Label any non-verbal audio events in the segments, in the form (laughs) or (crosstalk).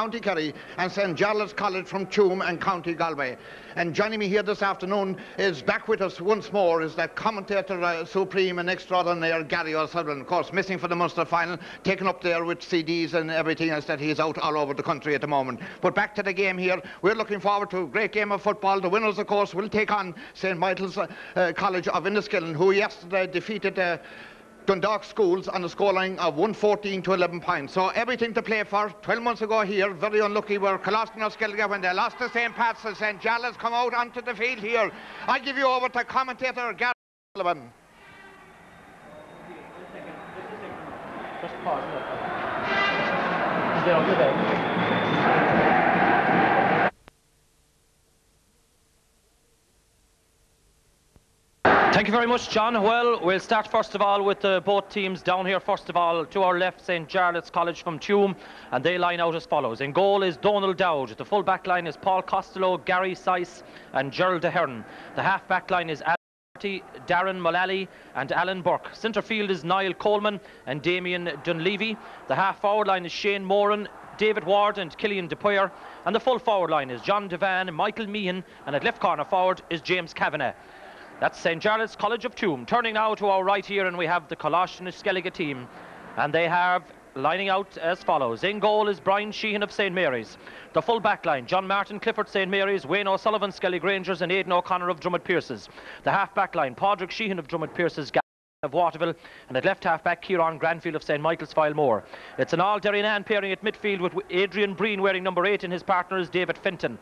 County Kerry and St Jarlath's College from Tuam and County Galway. And joining me here this afternoon is back with us once more is that commentator uh, supreme and extraordinaire Gary O'Sullivan, of course missing for the Munster final, taken up there with CDs and everything else that he's out all over the country at the moment. But back to the game here, we're looking forward to a great game of football. The winners, of course, will take on St Michael's uh, College of Enniskillen, who yesterday defeated uh, Dundalk Schools on a scoreline of 114 to 11 points. So everything to play for. 12 months ago here, very unlucky were Coláiste na Sceilge when they lost to St. Pat's and St. Jarlath's come out onto the field here. I give you over to commentator Gary Sullivan. Just pause. Thank you very much, John. Well, we'll start first of all with uh, both teams down here. First of all, to our left, St. Jarlath's College from Tuam, and they line out as follows. In goal is Donald Dowd. The full back line is Paul Costello, Gary Sice, and Gerald Ahern. The half back line is Darren Mullally and Alan Burke. Centre field is Niall Coleman and Damien Dunleavy. The half forward line is Shane Moran, David Ward and Killian de Paor. And the full forward line is John Devan, Michael Meehan, and at left corner forward is James Kavanagh. That's St. Jarlath's College of Tuam. Turning now to our right here, and we have the Coláiste Sceilge team. And they have lining out as follows. In goal is Brian Sheehan of St Mary's. The full back line, John Martin Clifford St Mary's, Wayne O'Sullivan Skellig Rangers and Aidan O'Connor of Dromid Pearses. The half back line, Padraig Sheehan of Dromid Pearses, of Waterville and at left half back Kieran Granfield of St Michael's Foilmore. It's an all Derrynane pairing at midfield with Adrian Breen wearing number 8 and his partner is David Fenton.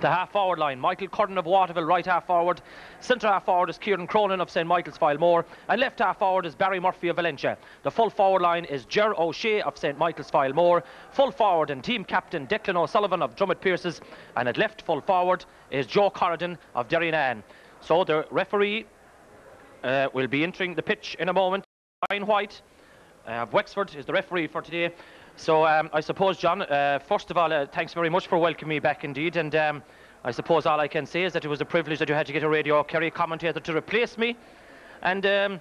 The half forward line, Michael Curran of Waterville, right half forward. Centre half forward is Kieran Cronin of St Michael's Foilmore. And left half forward is Barry Murphy of Valentia. The full forward line is Ger O'Shea of St Michael's Foilmore. Full forward and team captain Declan O'Sullivan of Dromid Pearses. And at left full forward is Joe Corridan of Derrynane. So the referee uh, will be entering the pitch in a moment. Brian White uh, of Wexford is the referee for today. So um, I suppose, John, uh, first of all, uh, thanks very much for welcoming me back indeed. And um, I suppose all I can say is that it was a privilege that you had to get a radio Kerry commentator to replace me. And um,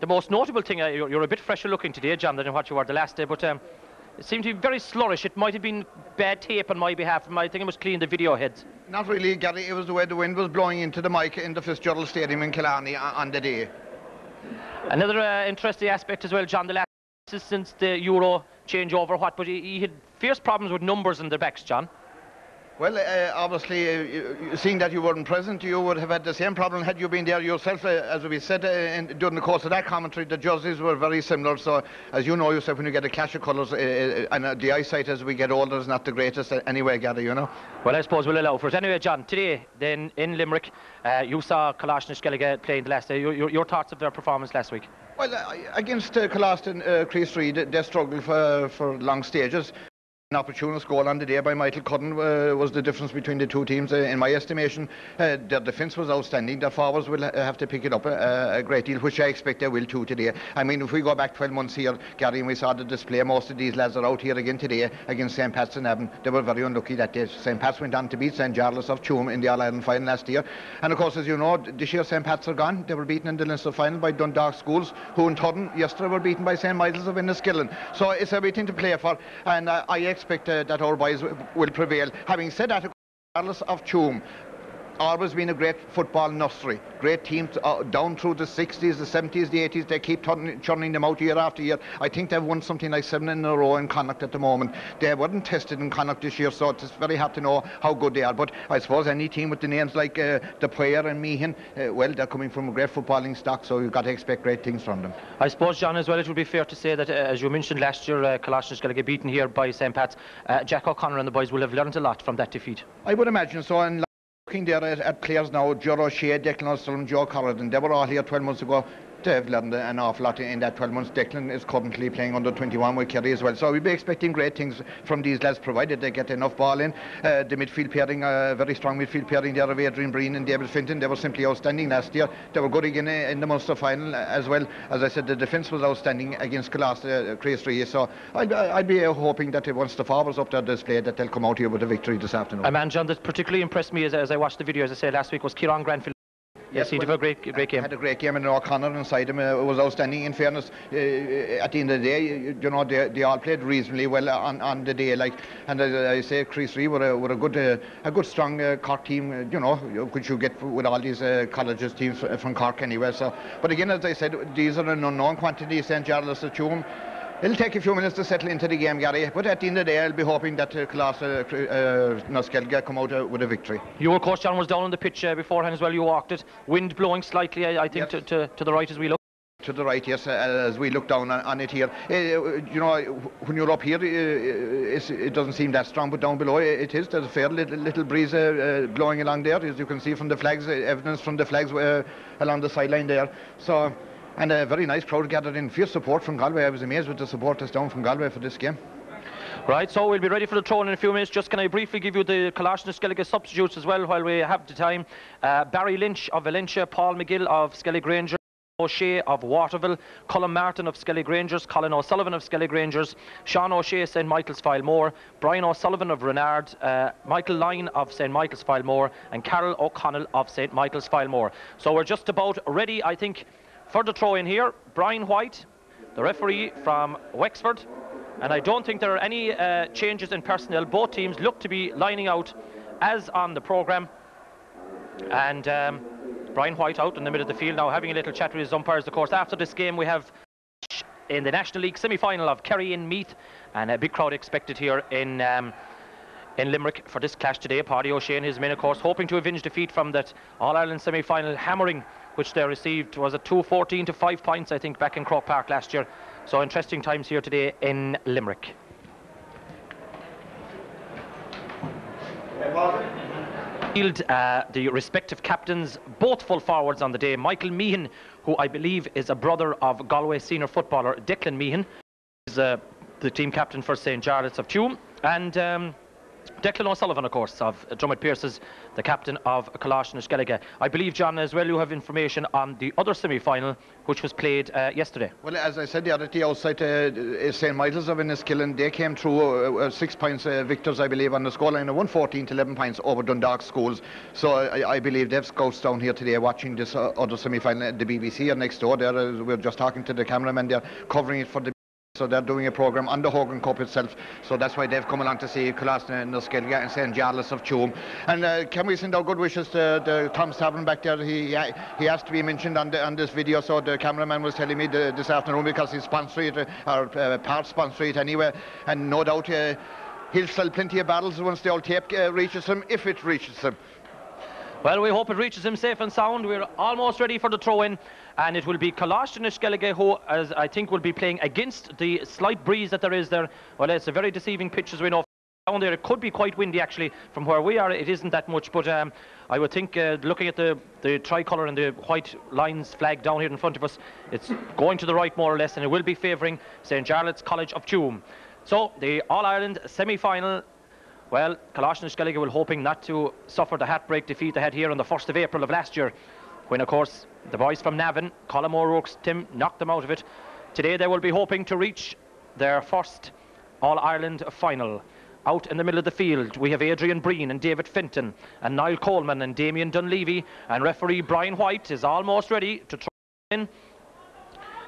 the most notable thing, uh, you're, you're, a bit fresher looking today, John, than what you were the last day, but um, it seemed to be very sluggish. It might have been bad tape on my behalf. I think it was clean the video heads. Not really, Gary. It was the way the wind was blowing into the mic in the Fitzgerald Stadium in Killarney on the day. Another uh, interesting aspect as well, John, the last since the Euro change over what, but he, he had fierce problems with numbers in the backs, John. Well, uh, obviously, uh, seeing that you weren't present, you would have had the same problem had you been there yourself. Uh, as we said uh, in, during the course of that commentary, the jerseys were very similar. So, as you know yourself, when you get a clash of colours, uh, uh, and the eyesight as we get older is not the greatest anyway, Gary, you know. Well, I suppose we'll allow for it. Anyway, John, today, then in Limerick, you saw Coláiste Sceilge playing the last day. Your, your, your thoughts of their performance last week? Well, uh, against uh, Colaston, uh, Chríost Rí, they struggled for, for long stages. An opportunist goal on the day by Michael Cudden uh, was the difference between the two teams. Uh, in my estimation, uh, their defence was outstanding. Their forwards will have to pick it up a, a, great deal, which I expect they will too today. I mean, if we go back 12 months here, Gary, and we saw the display, most of these lads are out here again today against St. Pat's Navan. They were very unlucky that day. St. Pat's went on to beat St. Jarlath's of Tuam in the All-Ireland final last year. And of course, as you know, this year St. Pat's are gone. They were beaten in the Leinster final by Dundalk Schools, who in Tudden yesterday were beaten by St. Michael's of Enniskillen. So it's everything to play for, and uh, I expect uh, that our boys will prevail. Having said that, regardless of Tuam, always been a great football nursery. Great teams uh, down through the 60s, the 70s, the 80s. They keep turning, churning them out year after year. I think they've won something like seven in a row in Connacht at the moment. They weren't tested in Connacht this year, so it's very hard to know how good they are. But I suppose any team with the names like uh, de Paor and Meehan, uh, well, they're coming from a great footballing stock, so you've got to expect great things from them. I suppose, John, as well, it would be fair to say that, uh, as you mentioned last year, uh, going to get beaten here by St. Pat's. Uh, Jack O'Connor and the boys will have learned a lot from that defeat. I would imagine so. And Looking there at, at players now, Joro Shea, Declan Osterlund, Joe Corridon, they were all here 12 months ago. They've learned an awful lot in that 12 months. Declan is currently playing under 21 with Kerry as well. So we'll be expecting great things from these lads, provided they get enough ball in. Uh, the midfield pairing, uh, very strong midfield pairing there of Adrian Breen and David Finton. They were simply outstanding last year. They were good again in the Munster final as well. As I said, the defence was outstanding against Colastin, uh, Chris So I'd, I'd be hoping that once the forwards up there display, that they'll come out here with a victory this afternoon. A man, John, that particularly impressed me as, as I watched the video, as I said last week, was Kieran Granfield Yes, he did a great, great game. Had a great game, and O'Connor inside him uh, was outstanding. In fairness, uh, at the end of the day, you, you know, they, they all played reasonably well on, on the day. Like, and as I say, Chríost Rí were a, were a good, uh, a good strong uh, Cork team. Uh, you know, which you get with all these uh, colleges teams from Cork anyway. So, but again, as I said, these are an unknown quantity. St. Jarlath's, Tuam. It'll take a few minutes to settle into the game, Gary, but at the end of the day, I'll be hoping that uh, Class uh, uh, come out uh, with a victory. You, of course, John, was down on the pitch uh, beforehand as well. You walked it. Wind blowing slightly, I, I think, yes. to, to, to, the right as we look. To the right, yes, uh, as we look down on, it here. Uh, you know, when you're up here, it doesn't seem that strong, but down below it is. There's a fair little, little breeze blowing along there, as you can see from the flags, evidence from the flags along the sideline there. So and a very nice crowd gathered in. Fierce support from Galway. I was amazed with the support that's down from Galway for this game. Right, so we'll be ready for the throw in a few minutes. Just can I briefly give you the Kalash Sceilge substitutes as well while we have the time. Uh, Barry Lynch of Valentia, Paul McGill of Skellig Rangers. O'Shea of Waterville, Colin Martin of Skellig Rangers, Colin O'Sullivan of Skellig Rangers, Sean O'Shea, St Michael's Foilmore, Brian O'Sullivan of Renard, uh, Michael Lyne of St Michael's Foilmore, and Carol O'Connell of St Michael's Foilmore. So we're just about ready, I think, for the throw in here, Brian White, the referee from Wexford. And I don't think there are any uh, changes in personnel. Both teams look to be lining out as on the programme. And um, Brian White out in the middle of the field now having a little chat with his umpires. Of course, after this game, we have in the National League semi-final of Kerry in Meath and a big crowd expected here in um, in Limerick for this clash today. Paddy O'Shea and his men, of course, hoping to avenge defeat from that All-Ireland semi-final hammering which they received was a 214 to 5 points, I think, back in Croke Park last year. So interesting times here today in Limerick. Field, uh, the respective captains, both full forwards on the day. Michael Meehan, who I believe is a brother of Galway senior footballer Declan Meehan, is uh, the team captain for St. Jarlath's of Tuam. And um, Declan O'Sullivan, of course, of Dromid Pearses, the captain of Kalash Sceilge. I believe, John, as well, you have information on the other semi-final, which was played uh, yesterday. Well, as I said the other day outside uh, St. Michael's of Enniskillen, they came through uh, uh, six points uh, victors, I believe, on the scoreline of 114 to 11 points over Dundalk schools. So I, I believe they've scouts down here today watching this uh, other semi-final at the BBC here next door. There, we're just talking to the cameraman. They're covering it for the so they're doing a programme under Hogan Cup itself. So that's why they've come along to see Coláiste na Sceilge and St. Jarlath's of Tuam. And uh, can we send our good wishes to, to Tom Stavern back there? He he has to be mentioned on, the, on this video. So the cameraman was telling me the, this afternoon because he's sponsoring it, or uh, part sponsoring it anyway. And no doubt uh, he'll sell plenty of battles once the old tape uh, reaches him, if it reaches him. Well, we hope it reaches him safe and sound. We're almost ready for the throw-in, and it will be Kalash Sceilge who, as I think, will be playing against the slight breeze that there is there. Well, it's a very deceiving pitch, as we know. Down there, it could be quite windy actually. From where we are, it isn't that much, but um, I would think, uh, looking at the the tricolour and the white lines flag down here in front of us, it's going to the right more or less, and it will be favouring St Jarlath's College of Tuam. So the All Ireland semi-final well, Kalash Sceilge were hoping not to suffer the hat-break defeat they had here on the 1st of April of last year, when, of course, the boys from Navan, Colm O'Rourke's Tim, knocked them out of it. Today they will be hoping to reach their first All-Ireland final. Out in the middle of the field, we have Adrian Breen and David Fenton, and Niall Coleman and Damien Dunleavy, and referee Brian White is almost ready to throw in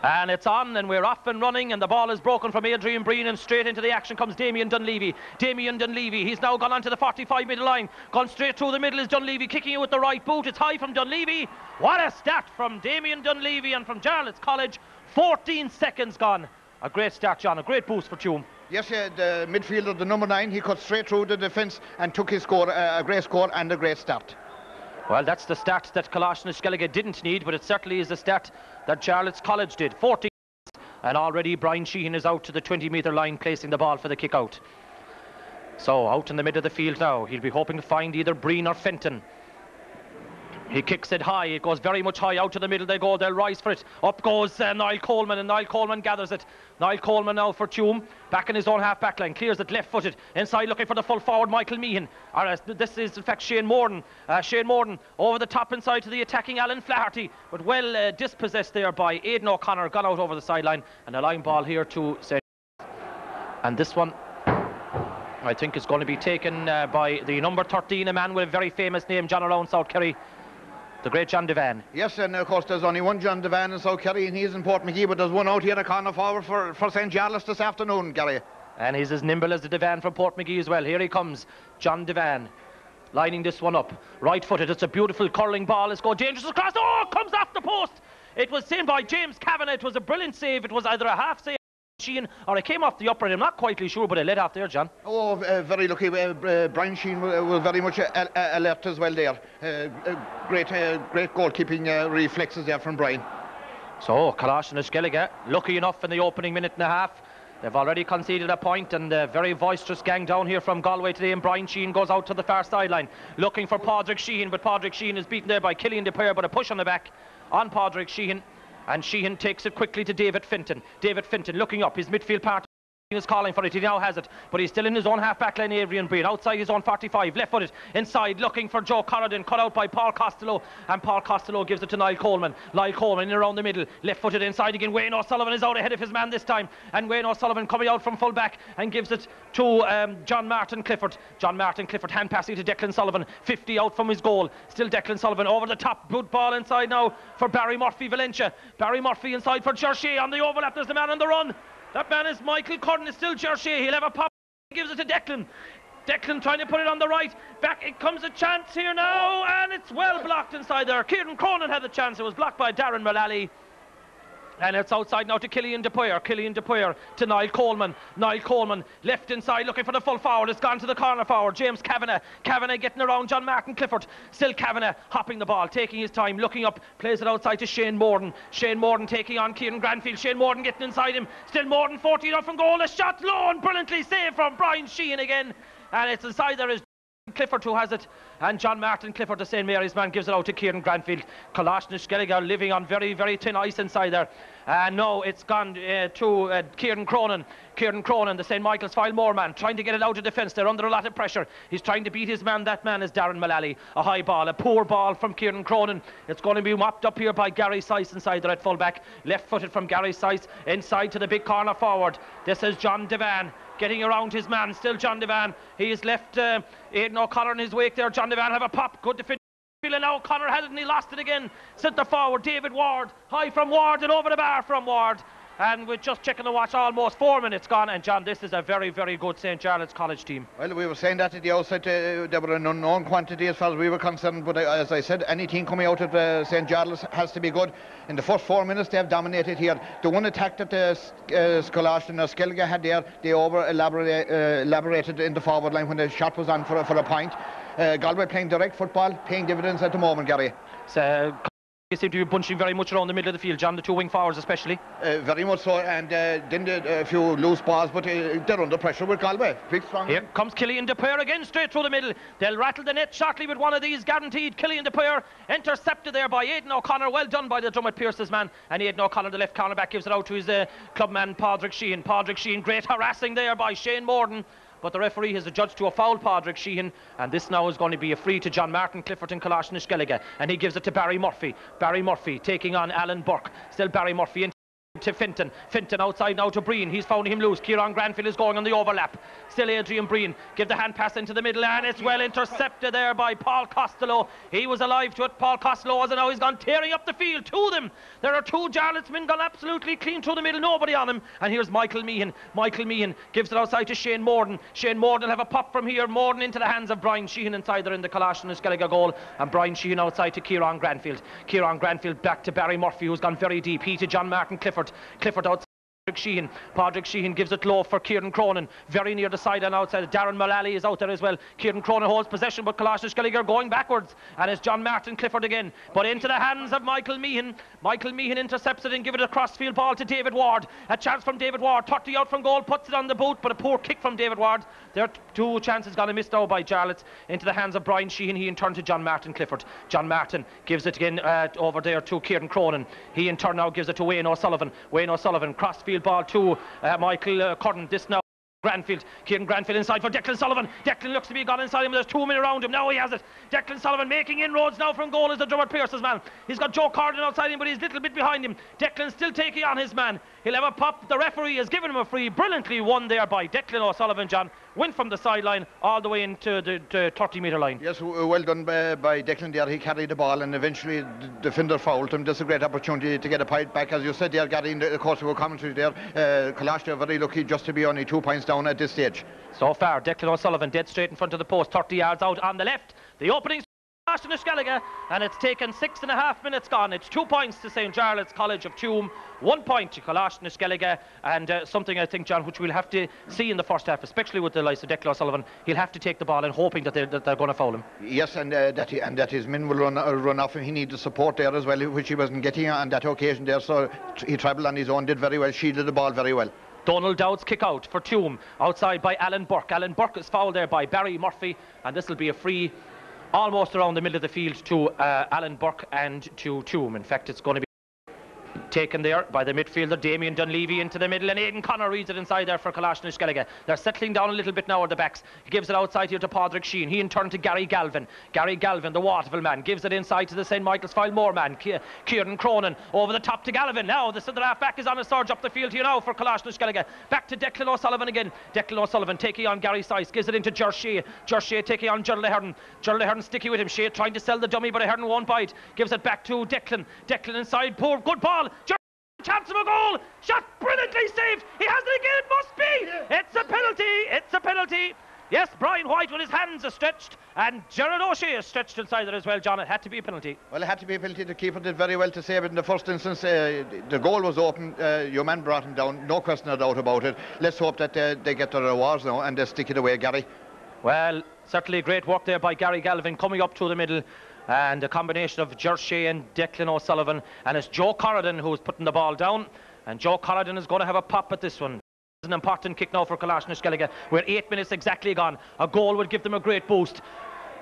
and it's on, and we're off and running, and the ball is broken from Adrian Breen, and straight into the action comes Damien Dunleavy. Damien Dunleavy, he's now gone onto the 45 metre line. Gone straight through the middle is Dunleavy, kicking it with the right boot. It's high from Dunleavy. What a start from Damien Dunleavy and from Jarlath's College. 14 seconds gone. A great start, John. A great boost for Tuam. Yes, uh, the midfielder, the number nine, he cut straight through the defence and took his score, uh, a great score and a great start. Well, that's the start that Kalash Sceilge didn't need, but it certainly is the start that Jarlath's College did. 40 and already Brian Sheehan is out to the 20 metre line placing the ball for the kick out. So out in the middle of the field now, he'll be hoping to find either Breen or Fenton. He kicks it high. It goes very much high out to the middle. They go. They'll rise for it. Up goes uh, Niall Coleman, and Niall Coleman gathers it. Niall Coleman now for Tuam. Back in his own half back line. Clears it left footed. Inside looking for the full forward, Michael Meehan. This is, in fact, Shane Morden. Uh, Shane Morden over the top inside to the attacking Alan Flaherty. But well uh, dispossessed there by Aidan O'Connor. Gone out over the sideline. And a line ball here to St. And this one I think is going to be taken uh, by the number 13, a man with a very famous name, John around South Kerry. The great John Devan. Yes, and of course there's only one John Devan in South Kerry and he's in Portmagee, but there's one out here in the corner forward for, for St. Jarlath's this afternoon, Gary. And he's as nimble as the Devan from Portmagee as well. Here he comes, John Devan. Lining this one up. Right footed. It's a beautiful curling ball. It's go dangerous across. Oh, comes off the post. It was seen by James Kavanagh. It was a brilliant save. It was either a half save Sheehan, or it came off the upright. I'm not quite sure, but it let off there, John. Oh, uh, very lucky. Uh, uh, Brian Sheehan was very much uh, uh, alert as well there. Uh, great, great goalkeeping reflexes there from Brian. So, Kalash and Sceilge, lucky enough in the opening minute and a half. They've already conceded a point and a very boisterous gang down here from Galway today and Brian Sheehan goes out to the far sideline looking for Padraig Sheehan but Padraig Sheehan is beaten there by Killian de Paor but a push on the back on Padraig Sheehan and Sheehan takes it quickly to David Finton. David Finton looking up, his midfield part is calling for it. He now has it, but he's still in his own half back line. Adrian Breen outside his own 45, left footed inside, looking for Joe Corrigan, cut out by Paul Costello, and Paul Costello gives it to Niall Coleman. Niall Coleman in around the middle, left footed inside again. Wayne O'Sullivan is out ahead of his man this time, and Wayne O'Sullivan coming out from full back and gives it to um, John Martin Clifford. John Martin Clifford hand passing to Declan Sullivan, 50 out from his goal. Still Declan Sullivan over the top, good ball inside now for Barry Murphy Valentia. Barry Murphy inside for Cherchet on the overlap. There's the man on the run. That man is Michael Curran. It's still Cherchet. He'll have a pop. He gives it to Declan. Declan trying to put it on the right. Back it comes a chance here now, and it's well blocked inside there. Kieran Cronin had the chance. It was blocked by Darren Mullally. And it's outside now to Killian de Paor. Killian de Paor to Niall Coleman. Niall Coleman left inside looking for the full forward. It's gone to the corner forward. James Kavanagh. Kavanagh getting around John Martin Clifford. Still Kavanagh hopping the ball, taking his time, looking up, plays it outside to Shane Morden. Shane Morden taking on Kieran Granfield. Shane Morden getting inside him. Still Morden 14 off from goal. A shot low and brilliantly saved from Brian Sheehan again. And it's inside there is Clifford who has it, and John Martin Clifford, the St Mary's man, gives it out to Kieran Granfield. Kalashnik Sceilge living on very, very thin ice inside there. And uh, no, it's gone uh, to uh, Kieran Cronin. Kieran Cronin, the St Michael's Foilmore man, trying to get it out of defence. They're under a lot of pressure. He's trying to beat his man. That man is Darren Mullally. A high ball, a poor ball from Kieran Cronin. It's going to be mopped up here by Gary Sice inside there at full back. Left footed from Gary Sice inside to the big corner forward. This is John Devan getting around his man. Still John Devan. He's left uh, Aidan O'Connor in his wake there. John Devan have a pop. Good defense. Feeling now Connor had it and he lost it again. Centre forward, David Ward. High from Ward and over the bar from Ward. And we're just checking the watch, almost four minutes gone. And John, this is a very, very good St. Jarlath's College team. Well, we were saying that at the outset, uh, there were an unknown quantity as far as we were concerned. But uh, as I said, any team coming out of uh, St. Jarlath's has to be good. In the first four minutes, they have dominated here. The one attack that uh, uh, Scholastic or Sceilge had there, they over elaborate, uh, elaborated in the forward line when the shot was on for, for a point. Uh, Galway playing direct football, paying dividends at the moment, Gary. So, you seem to be bunching very much around the middle of the field, John, the two wing forwards especially. Uh, very much so, and uh, then a few loose balls, but uh, they're under pressure with Galway. Big strong. Here comes Killian de Paor again, straight through the middle. They'll rattle the net shortly with one of these, guaranteed. Killian de Paor intercepted there by Aidan O'Connor. Well done by the Dromid Pearses man. And Aidan O'Connor, the left cornerback, gives it out to his uh, clubman, Padraig Sheehan. Padraig Sheehan, great harassing there by Shane Morden but the referee has adjudged to a foul Padraig Sheehan and this now is going to be a free to John Martin Clifford and Kalashnik and he gives it to Barry Murphy. Barry Murphy taking on Alan Burke. Still Barry Murphy in to Finton. Finton outside now to Breen. He's found him loose. Kieran Granfield is going on the overlap. Still Adrian Breen. Give the hand pass into the middle and it's well intercepted there by Paul Costello. He was alive to it. Paul Costello was and now he's gone tearing up the field to them. There are two men gone absolutely clean through the middle. Nobody on him. And here's Michael Meehan. Michael Meehan gives it outside to Shane Morden. Shane Morden will have a pop from here. Morden into the hands of Brian Sheehan inside there in the Kalash and Sceilge goal. And Brian Sheehan outside to Kieran Granfield. Kieran Granfield back to Barry Murphy who's gone very deep. He to John Martin Clifford. Clifford. Outside Sheehan. Padraig Sheehan gives it low for Kieran Cronin. Very near the side and outside. Darren Mullally is out there as well. Kieran Cronin holds possession, but Kalashnik Sceilge going backwards. And it's John Martin Clifford again. But into the hands of Michael Meehan. Michael Meehan intercepts it and gives it a crossfield ball to David Ward. A chance from David Ward. 30 out from goal, puts it on the boot, but a poor kick from David Ward. There are two chances gone missed out by Jarlath into the hands of Brian Sheehan. He in turn to John Martin Clifford. John Martin gives it again uh, over there to Kieran Cronin. He in turn now gives it to Wayne O'Sullivan. Wayne O'Sullivan crossfield ball to uh, Michael uh, Curran. This now. Granfield, Kieran Granfield inside for Declan Sullivan. Declan looks to be gone inside him. There's two men around him. Now he has it. Declan Sullivan making inroads now from goal is the Dromid Pearses man. He's got Joe Carden outside him, but he's a little bit behind him. Declan still taking on his man. He'll have a pop. The referee has given him a free. Brilliantly won there by Declan O'Sullivan, John. Went from the sideline all the way into the, the 30 metre line. Yes, well done by, by Declan there. He carried the ball and eventually the defender fouled him. Is a great opportunity to get a point back. As you said there, Gary, in the course of our commentary there, uh, Kalash, very lucky just to be only two points down at this stage. So far, Declan O'Sullivan dead straight in front of the post, 30 yards out on the left. The opening Ashton Sceilge, and it's taken six and a half minutes gone. It's two points to St. Jarlath's College of Tuam, one point to Colashton Sceilge, and uh, something I think, John, which we'll have to see in the first half, especially with the likes of Declan O'Sullivan. He'll have to take the ball and hoping that they're, that they're going to foul him. Yes, and uh, that he, and that his men will run, uh, run off, and he needs the support there as well, which he wasn't getting on that occasion there. So he travelled on his own, did very well, shielded the ball very well. Donald Dowd's kick out for Tuam, outside by Alan Burke. Alan Burke is fouled there by Barry Murphy, and this will be a free almost around the middle of the field to uh, Alan Burke and to Tuam. In fact, it's going to be taken there by the midfielder Damien Dunleavy into the middle and Aidan Connor reads it inside there for Kalashnish Sceilge. They're settling down a little bit now at the backs. He gives it outside here to Padraig Sheehan. He in turn to Gary Galvin. Gary Galvin, the Waterville man, gives it inside to the St Michael's Foilmore man. Kieran Cronin over the top to Galvin. Now the centre half back is on a surge up the field here now for Kalashnish Sceilge. Back to Declan O'Sullivan again. Declan O'Sullivan taking on Gary Sice. Gives it into Ger Shea. Shea taking on Gerald Ahern. Gerald Ahern sticky with him. Shea trying to sell the dummy but Ahern won't bite. Gives it back to Declan. Declan inside. Poor good ball. Chance of a goal! Shot brilliantly saved! He has it again, it must be! It's a penalty! It's a penalty! Yes, Brian White with his hands are stretched, and Gerard O'Shea is stretched inside there as well, John. It had to be a penalty. Well, it had to be a penalty. The keeper did very well to save it in the first instance. Uh, the goal was open. Uh, your man brought him down. No question or doubt about it. Let's hope that uh, they get their rewards now and they stick it away, Gary. Well, certainly great work there by Gary Galvin coming up to the middle and a combination of Ger Shea and Declan O'Sullivan. And it's Joe Corridan who's putting the ball down. And Joe Corridan is going to have a pop at this one. It's an important kick now for Kalashnish Sceilge. We're eight minutes exactly gone. A goal would give them a great boost.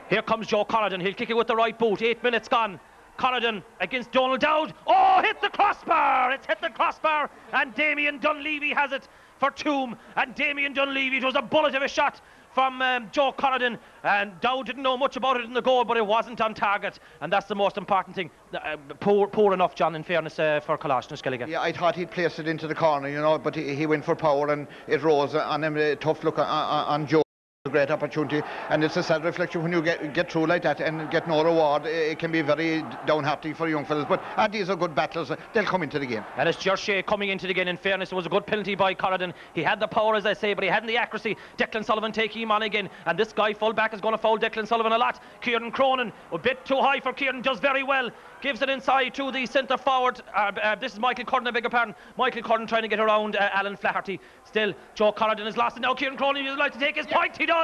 Here comes Joe Corridan. He'll kick it with the right boot. Eight minutes gone. Corridan against Donald Dowd. Oh, hit the crossbar! It's hit the crossbar, and Damien Dunleavy has it for Tuam. And Damien Dunleavy, it was a bullet of a shot from um, Joe Corridan. And Dow didn't know much about it in the goal, but it wasn't on target. And that's the most important thing. Uh, poor, poor enough, John, in fairness uh, for Kalashnish Sceilge. Yeah, I thought he'd placed it into the corner, you know, but he, he went for power and it rose on him. A tough look on, on Joe a great opportunity. And it's a sad reflection when you get get through like that and get no reward. It can be very downhearted for young fellas but uh, these are good battles they'll come into the game. And it's Ger Shea coming into the game in fairness it was a good penalty by Corridan he had the power as I say but he hadn't the accuracy. Declan Sullivan taking him on again. And this guy full back is going to foul Declan Sullivan a lot. Kieran Cronin a bit too high for Kieran does very well. Gives it inside to the centre forward. Uh, uh, this is Michael Corridan I beg your pardon. Michael Corridan trying to get around uh, Alan Flaherty. Still Joe Corridan is lost. And now Kieran Cronin would like to take his point. He does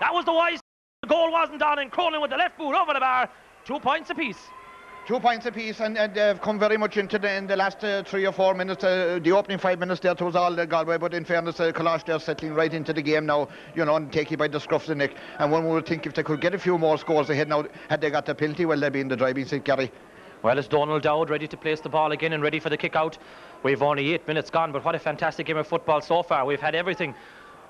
that was the wise. The goal wasn't on, and Cronin with the left boot over the bar. Two points apiece. Two points apiece, and, and they've come very much into the in the last uh, three or four minutes. Uh, the opening five minutes there was all uh, Galway, but in fairness, uh, Kalash they're settling right into the game now. You know, and take you by the scruff of the neck. And one would think if they could get a few more scores ahead now, had they got the penalty, well, they'd be in the driving seat, Gary. Well, it's Donald Dowd ready to place the ball again and ready for the kick out. We've only eight minutes gone, but what a fantastic game of football so far. We've had everything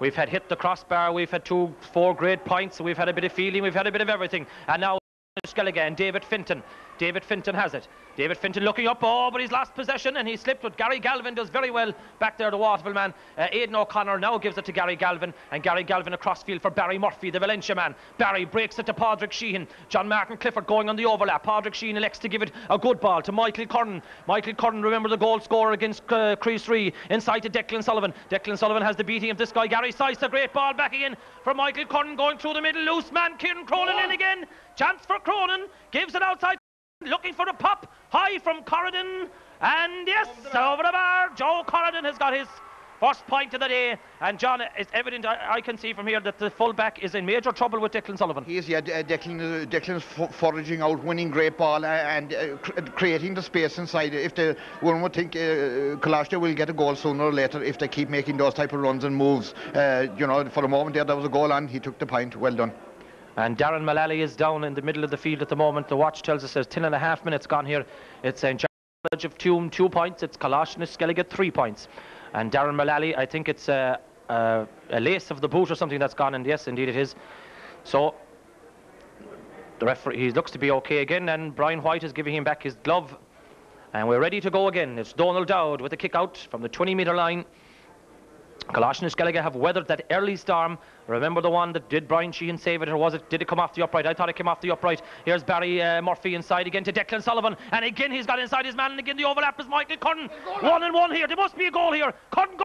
We've had hit the crossbar, we've had two, four great points, we've had a bit of feeling, we've had a bit of everything. And now again, David Finton. David Finton has it. David Finton looking up, oh, but he's lost possession and he slipped. But Gary Galvin does very well back there, the Waterville man. Uh, Aidan O'Connor now gives it to Gary Galvin, and Gary Galvin across field for Barry Murphy, the Valentia man. Barry breaks it to Padraig Sheehan. John Martin Clifford going on the overlap. Padraig Sheehan elects to give it a good ball to Michael Curran. Michael Curran, remember the goal scorer against uh, Chríost Rí, inside to Declan Sullivan. Declan Sullivan has the beating of this guy, Gary Sice. A great ball back again for Michael Curran going through the middle. Loose man, Kieran Cronin in again. Chance for Cronin. Gives it outside. (laughs) Looking for a pop. High from Corridan. And yes, over the, over the bar. Joe Corridan has got his first point of the day. And John, it's evident I, I, can see from here that the fullback is in major trouble with Declan Sullivan. He is, yeah. Uh, Declan, uh, Declan's foraging out, winning great ball uh, and uh, cr creating the space inside. If they, one would think uh, will get a goal sooner or later if they keep making those type of runs and moves. Uh, you know, for a moment there, there was a goal and He took the point. Well done. And Darren Mullally is down in the middle of the field at the moment. The watch tells us there's 10 and a half minutes gone here. It's St. George of Tuam, two points. It's Kalashnish Sceilge, three points. And Darren Mullally, I think it's a, a, a, lace of the boot or something that's gone. And yes, indeed it is. So the referee, he looks to be okay again. And Brian White is giving him back his glove. And we're ready to go again. It's Donald Dowd with a kick out from the 20 metre line. Colossian Sceilge have weathered that early storm. Remember the one that did Brian Sheehan save it, or was it? Did it come off the upright? I thought it came off the upright. Here's Barry uh, Murphy inside again to Declan Sullivan, and again he's got inside his man, and again the overlap is Michael Curran. One and one here. There must be a goal here. Curran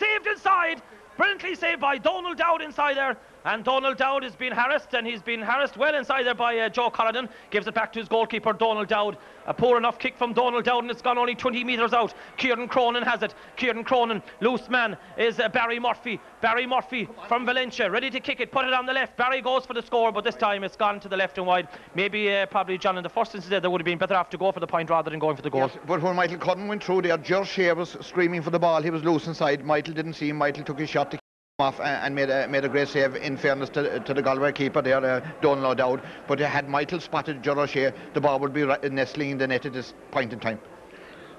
saved inside. Brilliantly saved by Donald Dowd inside there. And Donald Dowd has been harassed, and he's been harassed well inside there by uh, Joe Corrigan. Gives it back to his goalkeeper, Donald Dowd. A poor enough kick from Donald Dowd, and it's gone only 20 metres out. Kieran Cronin has it. Kieran Cronin, loose man, is uh, Barry Murphy. Barry Murphy from Valentia, ready to kick it, put it on the left. Barry goes for the score, but this time it's gone to the left and wide. Maybe, uh, probably, John, in the first instance, there would have been better off to go for the point rather than going for the goal. Yes, but when Michael Cotton went through there, Ger Shea was screaming for the ball. He was loose inside. Michael didn't see him. Michael took his shot to off and made a, made a great save in fairness to, to the Galway keeper there, uh, Donald Dowd. But had Michael spotted Ger Shea, the ball would be nestling in the net at this point in time.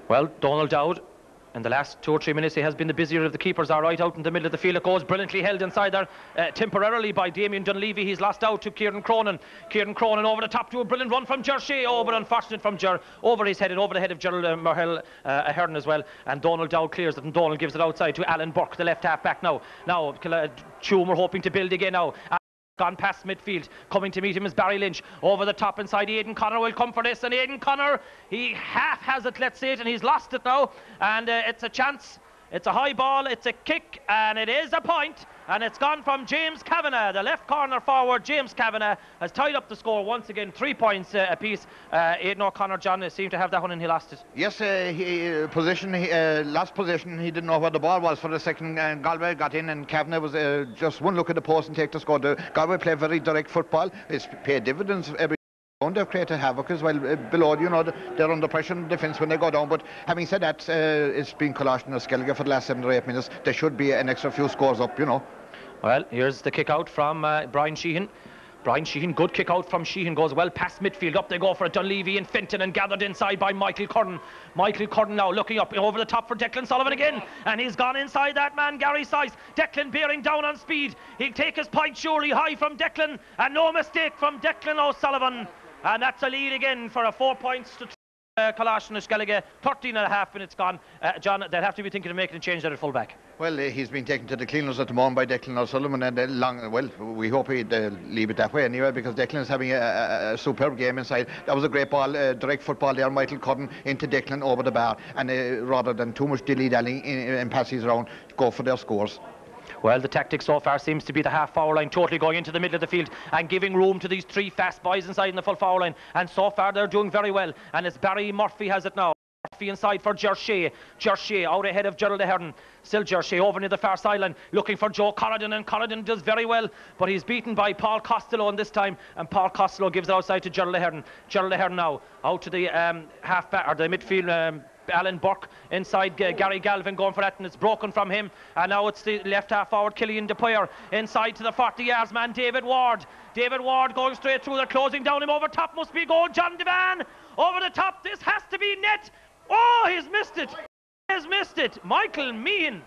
Well, Donald Dowd in the last two or three minutes, he has been the busier of the keepers. Are right out in the middle of the field. It goes brilliantly held inside there uh, temporarily by Damien Dunleavy. He's lost out to Kieran Cronin. Kieran Cronin over the top to a brilliant run from Ger Shea. Oh, but unfortunate from Ger. Over his head and over the head of Gerald uh, Merhill uh, Ahern as well. And Donald Dow clears it, and Donald gives it outside to Alan Burke, the left half back now. Now, Tuam hoping to build again now. Gone past midfield, coming to meet him is Barry Lynch. Over the top inside, Aidan Connor will come for this, and Aidan Connor, he half has it, let's say it, and he's lost it now. And uh, it's a chance it's a high ball, it's a kick, and it is a point, and it's gone from James Kavanagh. The left corner forward, James Kavanagh, has tied up the score once again, three points uh, apiece. Uh, Aidan O'Connor, John, seemed to have that one and he lost it. Yes, uh, he, uh, position, he, uh, last position, he didn't know where the ball was for the second. Uh, Galway got in, and Kavanagh was uh, just one look at the post and take the score. The Galway play very direct football. It's paid dividends every They've created havoc as well uh, below. You know, they're under pressure in defence when they go down. But having said that, uh, it's been Colossian or Sceilge for the last seven or eight minutes. There should be an extra few scores up, you know. Well, here's the kick out from uh, Brian Sheehan. Brian Sheehan, good kick out from Sheehan, goes well past midfield. Up they go for. Dunleavy and Fenton and gathered inside by Michael Curran. Michael Curran now looking up over the top for Declan Sullivan again. And he's gone inside that man, Gary Sice. Declan bearing down on speed. He'll take his point surely high from Declan. And no mistake from Declan O'Sullivan. And that's a lead again for a four points to uh, Sceilge, 13 and a half minutes gone. Uh, John, they'll have to be thinking of making a change there at full back. Well, uh, he's been taken to the cleaners at the moment by Declan O'Sullivan, and uh, long, well, we hope he'd uh, leave it that way anyway, because Declan's having a, a, a superb game inside. That was a great ball, uh, direct football there, Michael Cotton into Declan over the bar, and uh, rather than too much dilly-dallying and in passes around, go for their scores. Well, the tactic so far seems to be the half forward line totally going into the middle of the field and giving room to these three fast boys inside in the full forward line. And so far they're doing very well. And it's Barry Murphy has it now. Murphy inside for Ger Shea. Ger Shea out ahead of Gerald Ahern. Still Ger Shea over near the far sideline looking for Joe Corrigan and Corrigan does very well but he's beaten by Paul Costello in this time and Paul Costello gives it outside to Gerald Ahern. Gerald Ahern now out to the um, half back or the midfield um, Alan Burke inside uh, Gary Galvin going for that and it's broken from him. And now it's the left half forward Killian de Paor inside to the 40 yards man David Ward. David Ward going straight through they're closing down him over top must be goal John Devan over the top this has to be net. Oh he's missed it. He's missed it. Michael Meehan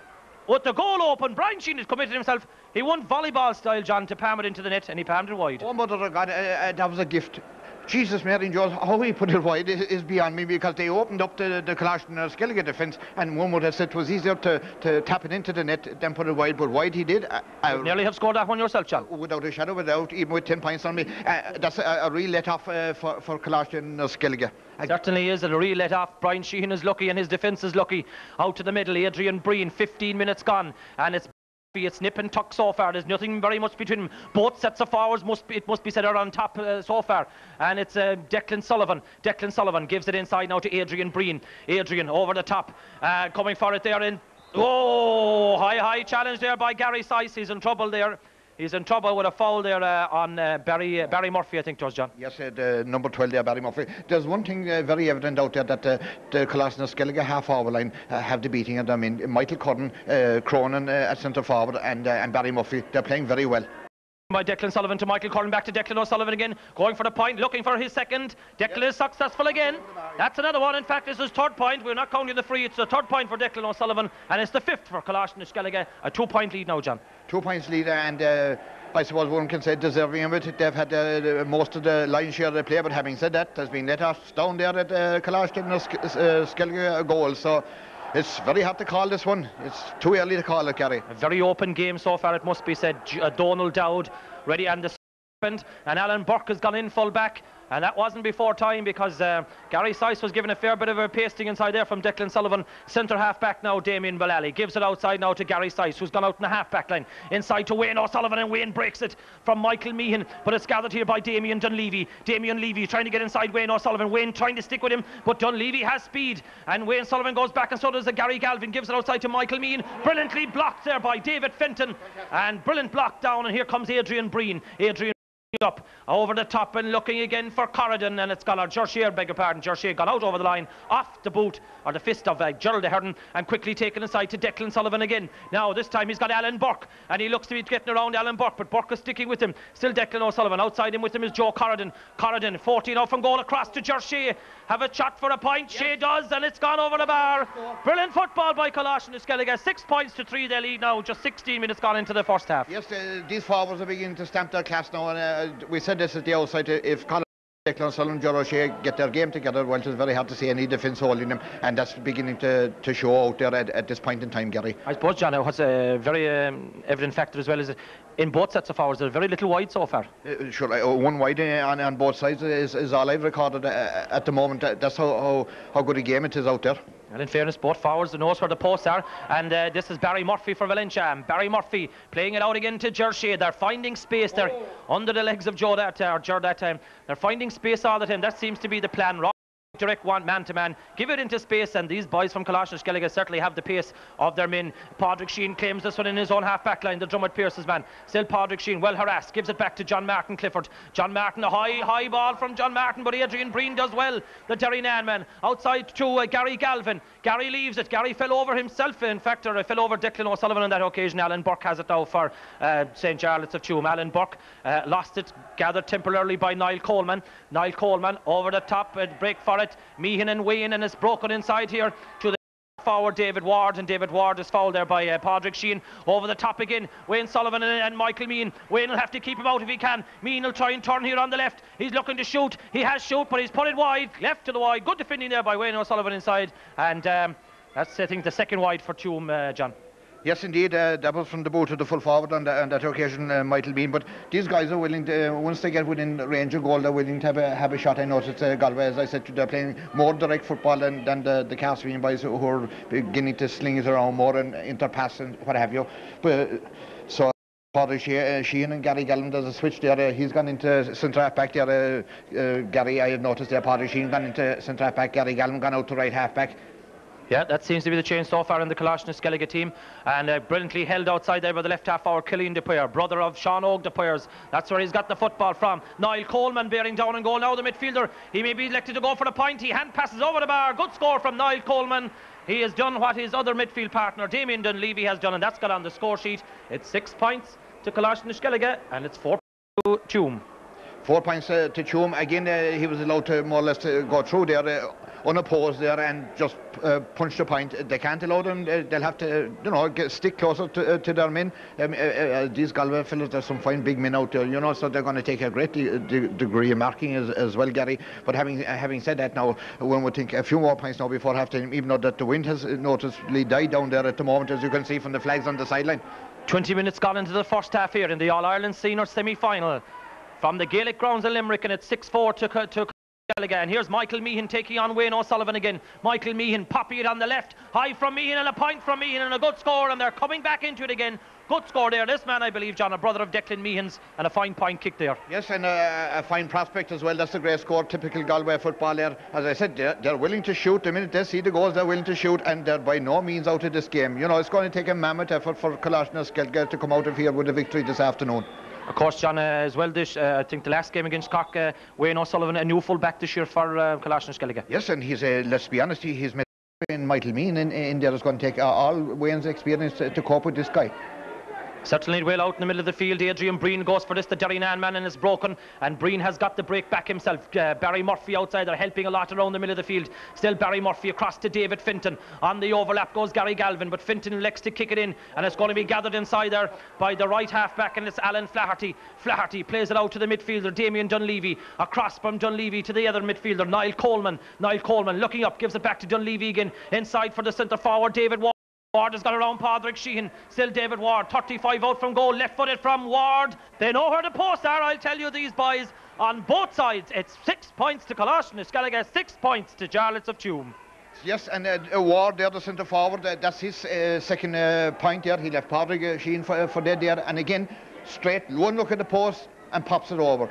with the goal open, Brian Sheehan has committed himself. He won volleyball style, John, to palm it into the net, and he palmed it wide. Oh, mother of God, uh, uh, that was a gift. Jesus, Mary and Joe, how he put it wide is, is, beyond me because they opened up the, the uh, Sceilge defence and one would have said it was easier to, to tap it into the net than put it wide, but wide he did. Uh, you nearly have scored that one yourself, John. Without a shadow of a doubt, even with 10 points on me. Uh, that's a, a, real let-off uh, for, for uh, Sceilge. Certainly is, a real let-off. Brian Sheehan is lucky and his defence is lucky. Out to the middle, Adrian Breen, 15 minutes gone, and it's it's nip and tuck so far. There's nothing very much between them. Both sets of forwards must be, it must be said are on top uh, so far. And it's uh, Declan Sullivan. Declan Sullivan gives it inside now to Adrian Breen. Adrian over the top, uh, coming for it there in. Oh, high high challenge there by Gary Sice. He's in trouble there. He's in trouble with a foul there uh, on uh, Barry uh, Barry Murphy, I think was, John. Yes, uh, number 12 there, Barry Murphy. There's one thing uh, very evident out there that uh, the Colossian Sceilge half forward line have the beating of them. I mean, Michael Cotton, Cronin at centre forward, and, and Barry Murphy. They're playing very well by Declan Sullivan to Michael Curran back to Declan O'Sullivan again going for the point looking for his second. Declan is successful again. That's another one. In fact this is third point. We're not counting the free it's the third point for Declan O'Sullivan and it's the fifth for Colossian Sceilge a two point lead now John. Two points lead and uh, I suppose one can say deserving of it. They've had uh, most of the line share of the play, but having said that, there's been let off down there at uh, uh, goal. So it's very hard to call this one. It's too early to call it, Gary. A very open game so far, it must be said. Uh, Donald Dowd ready and the and Alan Burke has gone in full back. And that wasn't before time because uh, Gary Sice was given a fair bit of a pasting inside there from Declan Sullivan. Centre half back now, Damien Mullally. Gives it outside now to Gary Sice, who's gone out in the half back line. Inside to Wayne O'Sullivan, and Wayne breaks it from Michael Meehan. But it's gathered here by Damien Dunleavy. Damien Levy trying to get inside Wayne O'Sullivan. Wayne trying to stick with him, but Dunleavy has speed. And Wayne Sullivan goes back, and so does Gary Galvin. Gives it outside to Michael Meehan. Brilliantly blocked there by David Fenton. And brilliant block down. And here comes Adrian Breen. Adrian up over the top and looking again for Corridon and it's gone out Ger O'Shea beg your pardon Ger O'Shea gone out over the line off the boot or the fist of uh, Gerald Ahern and quickly taken aside to Declan Sullivan again. Now this time he's got Alan Burke and he looks to be getting around Alan Burke but Burke is sticking with him. Still Declan O'Sullivan outside him with him is Joe Corridon Corridon 14 off from goal across to Ger O'Shea. Have a shot for a point yes. Shea does and it's gone over the bar. Brilliant football by Kalash and Sceilge. Six points to three they lead now just 16 minutes gone into the first half. Yes uh, these forwards are beginning to stamp their class now and uh, uh, we said this at the outset, If Colin Declan Sullivan, Joe O'Shea get their game together, well, it's very hard to see any defence holding them, and that's beginning to, to show out there at, at this point in time, Gary. I suppose, John, what's a very um, evident factor as well is in both sets of forwards, they're very little wide so far. Uh, sure, uh, one wide uh, on, on both sides is, is all I've recorded uh, at the moment. That's how, how, how good a game it is out there. And in fairness, both forwards knows where the posts are. And uh, this is Barry Murphy for Valentia. And Barry Murphy playing it out again to Ger Shea. They're finding space there oh. under the legs of Joe that, uh, Joe that time. They're finding space all the time. That seems to be the plan direct one man to man, give it into space, and these boys from Kalashnikov certainly have the pace of their men. Padraig Sheehan claims this one in his own half back line, the Dromid Pearses man. Still Padraig Sheehan, well harassed, gives it back to John Martin Clifford. John Martin, a high, high ball from John Martin, but Adrian Breen does well. The Derrynane man outside to uh, Gary Galvin. Gary leaves it. Gary fell over himself, in fact, or fell over Declan O'Sullivan on that occasion. Alan Burke has it now for uh, St. Jarlath's of Tuam. Alan Burke uh, lost it, gathered temporarily by Niall Coleman. Niall Coleman over the top, uh, break for it. Meehan and Wayne and it's broken inside here. To the forward David Ward and David Ward is fouled there by uh, Padraig Sheehan over the top again Wayne Sullivan and, and, Michael Meehan Wayne will have to keep him out if he can. Meehan will try and turn here on the left. He's looking to shoot. He has shoot but he's put it wide left to the wide. Good defending there by Wayne O'Sullivan inside. And um, that's I think the second wide for Tuam uh, John Yes, indeed. Uh, that was from the boot to the full forward on, the, on that occasion, uh, Michael Bean. But these guys are willing to, uh, once they get within range of goal, they're willing to have a, have a shot. I noticed uh, Galway, as I said, they're playing more direct football than, than the, the Castlevine boys who are beginning to sling it around more and interpass and what have you. But, so Father uh, Sheehan and Gary Galvin does a switch there. Uh, he's gone into centre half back there. Uh, Gary, I have noticed there. Father Sheehan gone into centre half back. Gary Galvin gone out to right half back. Yeah, that seems to be the change so far in the Kalashnikov Sceilge team. And uh, brilliantly held outside there by the left half forward, Killian de Paor, brother of Sean Og de Paor's. That's where he's got the football from. Niall Coleman bearing down and goal now, the midfielder. He may be elected to go for the point. He hand passes over the bar. Good score from Niall Coleman. He has done what his other midfield partner, Damien Dunleavy, has done, and that's got on the score sheet. It's six points to Kalashnikov Sceilge, and it's four to Tuam. Four points uh, to Tuam. Again, uh, he was allowed to more or less to go through there. Uh, unopposed there and just uh, punch the point. They can't allow them. They'll have to, you know, get, stick closer to, uh, to their men. Um, uh, uh these Galway fellas, there's some fine big men out there, you know, so they're going to take a great de de degree of marking as, as, well, Gary. But having having said that, now when we think a few more points now before half time, even though that the wind has noticeably died down there at the moment, as you can see from the flags on the sideline. 20 minutes gone into the first half here in the All Ireland senior semi final. From the Gaelic grounds of Limerick, and it's 6 4 to, to again. Here's Michael Meehan taking on Wayne O'Sullivan again. Michael Meehan popping it on the left. High from Meehan and a point from Meehan and a good score. And they're coming back into it again. Good score there. This man, I believe, John, a brother of Declan Meehan's, and a fine point kick there. Yes, and a, a fine prospect as well. That's a great score. Typical Galway football there. As I said, they're, they're, willing to shoot. The minute they see the goals, they're willing to shoot, and they're by no means out of this game. You know, it's going to take a mammoth effort for Kalashnikov to come out of here with a victory this afternoon. Of course, John, uh, as well, this, uh, I think the last game against Cork, uh, Wayne O'Sullivan, a new full back this year for uh, Kalashnikov Yes, and he's, uh, let's be honest, he's in Michael Meehan in, in there is going to take uh, all Wayne's experience to, to cope with this guy. Certainly well out in the middle of the field. Adrian Breen goes for this. The Derrynane man and is broken. And Breen has got the break back himself. Uh, Barry Murphy outside there helping a lot around the middle of the field. Still Barry Murphy across to David Finton. On the overlap goes Gary Galvin. But Finton elects to kick it in. And it's going to be gathered inside there by the right half back. And it's Alan Flaherty. Flaherty plays it out to the midfielder Damien Dunleavy. Across from Dunleavy to the other midfielder Niall Coleman. Niall Coleman looking up gives it back to Dunleavy again. Inside for the centre forward David Ward. Ward has got around Padraig Sheehan. Still David Ward. 35 out from goal. Left footed from Ward. They know where the posts are. I'll tell you these boys on both sides. It's six points to Colashin. Sceilge, six points to Jarlath's of Tuam. Yes, and uh, Ward there, the centre forward, uh, that's his uh, second uh, point there. He left Padraig uh, Sheehan for, for dead there. And again, straight, one look at the post and pops it over.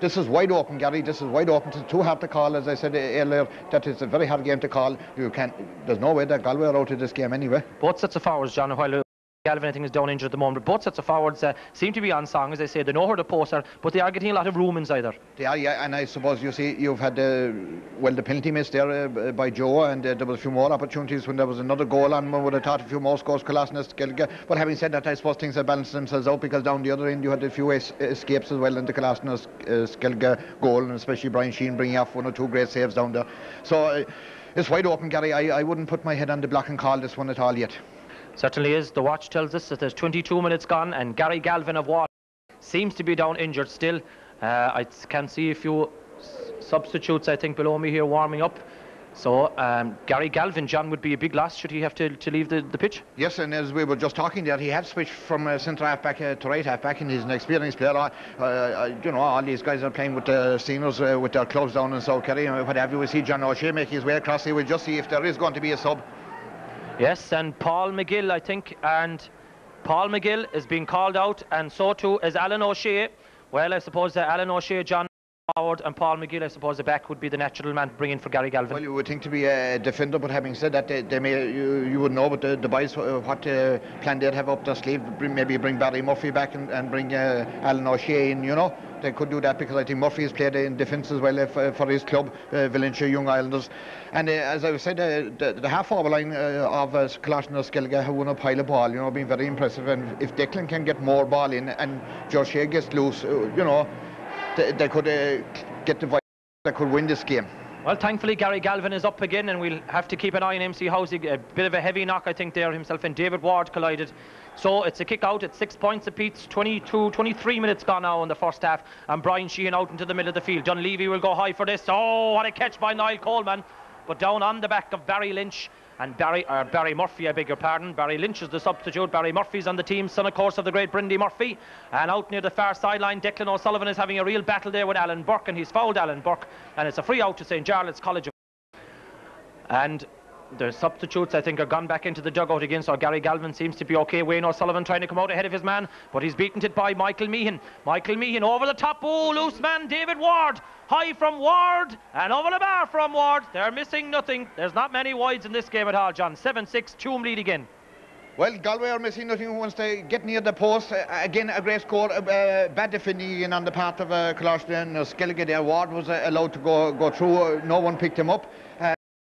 This is wide open, Gary. This is wide open. It's too hard to call, as I said earlier. That is a very hard game to call. You can't. There's no way that Galway are out of this game anyway. Both sets of forwards, John, while Galvin, I think, is down injured at the moment. But both sets of forwards uh, seem to be on song, as I say. They know where the posts are, but they are getting a lot of room inside there. They are, yeah. And I suppose you see, you've had, uh, well, the penalty miss there uh, by Joe, and uh, there was a few more opportunities when there was another goal and One would have thought a few more scores, Colasnes, But having said that, I suppose things have balanced themselves out because down the other end you had a few es escapes as well in the Colasnes uh, goal, and especially Brian Sheehan bringing off one or two great saves down there. So uh, it's wide open, Gary. I, I wouldn't put my head on the block and call this one at all yet. Certainly is. The watch tells us that there's 22 minutes gone, and Gary Galvin of Watt seems to be down injured still. Uh, I can see a few substitutes, I think, below me here warming up. So um, Gary Galvin, John, would be a big loss should he have to, to leave the, the pitch. Yes, and as we were just talking there, he had switched from uh, centre half back uh, to right half back, and he's an experienced player. Uh, you know, all these guys are playing with the seniors uh, with their clubs down in South Kerry and what have you. We see John O'Shea make his way across. here. We'll just see if there is going to be a sub. Yes, and Paul McGill, I think, and Paul McGill is being called out, and so too is Alan O'Shea. Well, I suppose that Alan O'Shea, John and Paul McGill, I suppose, the back would be the natural man to bring in for Gary Galvin. Well, you would think to be a defender, but having said that, they, they may you, you would know, but the, the boys uh, what uh, plan they'd have up their sleeve, maybe bring Barry Murphy back and, and bring uh, Alan O'Shea in, you know they could do that because I think Murphy has played in defence as well uh, for, his club, uh, Valentia Young Islanders. And uh, as I said, uh, the, the half forward line uh, of uh, Colashin Sceilge have won a pile of ball, you know, being very impressive. And if Declan can get more ball in and Joe Shea gets loose, you know, they, they could uh, get the that could win this game. Well, thankfully, Gary Galvin is up again, and we'll have to keep an eye on MC Housing. A bit of a heavy knock, I think, there himself and David Ward collided. So it's a kick out. It's six points apiece. 22, 23 minutes gone now in the first half. And Brian Sheehan out into the middle of the field. John Levy will go high for this. Oh, what a catch by Niall Coleman. But down on the back of Barry Lynch. And Barry, or Barry Murphy, I beg your pardon. Barry Lynch is the substitute. Barry Murphy's on the team, son, of course, of the great Brindy Murphy. And out near the far sideline, Declan O'Sullivan is having a real battle there with Alan Burke, and he's fouled Alan Burke. And it's a free out to St. Jarlath's College. And the substitutes, I think, are gone back into the dugout again. So Gary Galvin seems to be okay. Wayne O'Sullivan trying to come out ahead of his man, but he's beaten it by Michael Meehan. Michael Meehan over the top. Oh, loose man, David Ward. High from Ward and over the bar from Ward. They're missing nothing. There's not many wides in this game at all, John. 7 6, Tuam lead again. Well, Galway are missing nothing once they get near the post. Uh, again, a great score. Uh, uh bad defending on the part of uh, Colashin. Uh, Sceilge. Ward was uh, allowed to go, go through. Uh, no one picked him up.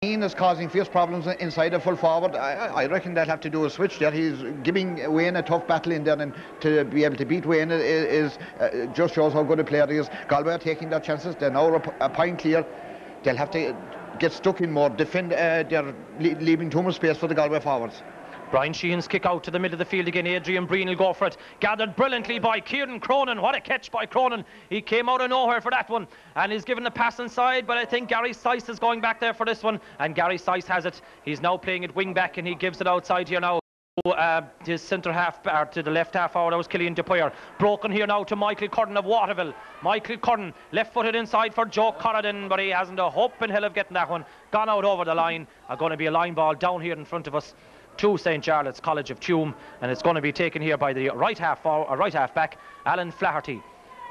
Is causing fierce problems inside the full forward. I, I, reckon they'll have to do a switch there. He's giving Wayne a tough battle in there, and to be able to beat Wayne is, uh, just shows how good a player he is. Galway are taking their chances. They're now a, a point clear. They'll have to get stuck in more, defend. Uh, they're leaving too much space for the Galway forwards. Brian Sheehan's kick out to the middle of the field again. Adrian Breen will go for it. Gathered brilliantly by Kieran Cronin. What a catch by Cronin. He came out of nowhere for that one. And he's given the pass inside, but I think Gary Sice is going back there for this one. And Gary Sice has it. He's now playing it wing back and he gives it outside here now. Uh, his centre half, or to the left half forward, that was Killian de Paor. Broken here now to Michael Curran of Waterville. Michael Curran, left footed inside for Joe Corridon, but he hasn't a hope in hell of getting that one. Gone out over the line. Are going to be a line ball down here in front of us to St Jarlath's College of Tuam, and it's going to be taken here by the right half forward, uh, right half back, Alan Flaherty.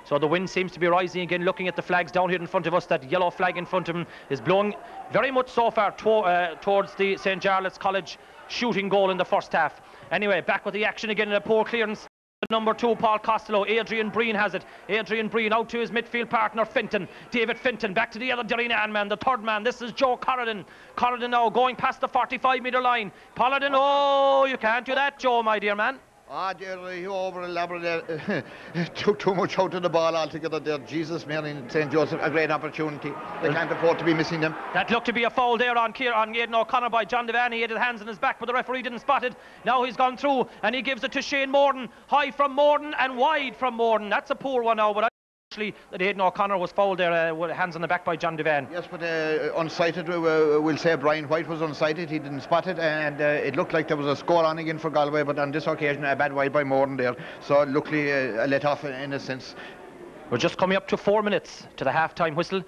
So the wind seems to be rising again. Looking at the flags down here in front of us, that yellow flag in front of him is blowing very much so far to, uh, towards the St Jarlath's College shooting goal in the first half. Anyway, back with the action again in a poor clearance Number two, Paul Costello. Adrian Breen has it. Adrian Breen out to his midfield partner, Finton. David Finton back to the other Derrynane man, the third man. This is Joe Corridon. Corridon now going past the 45 metre line. Pollardon, oh, you can't do that, Joe, my dear man. Ah, dear, you over elaborate (laughs) took too much out of the ball altogether there. Jesus, man, in St. Joseph, a great opportunity. They can't afford to be missing them. That looked to be a foul there on Kier, on Aidan O'Connor by John Devaney. He had his hands in his back, but the referee didn't spot it. Now he's gone through and he gives it to Shane Morden. High from Morden and wide from Morden. That's a poor one now, but actually that Aidan O'Connor was fouled there uh, with hands on the back by John Devan. Yes, but uh, unsighted, uh, we'll say Brian White was unsighted. He didn't spot it, and uh, it looked like there was a score on again for Galway, but on this occasion, a bad wide by Morden there. So, luckily, uh, a let off in a sense. We're just coming up to four minutes to the half time whistle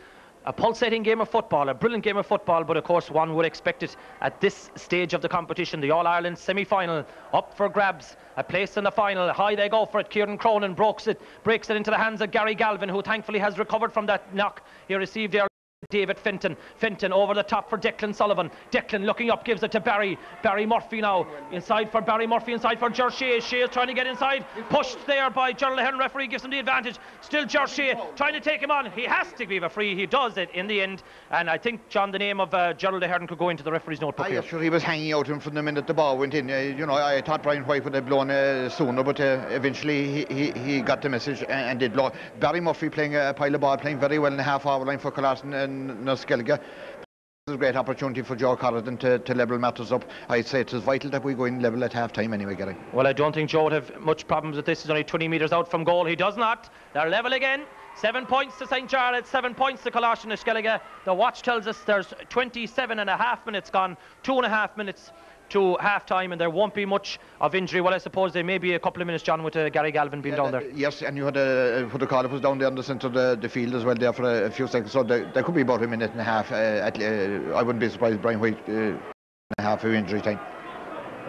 a pulsating game of football, a brilliant game of football, but of course one would expect it at this stage of the competition. The All Ireland semi final up for grabs, a place in the final. High they go for it. Kieran Cronin breaks it, breaks it into the hands of Gary Galvin, who thankfully has recovered from that knock he received there. David Fenton. Fenton over the top for Declan Sullivan. Declan looking up, gives it to Barry. Barry Murphy now. Inside for Barry Murphy, inside for Ger Shea. Shea is trying to get inside. Pushed there by Gerald Ahern. Referee gives him the advantage. Still Ger Shea trying to take him on. He has to give a free. He does it in the end. And I think, John, the name of uh, Gerald Ahern could go into the referee's notebook. Ah, sure, he was hanging out him from the minute the ball went in. Uh, you know, I thought Brian White would have blown uh, sooner, but uh, eventually he, he, he, got the message and, and, did blow. Barry Murphy playing a pile of ball, playing very well in the half hour line for Colossal and Noskelga. It's a great opportunity for Joe Corrigan to, to level matters up. I'd say it's vital that we go in level at half time anyway, Gary. Well, I don't think Joe would have much problems with this. He's only 20 metres out from goal. He does not. They're level again. Seven points to St. Jarlath, seven points to Coláiste na Sceilge. The watch tells us there's 27 and a half minutes gone, two and a half minutes to half time and there won't be much of injury. Well, I suppose there may be a couple of minutes, John, with uh, Gary Galvin being yeah, down there. Yes, and you had the call was down there in the centre of the, the field as well there for a, a few seconds. So there, there, could be about a minute and a half. Uh, at, uh, I wouldn't be surprised Brian White uh, and a half of injury time.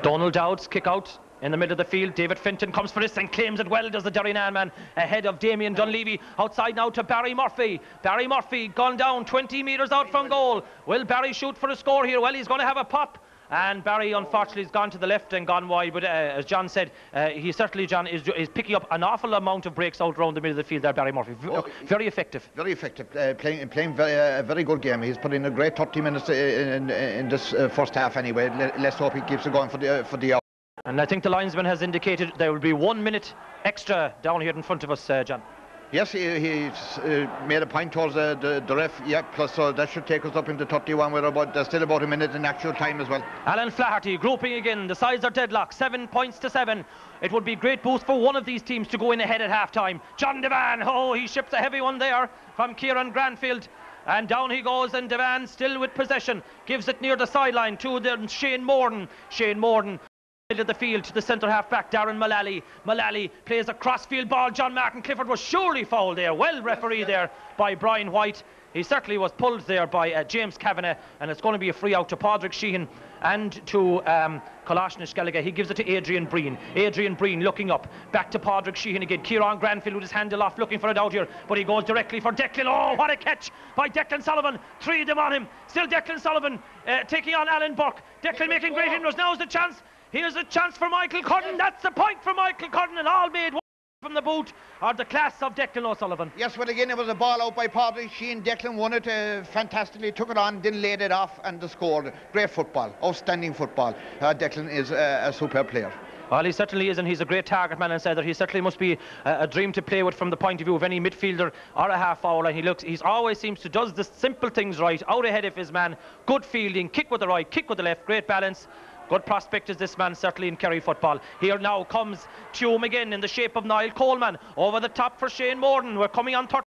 Donald Dowd's kick out in the middle of the field. David Finton comes for this and claims it well, does the Derrynane man, ahead of Damien Dunleavy. Outside now to Barry Murphy. Barry Murphy gone down 20 metres out from goal. Will Barry shoot for a score here? Well, he's going to have a pop. And Barry, unfortunately, has gone to the left and gone wide. But uh, as John said, uh, he certainly, John, is, is picking up an awful amount of breaks out around the middle of the field there, Barry Murphy. V- oh, very effective. Very effective. Uh, playing playing very, uh, a very good game. He's put in a great 30 minutes uh, in, in, in this uh, first half anyway. Let's hope he keeps it going for the, for the hour. And I think the linesman has indicated there will be one minute extra down here in front of us, John. Yes, he, he uh, made a point towards the, the, the ref. Yeah, plus so that should take us up into 31. We're about there's still about a minute in actual time as well. Alan Flaherty grouping again. The sides are deadlocked. Seven points to seven. It would be great boost for one of these teams to go in ahead at half time. John Devan, oh, he ships a heavy one there from Kieran Granfield. And down he goes, and Devan still with possession. Gives it near the sideline to the Shane Morden. Shane Morden of the field to the centre half back Darren Mullally. Mullally plays a crossfield ball. John Martin Clifford was surely fouled there. Well referee there by Brian White. He certainly was pulled there by uh, James Kavanagh, and it's going to be a free out to Padraig Sheehan and to um, na Sceilge. He gives it to Adrian Breen. Adrian Breen looking up. Back to Padraig Sheehan again. Kieran Granfield with his handle off looking for it out here. But he goes directly for Declan. Oh, what a catch by Declan Sullivan. Three of them on him. Still Declan Sullivan uh, taking on Alan Burke. Declan making great inroads. Now's the chance. Here's a chance for Michael Cudden. That's the point for Michael Cudden, and all made from the boot are the class of Declan O'Sullivan. Yes, well, again, it was a ball out by Padraig Sheehan. Declan won it uh, fantastically, took it on, then laid it off, and scored. Great football, outstanding football. Uh, Declan is uh, a superb player. Well, he certainly is, and he's a great target man and said that he certainly must be a, a, dream to play with from the point of view of any midfielder or a half forward. And he looks, he's always seems to does the simple things right, out ahead of his man, good fielding, kick with the right, kick with the left, great balance. Good prospect is this man, certainly in Kerry football. Here now comes Tuam again in the shape of Niall Coleman. Over the top for Shane Morden. We're coming on 30.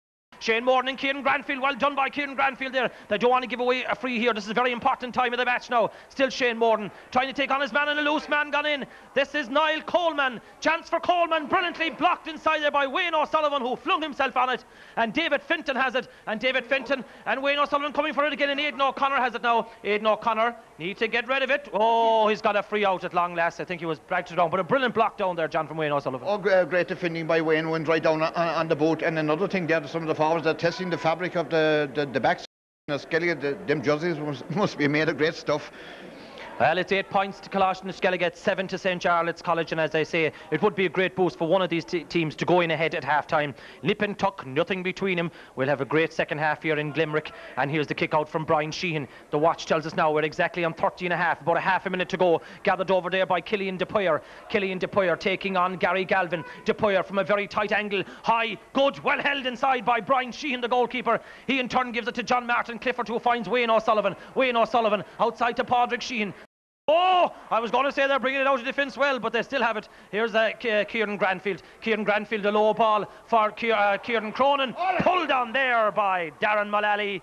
Shane Morden and Kieran Granfield. Well done by Kieran Granfield there. They don't want to give away a free here. This is a very important time of the match now. Still Shane Morden trying to take on his man and a loose man gone in. This is Niall Coleman. Chance for Coleman. Brilliantly blocked inside there by Wayne O'Sullivan who flung himself on it. And David Finton has it. And David Finton and Wayne O'Sullivan coming for it again. And Aidan O'Connor has it now. Aidan O'Connor need to get rid of it. Oh, he's got a free out at long last. I think he was dragged down. But a brilliant block down there, John, from Wayne O'Sullivan. Oh, uh, great defending by Wayne. Went right down on, on the boot. And another thing there, some of the are testing the fabric of the, the, the backs. Skelly, the, them jerseys must, (laughs) must be made of great stuff. Well, it's eight points to Colashtern seven to St. Jarlath's College, and as I say, it would be a great boost for one of these teams to go in ahead at half time. Nip and tuck, nothing between them. We'll have a great second half here in Limerick, and here's the kick out from Brian Sheehan. The watch tells us now we're exactly on 30 and a half, about a half a minute to go. Gathered over there by Killian de Paor. Killian de Paor taking on Gary Galvin. de Paor from a very tight angle, high, good, well held inside by Brian Sheehan, the goalkeeper. He in turn gives it to John Martin Clifford, who finds Wayne O'Sullivan. Wayne O'Sullivan outside to Padraig Sheehan. Oh, I was going to say they're bringing it out of defence well, but they still have it. Here's uh, Kieran Granfield. Kieran Granfield, a low ball for uh, Kieran Cronin. Pulled down there by Darren Mullally.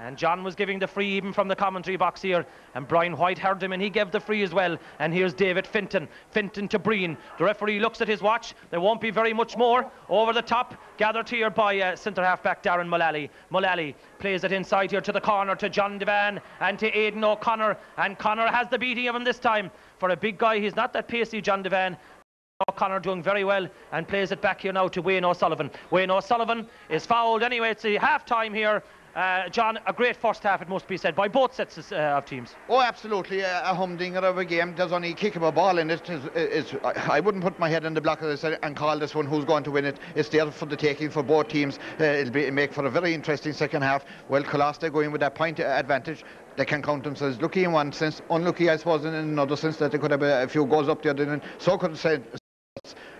And John was giving the free even from the commentary box here. And Brian White heard him and he gave the free as well. And here's David Finton. Finton to Breen. The referee looks at his watch. There won't be very much more. Over the top, gathered here by uh, centre half back Darren Mullally. Mullally plays it inside here to the corner to John Devan and to Aidan O'Connor. And Connor has the beating of him this time. For a big guy, he's not that pacey, John Devan. O'Connor doing very well and plays it back here now to Wayne O'Sullivan. Wayne O'Sullivan is fouled anyway. It's the half time here uh, John, a great first half, it must be said, by both sets uh, of teams. Oh, absolutely. A, a humdinger of a game. There's only a kick of a ball in it. It's, it's, I wouldn't put my head in the block and call this one who's going to win it. It's there for the taking for both teams. Uh, it'll be, make for a very interesting second half. Well, Colasta going with that point advantage they can count themselves lucky in one sense, unlucky, I suppose, in another sense that they could have a, few goals up the other end. So could say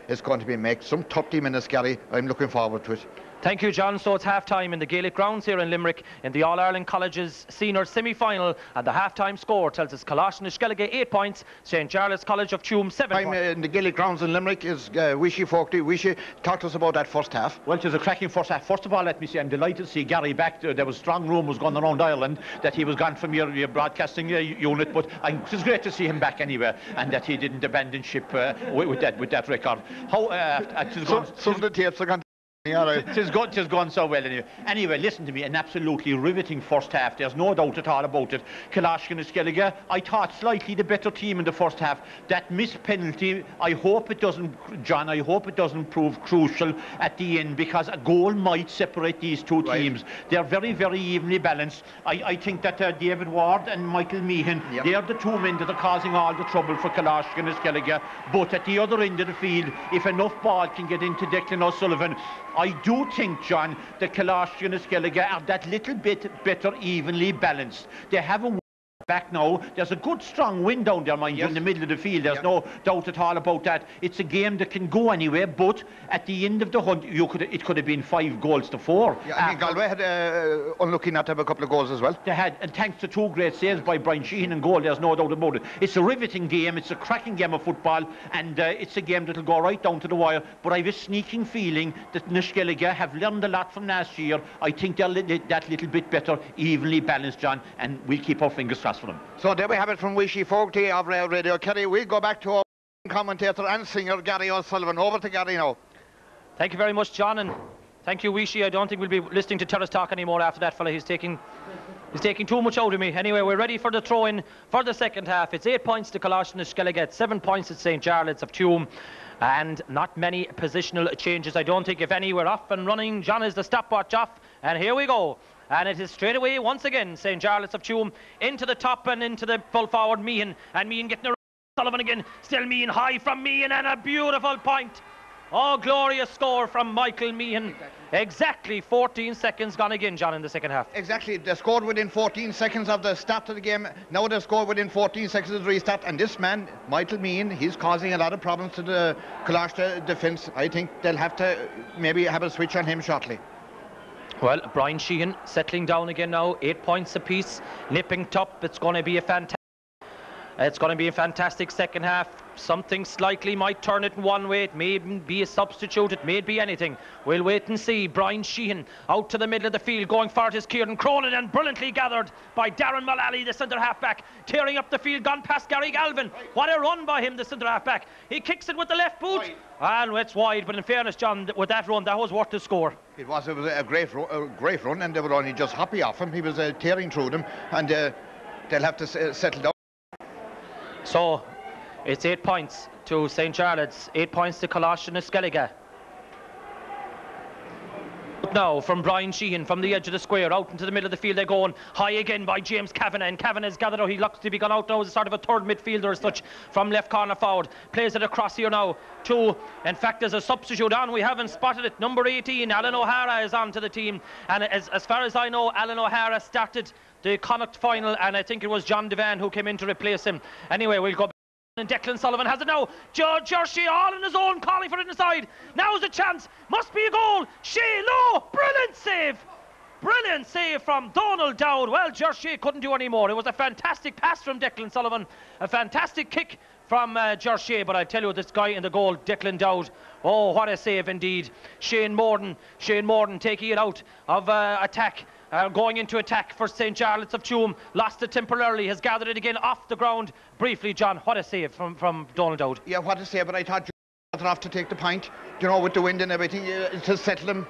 it's going to be make some 30 minutes, Gary. I'm looking forward to it. Thank you, John. So it's half time in the Gaelic grounds here in Limerick in the All Ireland Colleges senior semi final. And the half time score tells us Colashtern 8 points, St. Charles College of Tuam 7 time points. in the Gaelic grounds in Limerick is uh, Weeshie Fogarty. Weeshie, talk to us about that first half. Well, it was a cracking first half. First of all, let me say I'm delighted to see Gary back. There was strong rumours going around Ireland that he was gone from your, your broadcasting uh, unit, but it was great to see him back anyway and that he didn't abandon ship uh, with, with, that, with that record. How, uh, so, some of the tapes are going has gone, gone so well anyway. Anyway, listen to me, an absolutely riveting first half. There's no doubt at all about it. Kalashkin and Sceilge, I thought slightly the better team in the first half. That missed penalty, I hope it doesn't, John, I hope it doesn't prove crucial at the end because a goal might separate these two right. teams. They're very, very evenly balanced. I, I think that uh, David Ward and Michael Meehan, yep. they're the two men that are causing all the trouble for Kalashkin and Sceilge. But at the other end of the field, if enough ball can get into Declan O'Sullivan, I do think, John, the Colashtern and Sceilge are that little bit better evenly balanced. They have a back now. There's a good strong wind down there, mind yes. you, in the middle of the field. There's no doubt at all about that. It's a game that can go anywhere, but at the end of the hunt, you could it could have been five goals to four. Yeah, I mean, Galway had uh, unlucky not to have a couple of goals as well. They had, and thanks to two great saves by Brian Sheehan and goal, there's no doubt about it. It's a riveting game. It's a cracking game of football, and uh, it's a game that'll go right down to the wire. But I have a sneaking feeling that Niskelige have learned a lot from last year. I think they're li that little bit better, evenly balanced, John, and we'll keep our fingers crossed for them. So there we have it from Weeshie Fogarty of Rail Radio Kerry. We go back to our commentator and singer Gary O'Sullivan. Over to Gary now. Thank you very much, John, and thank you, Weeshie. I don't think we'll be listening to Terrace talk anymore after that fella. He's taking He's taking too much out of me. Anyway, we're ready for the throw-in for the second half. It's eight points to Colashtern Sceilge, seven points at St. Jarlath's of Tuam, and not many positional changes. I don't think, if any, we're off and running. John is the stopwatch off, and here we go. And it is straight away, once again, St. Charles of Tuam into the top and into the full forward Meehan. And Meehan getting around Sullivan again. Still Meehan high from Meehan and a beautiful point. Oh, glorious score from Michael Meehan. Exactly 14 seconds gone again, John, in the second half. Exactly. They scored within 14 seconds of the start of the game. Now they scored within 14 seconds of the restart. And this man, Michael Meehan, he's causing a lot of problems to the Colashtern defence. I think they'll have to maybe have a switch on him shortly. Well, Brian Sheehan settling down again now, eight points apiece, nipping top. It's going to be a fantastic. It's going to be a fantastic second half. Something slightly might turn it in one way. It may be a substitute. It may be anything. We'll wait and see. Brian Sheehan out to the middle of the field. Going for it is Kieran Cronin and brilliantly gathered by Darren Mullally, the centre half back. Tearing up the field, gone past Gary Galvin. What a run by him, the centre half back. He kicks it with the left boot. And it's wide, but in fairness, John, with that run, that was worth the score. It was, it was a great, a great run, and they were only just happy off him. He was uh, tearing through them, and uh, they'll have to settle down. So, it's eight points to St. Jarlath's, eight points to and Sceilge. now from Brian Sheehan from the edge of the square out into the middle of the field they're going high again by James Kavanagh and Kavanagh has gathered out he looks to be gone out now as a sort of a third midfielder as such from left corner forward plays it across here now to in fact there's a substitute on we haven't spotted it number 18 Alan O'Hara is on to the team and as, as far as I know Alan O'Hara started the Connacht final and I think it was John Devan who came in to replace him anyway we'll go back. and Declan Sullivan has it now. Ger O'Shea all in his own, calling for it inside. Now's the chance. Must be a goal. Shea low. Brilliant save. Brilliant save from Donald Dowd. Well, Shea couldn't do any more. It was a fantastic pass from Declan Sullivan. A fantastic kick from uh, Shea. But I tell you, this guy in the goal, Declan Dowd. Oh, what a save indeed. Shane Morden. Shane Morden taking it out of uh, attack. Uh, going into attack for St. Jarlath of Tuam. Lost it temporarily, has gathered it again off the ground. Briefly, John, what a save from, from Donald Dowd. Yeah, what a save, but I thought you off to take the point, you know, with the wind and everything, uh, to settle him.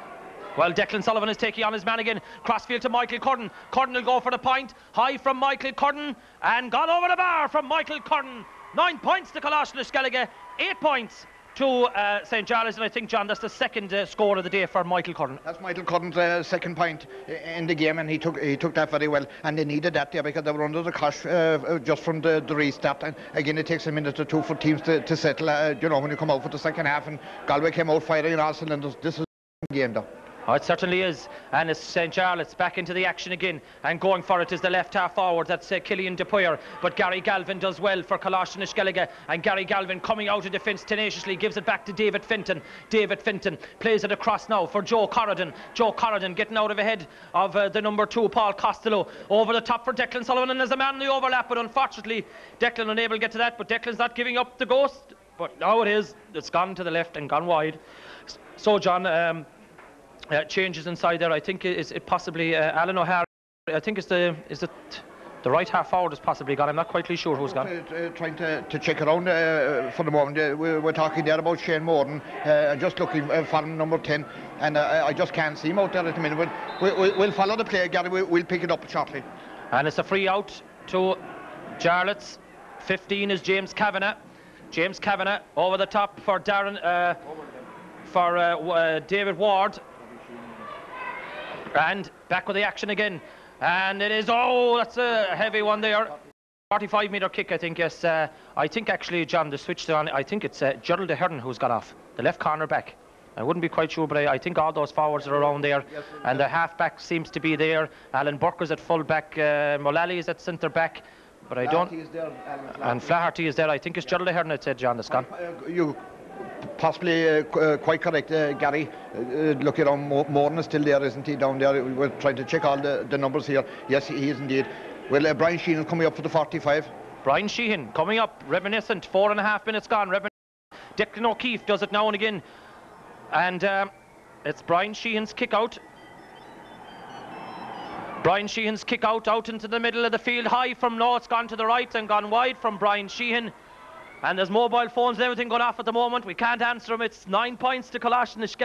Well, Declan Sullivan is taking on his man again. Crossfield to Michael Curran. Curran will go for the point. High from Michael Curran. And gone over the bar from Michael Curran. Nine points to Colossus Eight points to uh, St Giles, and I think John, that's the second uh, score of the day for Michael Curran. That's Michael Curran's uh, second point in the game, and he took he took that very well, and they needed that there because they were under the cosh uh, uh, just from the, the restart, and again it takes a minute or two for teams to, to settle. Uh, you know when you come out for the second half, and Galway came out firing in all cylinders. This is game though. Oh, it certainly is. And it's St. Charles back into the action again. And going for it is the left half forward. That's uh, Killian de Paor. But Gary Galvin does well for Colossian Sceilge. And Gary Galvin coming out of defence tenaciously gives it back to David Finton. David Finton plays it across now for Joe Corridon. Joe Corridon getting out of ahead of uh, the number two, Paul Costello. Over the top for Declan Sullivan. And there's a man in the overlap. But unfortunately, Declan unable to get to that. But Declan's not giving up the ghost. But now it is. It's gone to the left and gone wide. So, John. Um, uh, changes inside there. I think is it possibly uh, Alan O'Hara. I think it's the is it the right half forward has possibly gone. I'm not quite sure who's gone. Uh, trying to, to check around uh, for the moment. Uh, we're, we're, talking there about Shane Morden. Uh, just looking uh, for number 10, and uh, I just can't see him out there at the minute. We'll, we'll, we'll follow the play, Gary. We'll, we'll, pick it up shortly. And it's a free out to Jarlath's. 15 is James Kavanagh. James Kavanagh over the top for Darren. for David Ward and back with the action again. And it is, oh, that's a heavy one there. 45 metre kick, I think, yes. Uh, I think actually, John, the switch on, I think it's uh, Gerald Ahern who's got off, the left corner back. I wouldn't be quite sure, but I, I think all those forwards are around there. And the half back seems to be there. Alan Burke is at full back, uh, Mullally is at centre back. But I don't. There, and Flaherty is there. I think it's Gerald Ahern, it said, John, the scan. Uh, you possibly uh, uh, quite correct, uh, Gary. Uh, look at him, Morton is still there, isn't he, down there? We're trying to check all the, the numbers here. Yes, he is indeed. Well, uh, Brian Sheehan coming up for the 45. Brian Sheehan coming up, reminiscent, four and a half minutes gone. Reminiscent. Declan O'Keeffe does it now and again. And um, it's Brian Sheehan's kick out. Brian Sheehan's kick out, out into the middle of the field, high from low, it's gone to the right and gone wide from Brian Sheehan. And there's mobile phones and everything going off at the moment. We can't answer them. It's nine points to Colossus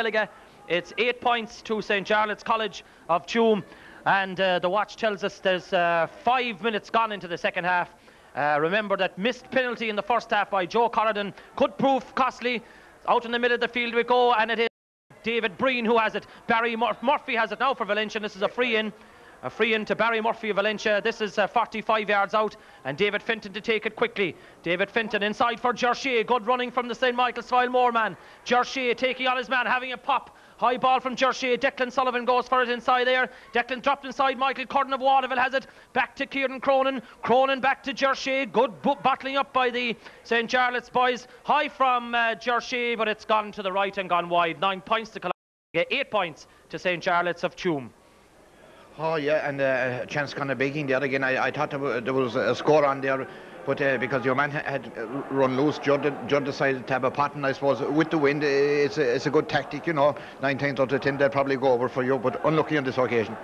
It's eight points to St. Jarlath's College of Tuam. And uh, the watch tells us there's uh, five minutes gone into the second half. Uh, remember that missed penalty in the first half by Joe Corridon could prove costly. Out in the middle of the field we go, and it is David Breen who has it. Barry Mur Murphy has it now for Valentia. This is a free in. A free in to Barry Murphy of Valentia. This is uh, 45 yards out, and David Finton to take it quickly. David Finton inside for Ger Shea. Good running from the St. Michael's Moore man. Ger Shea taking on his man, having a pop. High ball from Ger Shea. Declan Sullivan goes for it inside there. Declan dropped inside. Michael Curran of Waterville has it. Back to Kieran Cronin. Cronin back to Ger Shea. Good battling up by the St. Jarlath's boys. High from uh, Ger Shea, but it's gone to the right and gone wide. Nine points to Columbia. Eight points to St. Jarlath's of Tuam. Oh yeah, and uh, chance kind of begging there again. I, I thought there was a score on there, but uh, because your man had run loose, Judd, Judd decided to have a pattern. I suppose with the wind, it's a, it's a good tactic. You know, nine times out of ten they'll probably go over for you, but unlucky on this occasion.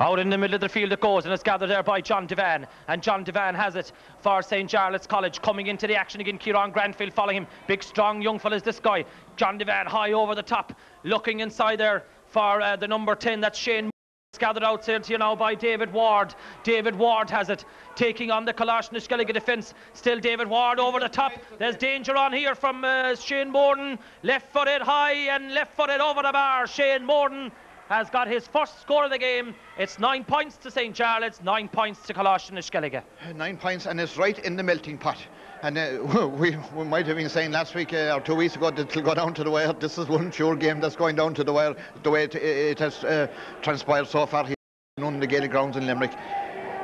Out in the middle of the field it goes, and it's gathered there by John Devan. And John Devan has it for St. Jarlath's College. Coming into the action again, Kieran Granfield following him. Big, strong, young fellas, this guy. John Devan high over the top, looking inside there for uh, the number 10, that's Shane gathered out there to you now by David Ward. David Ward has it, taking on the Kalashnikov defence. Still David Ward over the top. There's danger on here from uh, Shane Morden. Left footed high and left footed over the bar. Shane Morden has got his first score of the game. It's nine points to St. Jarlath's, nine points to Coláiste Sceilge. Nine points, and it's right in the melting pot. And uh, (laughs) we, we might have been saying last week uh, or two weeks ago that it'll go down to the wire. This is one pure game that's going down to the wire, the way it, it has uh, transpired so far here on the Gaelic grounds in Limerick.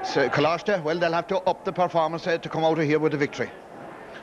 So Coláiste, well, they'll have to up the performance uh, to come out of here with a victory.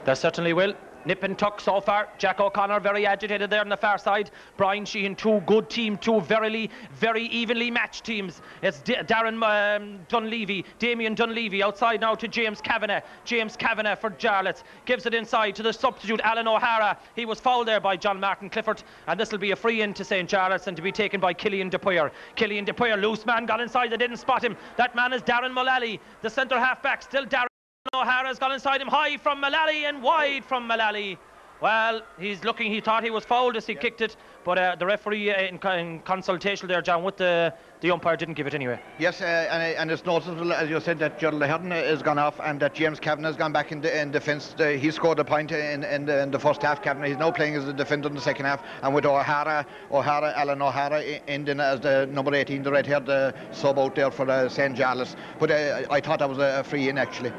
They certainly will. Nip and tuck so far. Jack O'Connor very agitated there on the far side. Brian Sheehan, two good team, two very, very evenly matched teams. It's D Darren um, Dunleavy, Damien Dunleavy outside now to James Kavanagh. James Kavanagh for Jarlath gives it inside to the substitute Alan O'Hara. He was fouled there by John Martin Clifford, and this will be a free in to St. Jarlath's and to be taken by Killian de Paor. Killian de Paor, loose man, got inside. They didn't spot him. That man is Darren Mullally, the centre half back. Still Darren. O'Hara's gone inside him high from Mullally and wide from Mullally. Well, he's looking, he thought he was fouled as he yeah. kicked it, but uh, the referee uh, in, in, consultation there, John, with the, the umpire didn't give it anyway. Yes, uh, and, and, it's noticeable, as you said, that Gerald Ahern has gone off and that James Kavanagh has gone back in, de in defence. he scored a point in, in, the, in the first half, Kavanagh. He's now playing as a defender in the second half, and with O'Hara, O'Hara, Alan O'Hara ending as the number 18, the red-haired uh, sub out there for uh, St. Giles. But uh, I thought that was a free in, actually.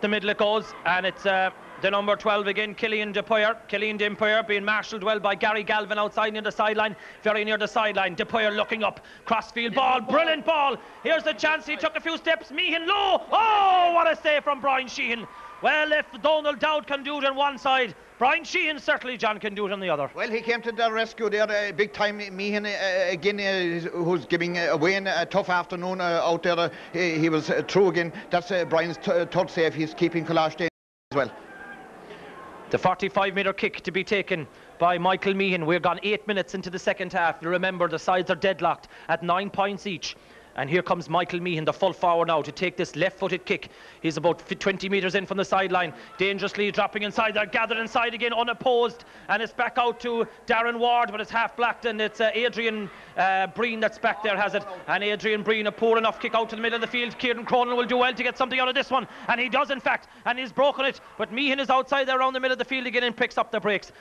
The middle it goes, and it's uh, the number 12 again, Killian de Paor. Killian de Paor being marshalled well by Gary Galvin outside near the sideline, very near the sideline. de Paor looking up, crossfield ball, brilliant ball. Here's the chance, he took a few steps, Meehan low. Oh, what a save from Brian Sheehan. Well, if Donald Dowd can do it on one side, Brian Sheehan certainly, John, can do it on the other. Well, he came to the rescue there, uh, big time. Meehan, uh, again, uh, who's giving uh, Wayne a tough afternoon uh, out there. Uh, he, he, was uh, through again. That's Brian's third save. He's keeping Coláiste as well. The 45 metre kick to be taken by Michael Meehan. We're gone eight minutes into the second half. You remember the sides are deadlocked at nine points each. And here comes Michael Meehan, the full forward now, to take this left-footed kick. He's about 20 metres in from the sideline, dangerously dropping inside there, gathered inside again, unopposed, and it's back out to Darren Ward, but it's half blacked, and it's uh, Adrian uh, Breen that's back there, has it. And Adrian Breen, a poor enough kick out to the middle of the field. Kieran Cronin will do well to get something out of this one, and he does, in fact, and he's broken it. But Meehan is outside there around the middle of the field again and picks up the breaks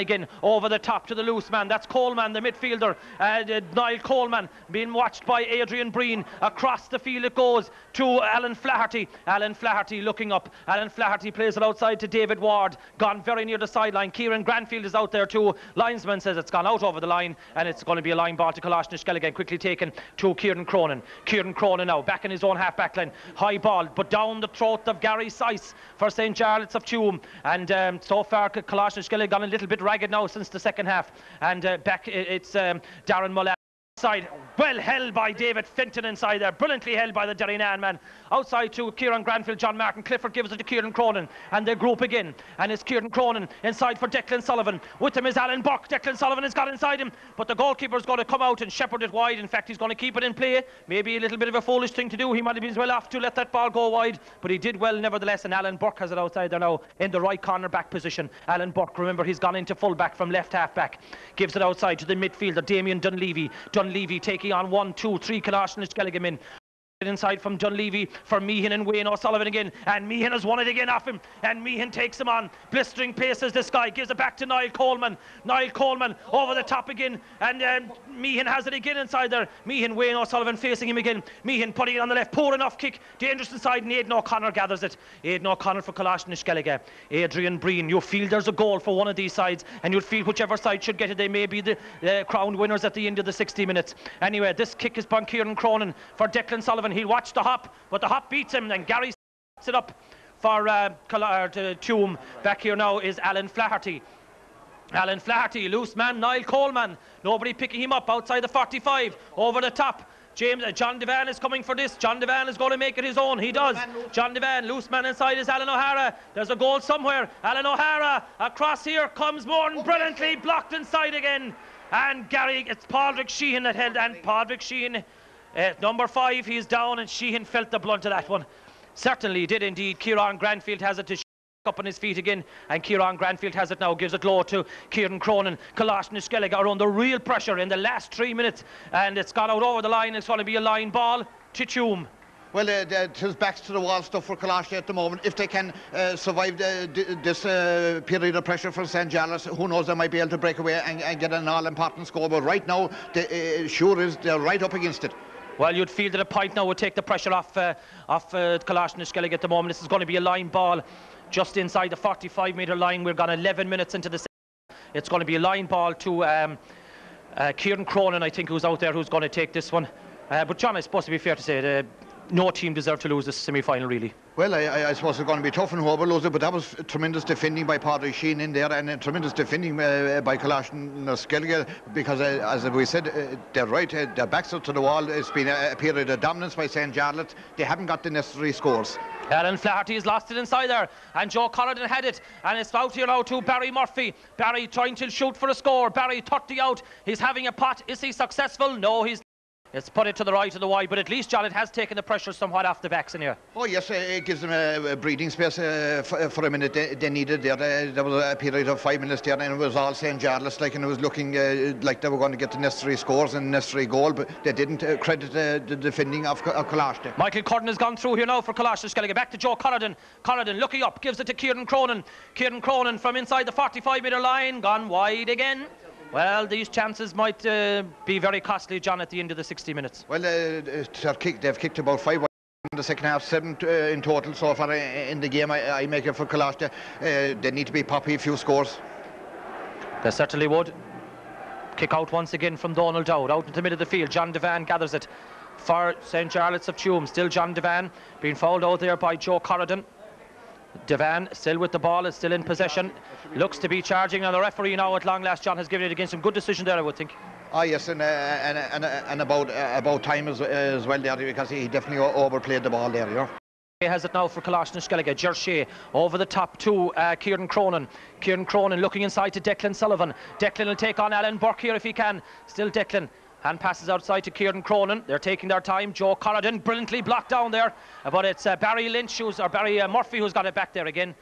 again over the top to the loose man. That's Coleman, the midfielder. Uh, Niall Coleman being watched by Adrian Breen. Across the field it goes to Alan Flaherty. Alan Flaherty looking up. Alan Flaherty plays it outside to David Ward. Gone very near the sideline. Kieran Granfield is out there too. Linesman says it's gone out over the line and it's going to be a line ball to Kalashnikov again. Quickly taken to Kieran Cronin. Kieran Cronin now back in his own half back line. High ball, but down the throat of Gary Sice for St. Charles of Tuam. And um, so far Kalashnikov gone a little bit ragged now since the second half. And uh, back it's um, Darren Mullally side. Well held by David Finton inside there. Brilliantly held by the Derrynane man. Outside to Kieran Granfield, John Martin. Clifford gives it to Kieran Cronin. And they group again. And it's Kieran Cronin inside for Declan Sullivan. With him is Alan Buck. Declan Sullivan has got inside him. But the goalkeeper's going to come out and shepherd it wide. In fact, he's going to keep it in play. Maybe a little bit of a foolish thing to do. He might have been well off to let that ball go wide. But he did well nevertheless. And Alan Burke has it outside there now in the right corner back position. Alan Burke, remember, he's gone into full back from left half back. Gives it outside to the midfielder, Damien Dunleavy. Dunleavy taking on one, two, three Gilligan in inside from Dunleavy for Meehan and Wayne O'Sullivan again. And Meehan has won it again off him. And Meehan takes him on. Blistering paces this guy. Gives it back to Niall Coleman. Niall Coleman over the top again. And um, Meehan has it again inside there. Meehan Wayne O'Sullivan facing him again. Meehan putting it on the left. Poor enough kick. Dangerous inside. And Aidan O'Connor gathers it. Aidan O'Connor for Kalashnikov Adrian Breen you feel there's a goal for one of these sides. And you'll feel whichever side should get it. They may be the uh, crowned winners at the end of the 60 minutes. Anyway this kick is by Kieran Cronin for Declan Sullivan and he'll watch the hop, but the hop beats him, and Gary sets it up for uh, Tuam. Back here now is Alan Flaherty. Alan Flaherty, loose man, Niall Coleman. Nobody picking him up outside the 45, over the top. James, uh, John Devan is coming for this. John Devan is going to make it his own. He does. John Devan, loose man inside is Alan O'Hara. There's a goal somewhere. Alan O'Hara across here comes Morton brilliantly blocked inside again. And Gary, it's Padraig Sheehan that held, and Padraig Sheehan uh, number five, he's down, and Sheehan felt the blunt of that one. Certainly did indeed. Kieran Granfield has it to up on his feet again and Kieran Granfield has it now gives it low to Kieran Cronin Kalashnikov Skellig are under real pressure in the last three minutes and it's gone out over the line it's going to be a line ball to Tuam Well, uh, it is backs to the wall stuff for Kalash at the moment. If they can uh, survive the, this uh, period of pressure from St. Giles, who knows, they might be able to break away and, and get an all-important score. But right now, the, uh, sure is they're right up against it. Well, you'd feel that a point now would take the pressure off uh, off uh, Kalashnikov at the moment. This is going to be a line ball just inside the 45 metre line. We're gone 11 minutes into the. It's going to be a line ball to um, uh, Kieran Cronin, I think, who's out there, who's going to take this one. Uh, but John, I suppose to be fair to say, the no team deserved to lose this semi-final, really. Well, I, I, suppose it's going to be tough in Hobart, but that was tremendous defending by Padraig Sheehan in there and tremendous defending uh, by Kalashnikov because, uh, as we said, uh, they're right, uh, their backs are to the wall. It's been a, a period of dominance by St. Jarlath. They haven't got the necessary scores. Alan Flaherty has lost it inside there, and Joe Corrigan had it, and it's out here now to Barry Murphy. Barry trying to shoot for a score. Barry 30 out. He's having a pot. Is he successful? No, he's it's put it to the right of the wide, but at least, John, it has taken the pressure somewhat off the backs in here. Oh, yes, uh, it gives them a, a breathing space uh, for, for, a minute. They, they needed there. Uh, there was a period of five minutes there, and it was all St. Jarlath, like, and it was looking uh, like they were going to get the necessary scores and necessary goal, but they didn't uh, credit uh, the defending of, of. Michael Curtin has gone through here now for Colashte. Just going to get back to Joe Corrigan. Corrigan looking up, gives it to Kieran Cronin. Kieran Cronin from inside the 45 metre line, gone wide again. Well, these chances might uh, be very costly, John, at the end of the 60 minutes. Well, uh, kick, they've kicked about five in the second half, seven uh, in total so far in the game. I, I make it for Colashte. Uh, they need to be poppy a few scores. They certainly would. Kick out once again from Donald Dowd, out into the middle of the field. John Devan gathers it for St. Jarlath's of Tuam. Still John Devan being fouled out there by Joe Corrigan. Devan still with the ball, is still in possession. Looks to be charging, and the referee now at long last, John, has given it against him. Good decision there, I would think. Oh yes, and uh, and, and, and about uh, about time as, as well there because he definitely overplayed the ball there, you know. He has it now for Kalashnikov. Ger Shea over the top to uh, Kieran Cronin. Kieran Cronin looking inside to Declan Sullivan. Declan will take on Alan Burke here if he can. Still Declan Hand passes outside to Kieran Cronin. They're taking their time. Joe Corrigan brilliantly blocked down there. But it's uh, Barry Lynch who's, or Barry uh, Murphy who's got it back there again.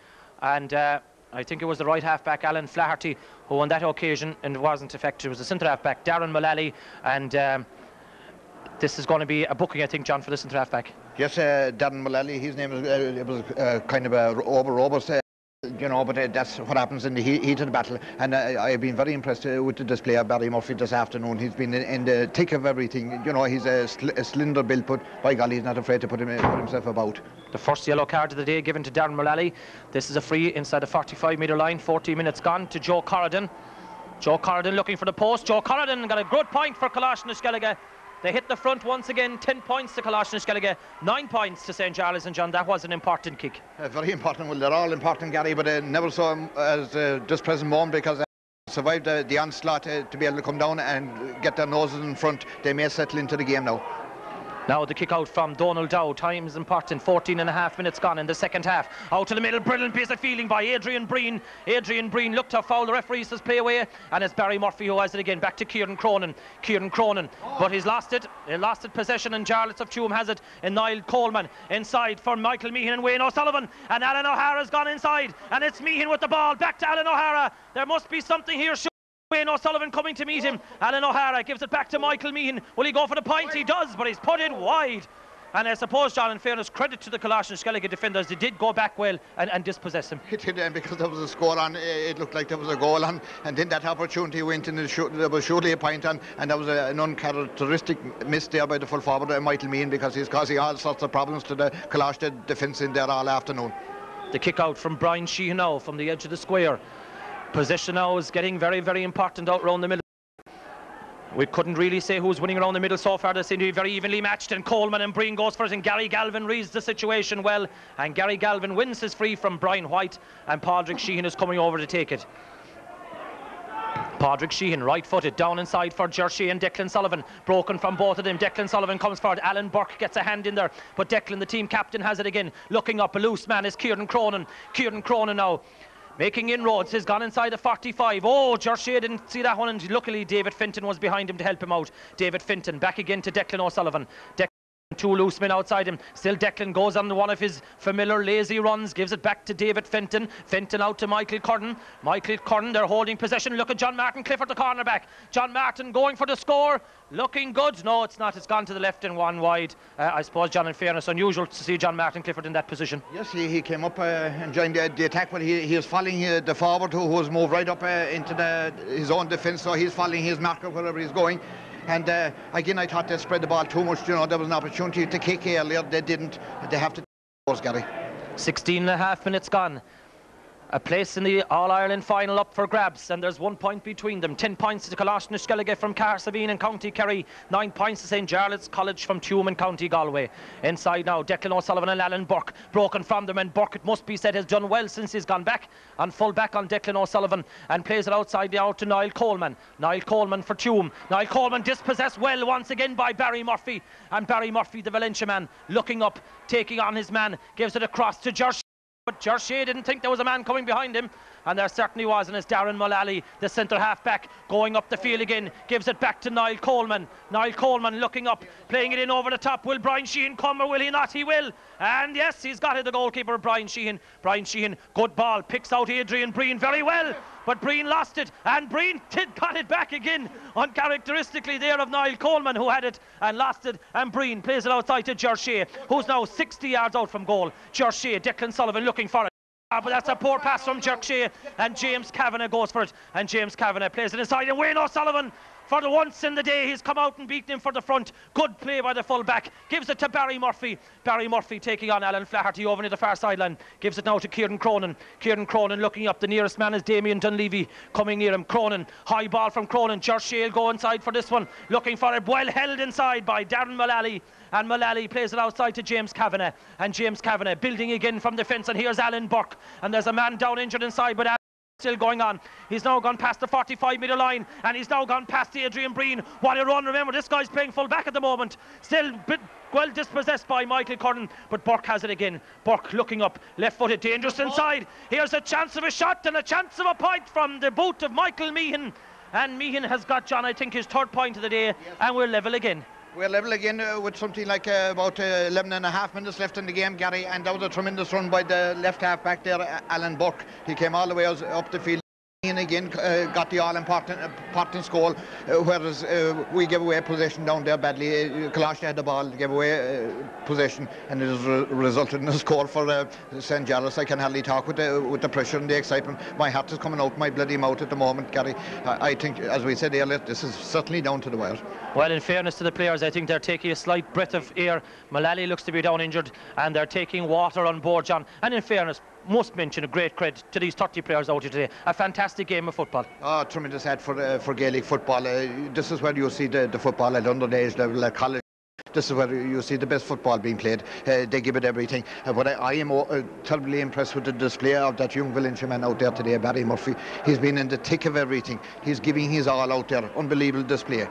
And uh, I think it was the right halfback, Alan Flaherty, who on that occasion, and wasn't effective, it was the centre halfback, Darren Mullally. And um, this is going to be a booking, I think, John, for the centre halfback. Yes, uh, Darren Mullally, his name is, uh, it was uh, kind of a over robust you know, but uh, that's what happens in the heat, heat of the battle. And uh, I've been very impressed uh, with the display of Barry Murphy this afternoon. He's been in, in the thick of everything. You know, he's a, sl a, slender build, but by golly, he's not afraid to put, him, put himself about. The first yellow card of the day given to Darren Mullally. This is a free inside the 45 metre line. 40 minutes gone to Joe Corrigan. Joe Corrigan looking for the post. Joe Corrigan got a good point for Kalashnikov. They hit the front once again, 10 points to Kalashnikov, 9 points to St. Charles and John. That was an important kick. Uh, very important. Well, they're all important, Gary, but uh, never so um, as uh, this present moment because uh, survived uh, the onslaught uh, to be able to come down and get their noses in front. They may settle into the game now. Now the kick out from Donald Dow. Time is important. 14 and a half minutes gone in the second half. Out to the middle. Brilliant piece of fielding by Adrian Breen. Adrian Breen looked to foul. The referee says play away. And it's Barry Murphy who has it again. Back to Kieran Cronin. Kieran Cronin. But he's lost it. He lost it possession. And Jarlath of Tuam has it. And Niall Coleman inside for Michael Meehan and Wayne O'Sullivan. And Alan O'Hara's gone inside. And it's Meehan with the ball. Back to Alan O'Hara. There must be something here. Wayne O'Sullivan coming to meet him. Alan O'Hara gives it back to Michael Meehan. Will he go for the point? He does, but he's put it wide. And I suppose, John, in fairness, credit to the Kalashnikov defenders, they did go back well and, and dispossess him. It did, and because there was a score on, it looked like there was a goal on, and then that opportunity went in, the shoot, there was surely a point on, and there was a, an uncharacteristic miss there by the full forward, uh, Michael Meehan, because he's causing all sorts of problems to the Kalashnikov defence in there all afternoon. The kick out from Brian Sheehan now from the edge of the square. Position now is getting very, very important out around the middle. We couldn't really say who's winning around the middle so far. They seem to be very evenly matched. And Coleman and Breen goes for it. And Gary Galvin reads the situation well. And Gary Galvin wins his free from Brian White. And Padraig Sheehan is coming over to take it. Padraig Sheehan, right footed, down inside for Ger Shea and Declan Sullivan. Broken from both of them. Declan Sullivan comes forward. Alan Burke gets a hand in there. But Declan, the team captain, has it again. Looking up, a loose man is Kieran Cronin. Kieran Cronin now making inroads. He's gone inside the 45. Oh, Ger Shea didn't see that one, and luckily David Finton was behind him to help him out. David Finton back again to Declan O'Sullivan. Two loose men outside him. Still Declan goes on one of his familiar lazy runs, gives it back to David Fenton. Fenton out to Michael Curran. Michael Curran, they're holding possession. Look at John Martin Clifford, the cornerback. John Martin going for the score. Looking good. No, it's not. It's gone to the left and one wide. Uh, I suppose, John, in fairness, unusual to see John Martin Clifford in that position. Yes, he, he came up uh, and joined the, the, attack, but he, he is following uh, the forward who, who has moved right up uh, into the, his own defence, so he's following his marker wherever he's going. And uh, again, I thought they spread the ball too much. You know, there was an opportunity to kick earlier. They didn't. They have to. Gary. 16 and a half minutes gone a place in the All-Ireland final up for grabs and there's one point between them. 10 points to Coláiste from Cahersiveen and County Kerry. 9 points to St Jarlath's College from Tuam and County Galway. Inside now Declan O'Sullivan and Alan Burke. Broken from them and Burke it must be said has done well since he's gone back. And full back on Declan O'Sullivan and plays it outside now to Niall Coleman. Niall Coleman for Tuam. Niall Coleman dispossessed well once again by Barry Murphy. And Barry Murphy the Valentia man looking up taking on his man gives it across to Josh but Ger Shea didn't think there was a man coming behind him, and there certainly was, and it's Darren Mullally, the centre half back, going up the field again, gives it back to Niall Coleman. Niall Coleman looking up, playing it in over the top. Will Brian Sheehan come or will he not? He will. And yes, he's got it, the goalkeeper, Brian Sheehan. Brian Sheehan, good ball, picks out Adrian Breen very well but Breen lost it, and Breen did got it back again, uncharacteristically there of Niall Coleman, who had it and lost it, and Breen plays it outside to Ger Shea, who's now 60 yards out from goal. Ger Shea, Declan Sullivan looking for it. Ah, but that's a poor pass from Ger Shea, and James Kavanagh goes for it, and James Kavanagh plays it inside, and Wayne O'Sullivan for the once in the day, he's come out and beaten him for the front. Good play by the full-back. Gives it to Barry Murphy. Barry Murphy taking on Alan Flaherty over near the far sideline. Gives it now to Kieran Cronin. Kieran Cronin looking up. The nearest man is Damien Dunleavy coming near him. Cronin. High ball from Cronin. Josh Shale go inside for this one. Looking for it. Well held inside by Darren Mullally and Mullally plays it outside to James Kavanagh and James Kavanagh building again from the fence and here's Alan Burke and there's a man down injured inside but Still going on. He's now gone past the 45 metre line and he's now gone past Adrian Breen. What a run. Remember, this guy's playing full back at the moment. Still bit well dispossessed by Michael Curran, but Burke has it again. Burke looking up, left footed, dangerous inside. Here's a chance of a shot and a chance of a point from the boot of Michael Meehan. And Meehan has got John, I think, his third point of the day, and we're level again. We're level again uh, with something like uh, about uh, 11 and a half minutes left in the game, Gary, and that was a tremendous run by the left half back there, Alan Burke. He came all the way up the field. And again uh, got the all-important important goal, uh, whereas uh, we gave away possession down there badly. Uh, Coláiste had the ball, gave away uh, possession, and it has re resulted in a score for uh, St. Giles. I can hardly talk with the, with the pressure and the excitement. My heart is coming out my bloody mouth at the moment, Gary. I, I think, as we said earlier, this is certainly down to the wire. Well, in fairness to the players, I think they're taking a slight breath of air. Mullally looks to be down injured, and they're taking water on board, John. And in fairness, must mention a great credit to these 30 players out here today. A fantastic game of football. Oh, tremendous ad for uh, for Gaelic football. Uh, this is where you see the, the football at underage level, at college. This is where you see the best football being played. Uh, they give it everything. Uh, but I, I am uh, terribly impressed with the display of that young Valentia man out there today, Barry Murphy. He's been in the thick of everything. He's giving his all out there. Unbelievable display.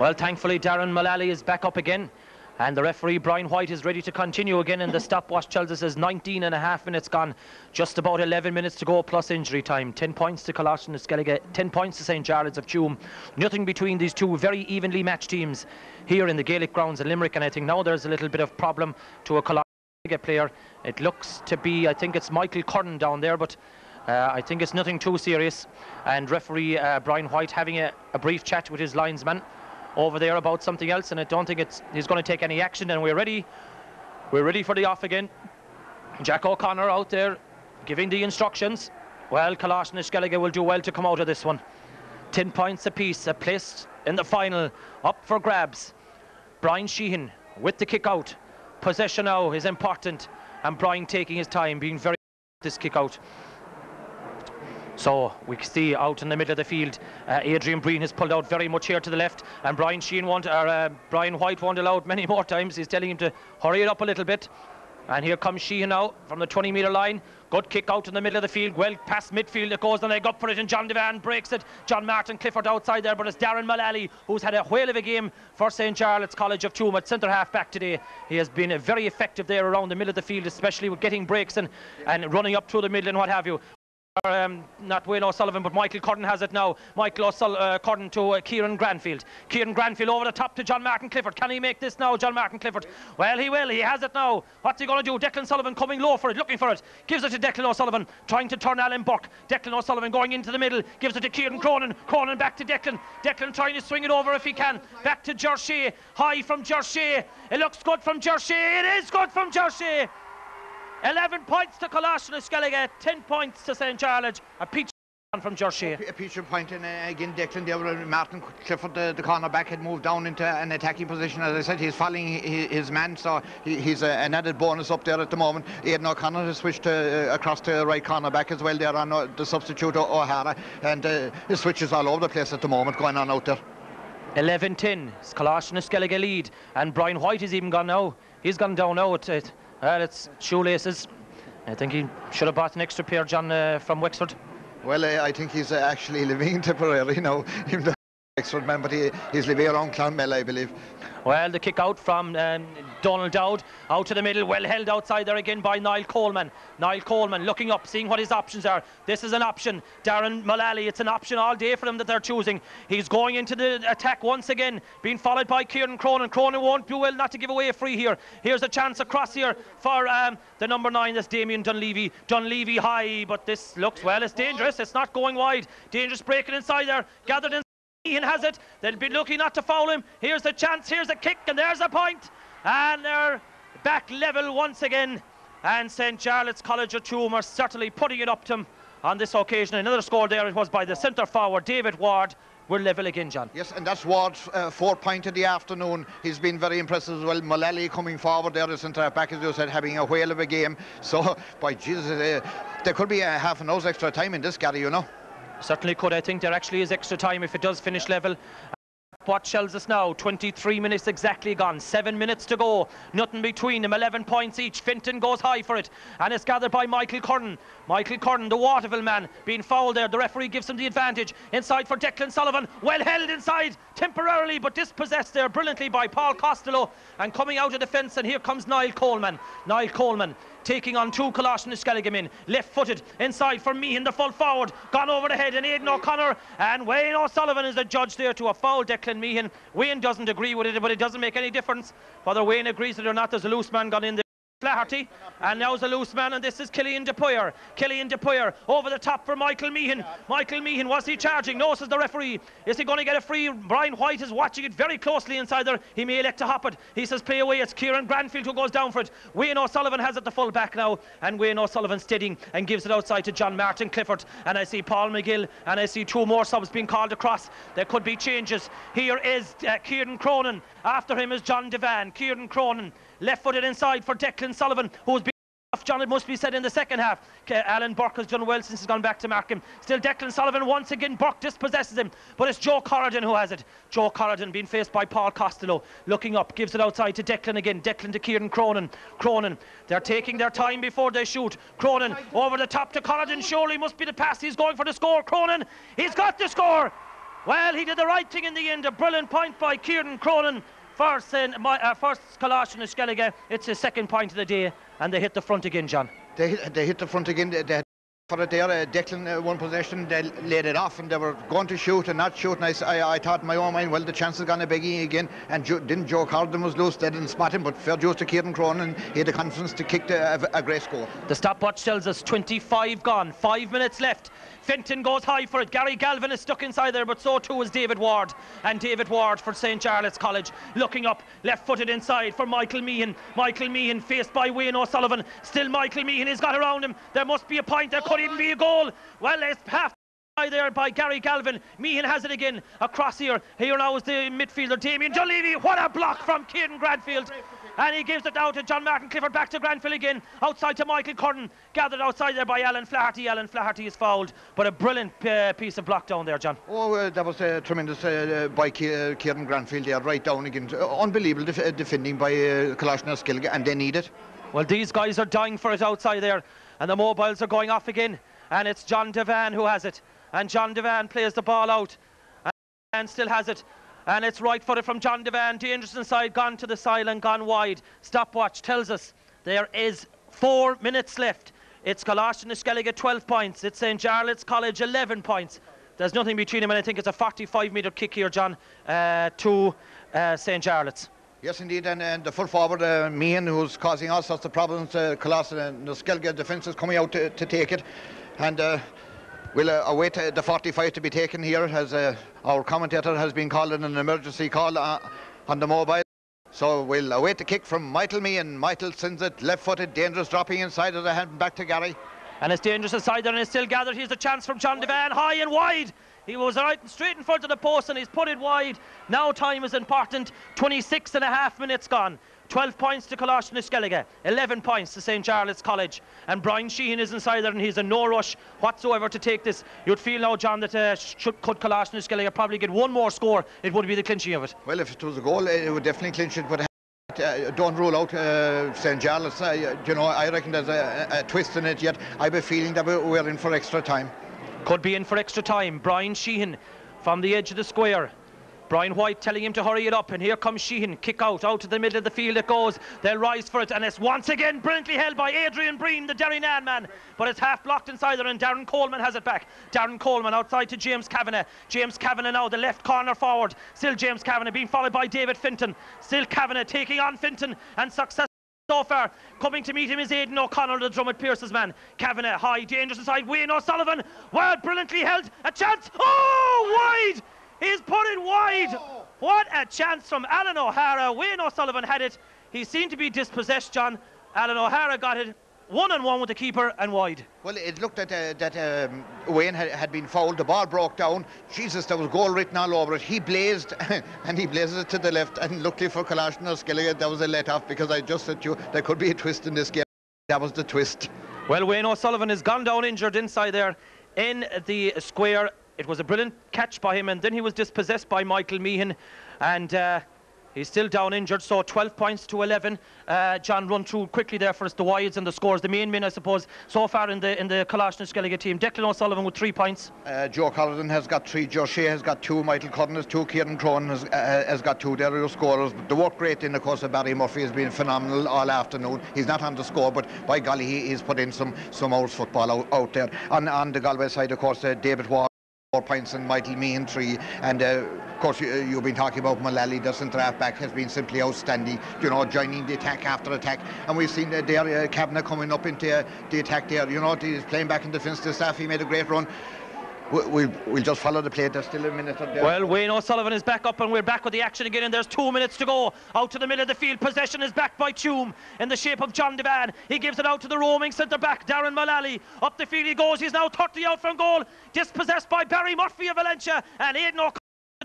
Well, thankfully, Darren Mullally is back up again. And the referee, Brian White, is ready to continue again. And the stopwatch tells us there's 19 and a half minutes gone. Just about 11 minutes to go plus injury time. 10 points to Coláiste and Sceilge, 10 points to St. Jarlath's of Tuam. Nothing between these two very evenly matched teams here in the Gaelic grounds in Limerick. And I think now there's a little bit of problem to a Coláiste player. It looks to be, I think it's Michael Curran down there, but uh, I think it's nothing too serious. And referee uh, Brian White having a, a brief chat with his linesman over there about something else, and I don't think it's he's going to take any action. And we're ready. We're ready for the off again. Jack O'Connor out there giving the instructions. Well, Kalash Coláiste will do well to come out of this one. 10 points apiece, a place in the final, up for grabs. Brian Sheehan with the kick out. Possession now is important, and Brian taking his time, being very this kick out. So we see out in the middle of the field, uh, Adrian Breen has pulled out very much here to the left, and Brian Sheen or uh, Brian White won't allow it many more times. He's telling him to hurry it up a little bit. And here comes Sheehan now from the 20 metre line. Good kick out in the middle of the field. Well past midfield it goes, and they go for it, and John Devan breaks it. John Martin Clifford outside there, but it's Darren Mullally who's had a whale of a game for St. Jarlath's College of Tuam at centre half back today. He has been very effective there around the middle of the field, especially with getting breaks and, and running up through the middle and what have you. Um, not Wayne O'Sullivan, but Michael Curran has it now. Michael O'Sullivan, uh, to uh, Kieran Granfield. Kieran Granfield over the top to John Martin Clifford. Can he make this now, John Martin Clifford? Well, he will. He has it now. What's he going to do? Declan Sullivan coming low for it, looking for it. Gives it to Declan O'Sullivan, trying to turn Alan Burke. Declan O'Sullivan going into the middle, gives it to Kieran Cronin. Cronin back to Declan. Declan trying to swing it over if he can. Back to Jersey. High from Jersey. It looks good from Jersey. It is good from Jersey. 11 points to na Sceilge, 10 points to St. Jarlath's. A peach from Jersey. A Peter point and uh, again Declan there Martin Clifford the, the cornerback had moved down into an attacking position as I said he's following his, his man so he, he's a, an added bonus up there at the moment Aidan O'Connor has switched to, uh, across to right cornerback as well there on uh, the substitute O'Hara and uh, his switches all over the place at the moment going on out there 11-10 Coláiste na Sceilge lead and Brian White has even gone now he's gone down now it, well it's shoelaces I think he should have bought an extra pair John uh, from Wexford. Well, I think he's uh, actually (laughs) living in Tipperary now, Wexford man, but he, he's living around Clonmel, I believe. Well, the kick out from um, Donald Dowd out to the middle, well held outside there again by Niall Coleman. Niall Coleman looking up, seeing what his options are. This is an option. Darren Mullally, it's an option all day for them that they're choosing. He's going into the attack once again, being followed by Kieran Cronin. Cronin won't do well not to give away a free here. Here's a chance across here for um, the number nine, that's Damien Dunleavy. Dunleavy high, but this looks, well, it's dangerous. It's not going wide. Dangerous breaking inside there. Gathered in. Ian has it. They'll be looking not to foul him. Here's the chance. Here's a kick, and there's a point. And they're back level once again. And St. Jarlath's College of Tuam are certainly putting it up to them on this occasion. Another score there. It was by the centre forward, David Ward. We're level again, John. Yes, and that's Ward's uh, fourth point of the afternoon. He's been very impressive as well. Mullally coming forward there, the centre back, as you said, having a whale of a game. So, (laughs) by Jesus, uh, there could be a half an hour's extra time in this, Gary, you know. Certainly could. I think there actually is extra time if it does finish level. What shells us now? 23 minutes exactly gone. Seven minutes to go. Nothing between them. 11 points each. Finton goes high for it. And it's gathered by Michael Curran. Michael Curran, the Waterville man, being fouled there. The referee gives him the advantage. Inside for Declan Sullivan. Well held inside temporarily, but dispossessed there brilliantly by Paul Costello. And coming out of defence, and here comes Niall Coleman. Niall Coleman taking on two Sceilge men. Left footed inside for me in the full forward. Gone over the head and Aidan O'Connor and Wayne O'Sullivan is the judge there to a foul Declan Meehan. Wayne doesn't agree with it, but it doesn't make any difference whether Wayne agrees with it or not. There's a loose man gone in there. Flaherty, and now's a loose man, and this is Killian de Paor. Killian de Paor over the top for Michael Meehan. Michael Meehan, was he charging? No, says the referee. Is he going to get a free? Brian White is watching it very closely inside there. He may elect to hop it. He says play away. It's Kieran Granfield who goes down for it. Wayne O'Sullivan has it the full back now, and Wayne O'Sullivan steadying and gives it outside to John Martin Clifford. And I see Paul McGill, and I see two more subs being called across. There could be changes. Here is uh, Kieran Cronin. After him is John Devan. Kieran Cronin left footed inside for Declan Sullivan, who's been off. John, it must be said in the second half. Alan Burke has done well since he's gone back to Markham. Still, Declan Sullivan once again. Burke dispossesses him, but it's Joe Corridan who has it. Joe Corridan being faced by Paul Costello, looking up, gives it outside to Declan again. Declan to Kieran Cronin. Cronin, they're taking their time before they shoot. Cronin over the top to Corridan. Surely must be the pass. He's going for the score. Cronin, he's got the score. Well, he did the right thing in the end. A brilliant point by Kieran Cronin. First, in my, uh, first Coláiste na Sceilge. It's his second point of the day, and they hit the front again, John. They, hit- they hit the front again. They, they for it there, uh, Declan uh, one possession, they laid it off and they were going to shoot and not shoot. And I, I- I thought in my own mind, well, the chance is going to begin again. And jo- didn't Joe Carden was loose, they didn't spot him, but fair dues to Kieran Cronin, and he had the confidence to kick the, a, a great score. The stopwatch tells us 25 gone, five minutes left. Fenton goes high for it. Gary Galvin is stuck inside there, but so too is David Ward. And David Ward for St. Jarlath's College. Looking up, left footed inside for Michael Meehan. Michael Meehan faced by Wayne O'Sullivan. Still Michael Meehan has got around him. There must be a point, there could even be a goal. Well, it's half there by Gary Galvin. Meehan has it again across here. Here now is the midfielder Damien Dunleavy. What a block from Kieran Granfield. And he gives it down to John Martin Clifford, back to Granfield again, outside to Michael Curran, gathered outside there by Alan Flaherty. Alan Flaherty is fouled, but a brilliant uh, piece of block down there, John. Oh, uh, that was uh, tremendous uh, by Ki- uh, Kieran Granfield there, right down again. Uh, unbelievable def- uh, defending by uh, na and they need it. Well, these guys are dying for it outside there, and the mobiles are going off again. And it's John Devan who has it. And John Devan plays the ball out. And still has it. And it's right footed from John Devan. Dangerous inside, gone to the side and gone wide. Stopwatch tells us there is four minutes left It's Coláiste na Sceilge 12 points. It's St. Jarlath's College 11 points. There's nothing between them, and I think it's a 45 metre kick here, John, uh, to uh, St. Jarlath's. Yes, indeed, and, and the full forward, uh, Meehan, who's causing all sorts of problems, uh, Colossus and Sceilge defence is coming out to, to take it. And uh, we'll uh, await uh, the 45 to be taken here, as uh, our commentator has been called in an emergency call uh, on the mobile. So we'll await the kick from Michael Meehan. Michael sends it left-footed, dangerous, dropping inside of the hand back to Gary. And it's dangerous inside there and it's still gathered. Here's the chance from John Devan, high and wide. He was right and straight in front of the post and he's put it wide. Now time is important. 26 and a half minutes gone. 12 points to Coláiste na Sceilge, 11 points to St. Jarlath's College. And Brian Sheehan is inside there and he's in no rush whatsoever to take this. You'd feel now, John, that uh, should, could Sceilge probably get one more score, it would be the clinching of it. Well, if it was a goal, it would definitely clinch it, but uh, don't rule out uh, St. Jarlath's. Uh, you know, I reckon there's a, a, twist in it yet. I have a feeling that we're in for extra time. Could be in for extra time. Brian Sheehan from the edge of the square. Brian White telling him to hurry it up, and here comes Sheehan. Kick out, out to the middle of the field it goes. They'll rise for it, and it's once again brilliantly held by Adrian Breen, the Derrynane man. But it's half blocked inside there, and Darren Coleman has it back. Darren Coleman outside to James Kavanagh. James Kavanagh now, the left corner forward. Still James Kavanagh being followed by David Finton. Still Kavanagh taking on Finton, and success. So far, coming to meet him is Aidan O'Connell, the Dromid Pearses man. Kavanagh, high, dangerous inside. Wayne O'Sullivan, well, brilliantly held. A chance. Oh, wide! He's put it wide. Oh. What a chance from Alan O'Hara. Wayne O'Sullivan had it. He seemed to be dispossessed, John. Alan O'Hara got it one on one with the keeper and wide. Well, it looked at uh, that um, Wayne had, had, been fouled. The ball broke down. Jesus, there was goal written all over it. He blazed, (laughs) and he blazed it to the left. And luckily for na Sceilge, that was a let off because I just said to you there could be a twist in this game. That was the twist. Well, Wayne O'Sullivan has gone down injured inside there in the square. It was a brilliant catch by him, and then he was dispossessed by Michael Meehan. And uh, He's still down injured, so 12 points to 11. Uh, John, run through quickly there for us the wides and the scores. The main men, I suppose, so far in the in the Sceilge team. Declan O'Sullivan with three points. Uh, Joe Collison has got three. Joe Shea has got two. Michael Curran has two. Kieran Cronin has, uh, has got two. They're your scorers. But the work rate in, the course, of Barry Murphy has been phenomenal all afternoon. He's not on the score, but by golly, he, he's put in some some Irish football out, out there. On, on the Galway side, of course, uh, David Ward four points and Michael Meehan three. And uh, of course, you, have been talking about Mullally, the centre half back, has been simply outstanding. You know, joining the attack after attack. And we've seen uh, there uh, Kavanagh coming up into uh, the attack there. You know, he's playing back in defence. The staff, he made a great run. We'll, we'll just follow the play. There's still a minute there. Well, Wayne O'Sullivan is back up and we're back with the action again and there's two minutes to go. Out to the middle of the field. Possession is back by Tuam in the shape of John Devan. He gives it out to the roaming centre back, Darren Mullally. Up the field he goes. He's now 30 out from goal. Dispossessed by Barry Murphy of Valentia and Aidan O'Connor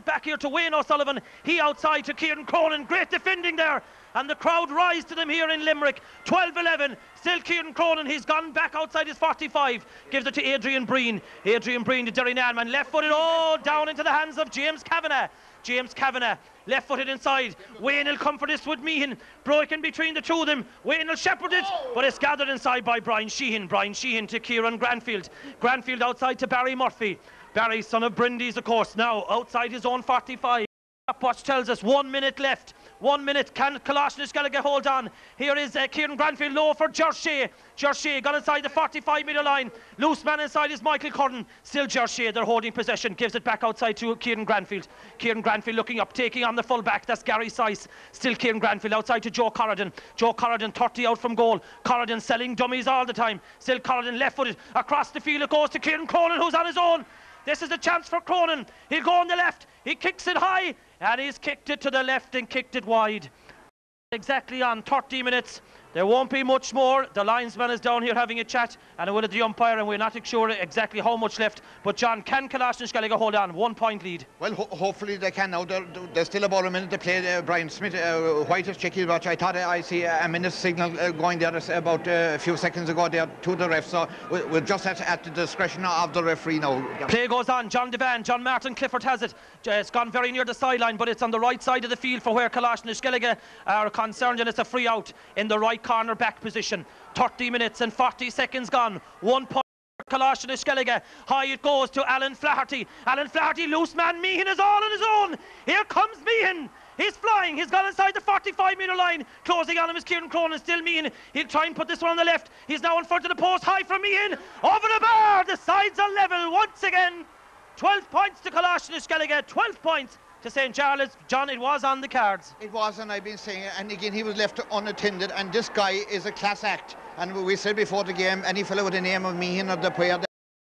back here to Wayne O'Sullivan. He outside to Kieran Cronin. Great defending there and the crowd rise to them here in Limerick. 12-11, still Kieran Cronin, he's gone back outside his 45, gives it to Adrian Breen. Adrian Breen to Derrynane, left-footed all down into the hands of James Kavanagh. James Kavanagh, left-footed inside. Wayne will come for this with Meehan. Broken between the two of them. Wayne will shepherd it, but it's gathered inside by Brian Sheehan. Brian Sheehan to Kieran Granfield. Granfield outside to Barry Murphy. Barry, son of Brindy's, of course, now outside his own 45. Watch tells us one minute left. One minute. Can Kalashnik's got to get hold on? Here is uh, Kieran Granfield low for Jersey. Jersey got inside the 45 metre line. Loose man inside is Michael Curran. Still Jersey. They're holding possession. Gives it back outside to Kieran Granfield. Kieran Granfield looking up, taking on the full back. That's Gary Sice. Still Kieran Granfield outside to Joe Corridan. Joe Corridan 30 out from goal. Corridan selling dummies all the time. Still Corridan left footed. Across the field it goes to Kieran Cronin who's on his own. This is a chance for Cronin. He'll go on the left. He kicks it high and he's kicked it to the left and kicked it wide. Exactly on 30 minutes. There won't be much more. The linesman is down here having a chat, and I will at the umpire, and we're not sure exactly how much left. But John, can Kalashnikov hold on? One point lead. Well, ho hopefully they can now. there's still about a minute to play. Uh, Brian Smith, uh, White is checking watch. I thought I see a minute signal uh, going there about uh, a few seconds ago there to the ref. So we're just at, at the discretion of the referee now. Play goes on. John Devan, John Martin Clifford has it. It's gone very near the sideline, but it's on the right side of the field for where Kalashnikov are concerned, and it's a free out in the right corner back position position. 30 minutes and 40 seconds gone. One point. Na Sceilge. High it goes to Alan Flaherty. Alan Flaherty, loose man. Meehan is all on his own. Here comes Meehan. He's flying. He's gone inside the 45 metre line. Closing on him is Kieran Cronin. Still Meehan. He'll try and put this one on the left. He's now in front of the post. High from Meehan. Over the bar. The sides are level once again. 12 points to Colashin Skellige. 12 points to St. Jarlath's. John, it was on the cards. It was, and I've been saying it. And again, he was left unattended. And this guy is a class act. And we said before the game, any fellow with the name of Meehan or the player,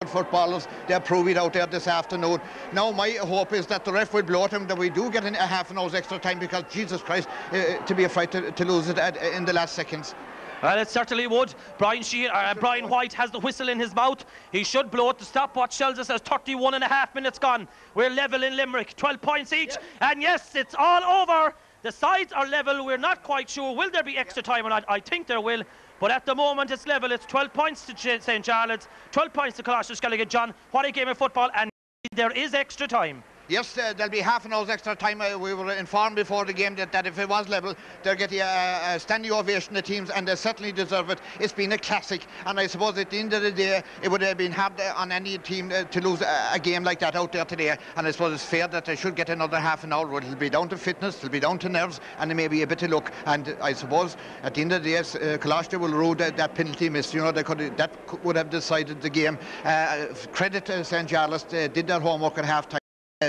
footballers, they'll prove it out there this afternoon. Now, my hope is that the ref will blow him, that we do get a half an hour's extra time because, Jesus Christ, uh, to be afraid to, to lose it at, in the last seconds. Well, it certainly would. Brian, Sheehan, uh, Brian White has the whistle in his mouth. He should blow it. The stopwatch tells us there's 31 and a half minutes gone. We're level in Limerick, 12 points each. And yes, it's all over. The sides are level. We're not quite sure. Will there be extra time or not? I think there will. But at the moment, it's level. It's 12 points to St. Jarlath's, 12 points to Colashin Sceilge. John, what a game of football. And there is extra time. Yes, uh, there'll be half an hour's extra time. Uh, we were informed before the game that, that if it was level, they're getting a, a standing ovation, the teams, and they certainly deserve it. It's been a classic, and I suppose at the end of the day, it would have been hard uh, on any team uh, to lose a, a, game like that out there today. And I suppose it's fair that they should get another half an hour. It'll be down to fitness, it'll be down to nerves, and maybe a bit of luck. And I suppose at the end of the day, uh, will rule that, that, penalty miss. You know, they could that would have decided the game. Uh, credit to St. Jarlath's, they did their homework at half time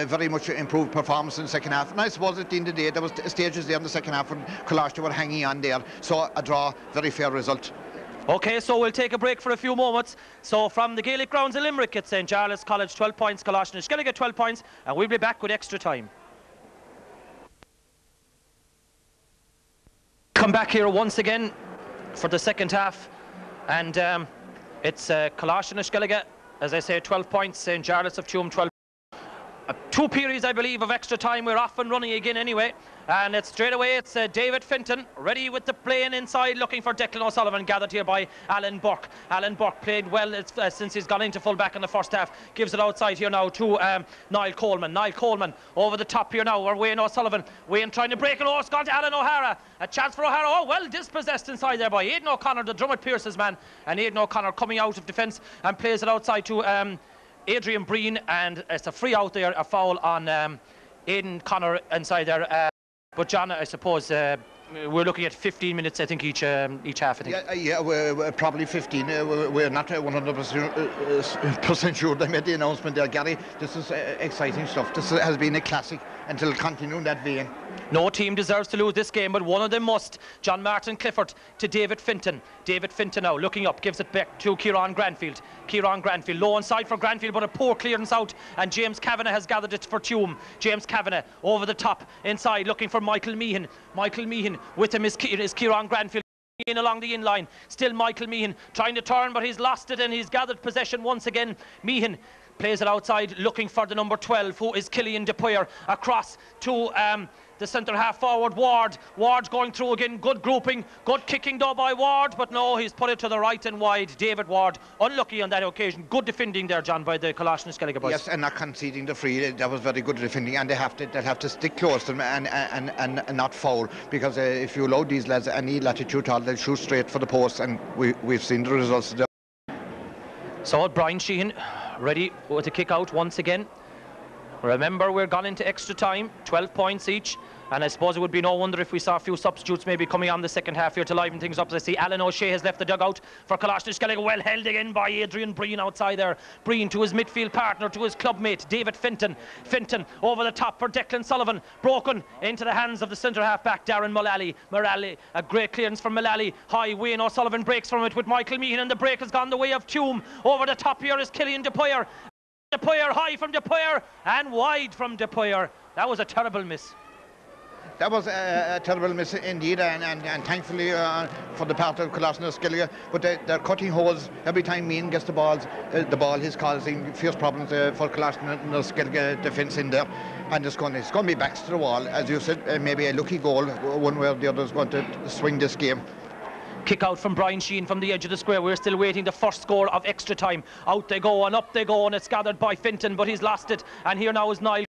very much improved performance in the second half. And I suppose at the end of the day, there was stages there in the second half when Colastin were hanging on there. So a draw, very fair result. Okay, so we'll take a break for a few moments. So from the Gaelic grounds in Limerick it's St. Jarlath's College, 12 points, Colastin is going to get 12 points, and we'll be back with extra time. Come back here once again for the second half, and um, it's uh, Colastin as I say, 12 points, St. Jarlath's of Tuam, 12 uh, two periods, I believe, of extra time. We're off and running again anyway. And it's straight away, it's uh, David Finton ready with the plane inside, looking for Declan O'Sullivan, gathered here by Alan Burke. Alan Burke played well uh, since he's gone into full back in the first half. Gives it outside here now to um, Niall Coleman. Niall Coleman over the top here now, or Wayne O'Sullivan. Wayne trying to break it. Oh, it's gone to Alan O'Hara. A chance for O'Hara. Oh, well dispossessed inside there by Aidan O'Connor, the Dromid Pearses man. And Aidan O'Connor coming out of defence and plays it outside to. Um, Adrian Breen, and it's a free out there, a foul on um, Aidan Connor inside there. Uh, but John, I suppose uh, we're looking at 15 minutes, I think, each um, each half. I think. Yeah, uh, yeah we're, we're probably 15. Uh, we're, not 100% uh, sure they made the announcement there, Gary. This is uh, exciting stuff. This has been a classic and will continue in that vein. No team deserves to lose this game, but one of them must. John Martin Clifford to David Finton. David Finton now looking up, gives it back to Kieran Granfield. Kieran Granfield, low inside for Granfield, but a poor clearance out, and James Kavanagh has gathered it for Tuam. James Kavanagh over the top, inside, looking for Michael Meehan. Michael Meehan with him is, is Kieran Granfield in along the in-line. Still Michael Meehan trying to turn, but he's lost it and he's gathered possession once again. Meehan plays it outside, looking for the number 12, who is Killian de Paor, across to... Um, the centre half forward, Ward. Ward's going through again. Good grouping, good kicking though by Ward, but no, he's put it to the right and wide. David Ward, unlucky on that occasion. Good defending there, John, by the Kalashnikov boys. Yes, and not conceding the free. That was very good defending, and they have to they have to stick close and and, and, and not foul because uh, if you load these lads any latitude, they'll shoot straight for the post, and we we've seen the results. So Brian Sheehan ready with a kick out once again. Remember, we're gone into extra time, 12 points each. And I suppose it would be no wonder if we saw a few substitutes maybe coming on the second half here to liven things up. As I see Alan O'Shea has left the dugout for Kalashnikov. Well held again by Adrian Breen outside there. Breen to his midfield partner, to his clubmate, David Finton. Finton over the top for Declan Sullivan. Broken into the hands of the centre half back, Darren Mullally. Mullally, a great clearance from Mullally. High Wayne O'Sullivan breaks from it with Michael Meehan, and the break has gone the way of Tuam. Over the top here is Killian de Paor. DePuyer high from de Paor and wide from de Paor. That was a terrible miss. That was a, a terrible miss indeed, and, and, and thankfully uh, for the part of Colastin Sceilge. But they, are cutting holes every time Mean gets the balls. Uh, the ball is causing fierce problems uh, for Colastin Sceilge defence in there, and it's going, it's going to be backs to the wall, as you said. Uh, maybe a lucky goal, one way or the other is going to swing this game. Kick out from Brian Sheen from the edge of the square. We're still waiting the first score of extra time. Out they go and up they go, and it's gathered by Finton, but he's lost it. And here now is Niall.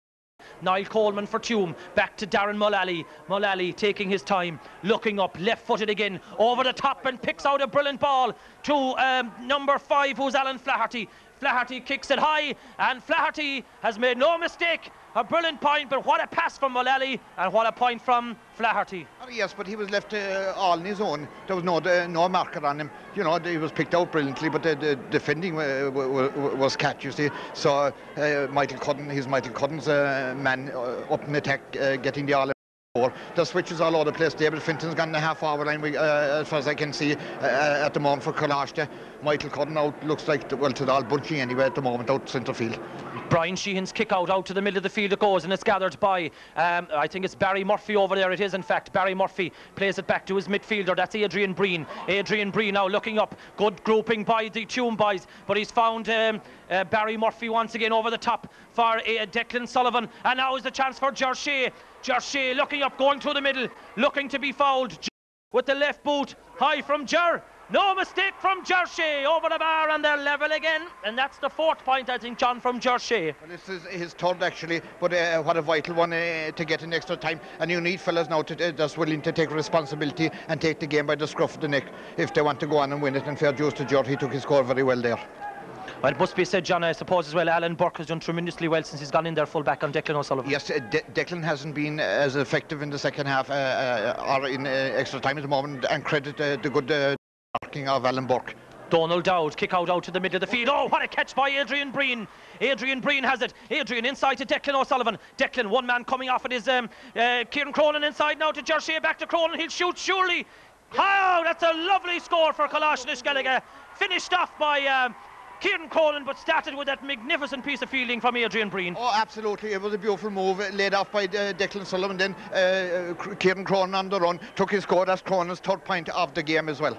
Niall Coleman for Tuam. Back to Darren Mullally. Mullally taking his time, looking up, left footed again, over the top and picks out a brilliant ball to um, number five, who's Alan Flaherty. Flaherty kicks it high, and Flaherty has made no mistake A brilliant point, but what a pass from Mullally and what a point from Flaherty. Oh, yes, but he was left uh, all on his own. There was no uh, no marker on him. You know, he was picked out brilliantly, but the, the defending uh, was catch, you see. So uh, Michael Cudden, he's Michael Cudden's uh, man up in attack, getting the all the switches all over the place. David Finton's gone the half hour line, uh, as far as I can see uh, at the moment for Colashta. Michael Cudden out looks like, well, to the all bunching anyway at the moment out centre field. Brian Sheehan's kick out out to the middle of the field it goes and it's gathered by um, I think it's Barry Murphy over there. It is in fact. Barry Murphy plays it back to his midfielder. That's Adrian Breen. Adrian Breen now looking up. Good grouping by the Tuam boys but he's found um, uh, Barry Murphy once again over the top for uh, Declan Sullivan. And now is the chance for Jersey. Jersey looking up going through the middle looking to be fouled. With the left boot high from Jer no mistake from Jersey over the bar and they're level again. And that's the fourth point, I think, John, from Jersey. Well, this is his third, actually, but uh, what a vital one uh, to get in extra time. And you need fellas now to, uh, that's willing to take responsibility and take the game by the scruff of the neck if they want to go on and win it. And fair dues to George, he took his score very well there. Well, it must be said, John, I suppose as well, Alan Burke has done tremendously well since he's gone in there full back on Declan O'Sullivan. Yes, uh, De Declan hasn't been as effective in the second half uh, uh, or in uh, extra time at the moment, and credit uh, the good uh, marking of Alan Burke. Donald Dowd, kick out out to the middle of the field. Oh, what a catch by Adrian Breen. Adrian Breen has it. Adrian inside to Declan O'Sullivan. Declan, one man coming off it is um, uh, Kieran Cronin inside now to Jersey. Back to Cronin. He'll shoot surely. Oh, that's a lovely score for Kalashnish Gallagher. Finished off by um, Kieran Cronin, but started with that magnificent piece of fielding from Adrian Breen. Oh, absolutely. It was a beautiful move, laid off by uh, Declan Sullivan. Then uh, uh Kieran Cronin on the run took his score. That's Cronin's third point of the game as well.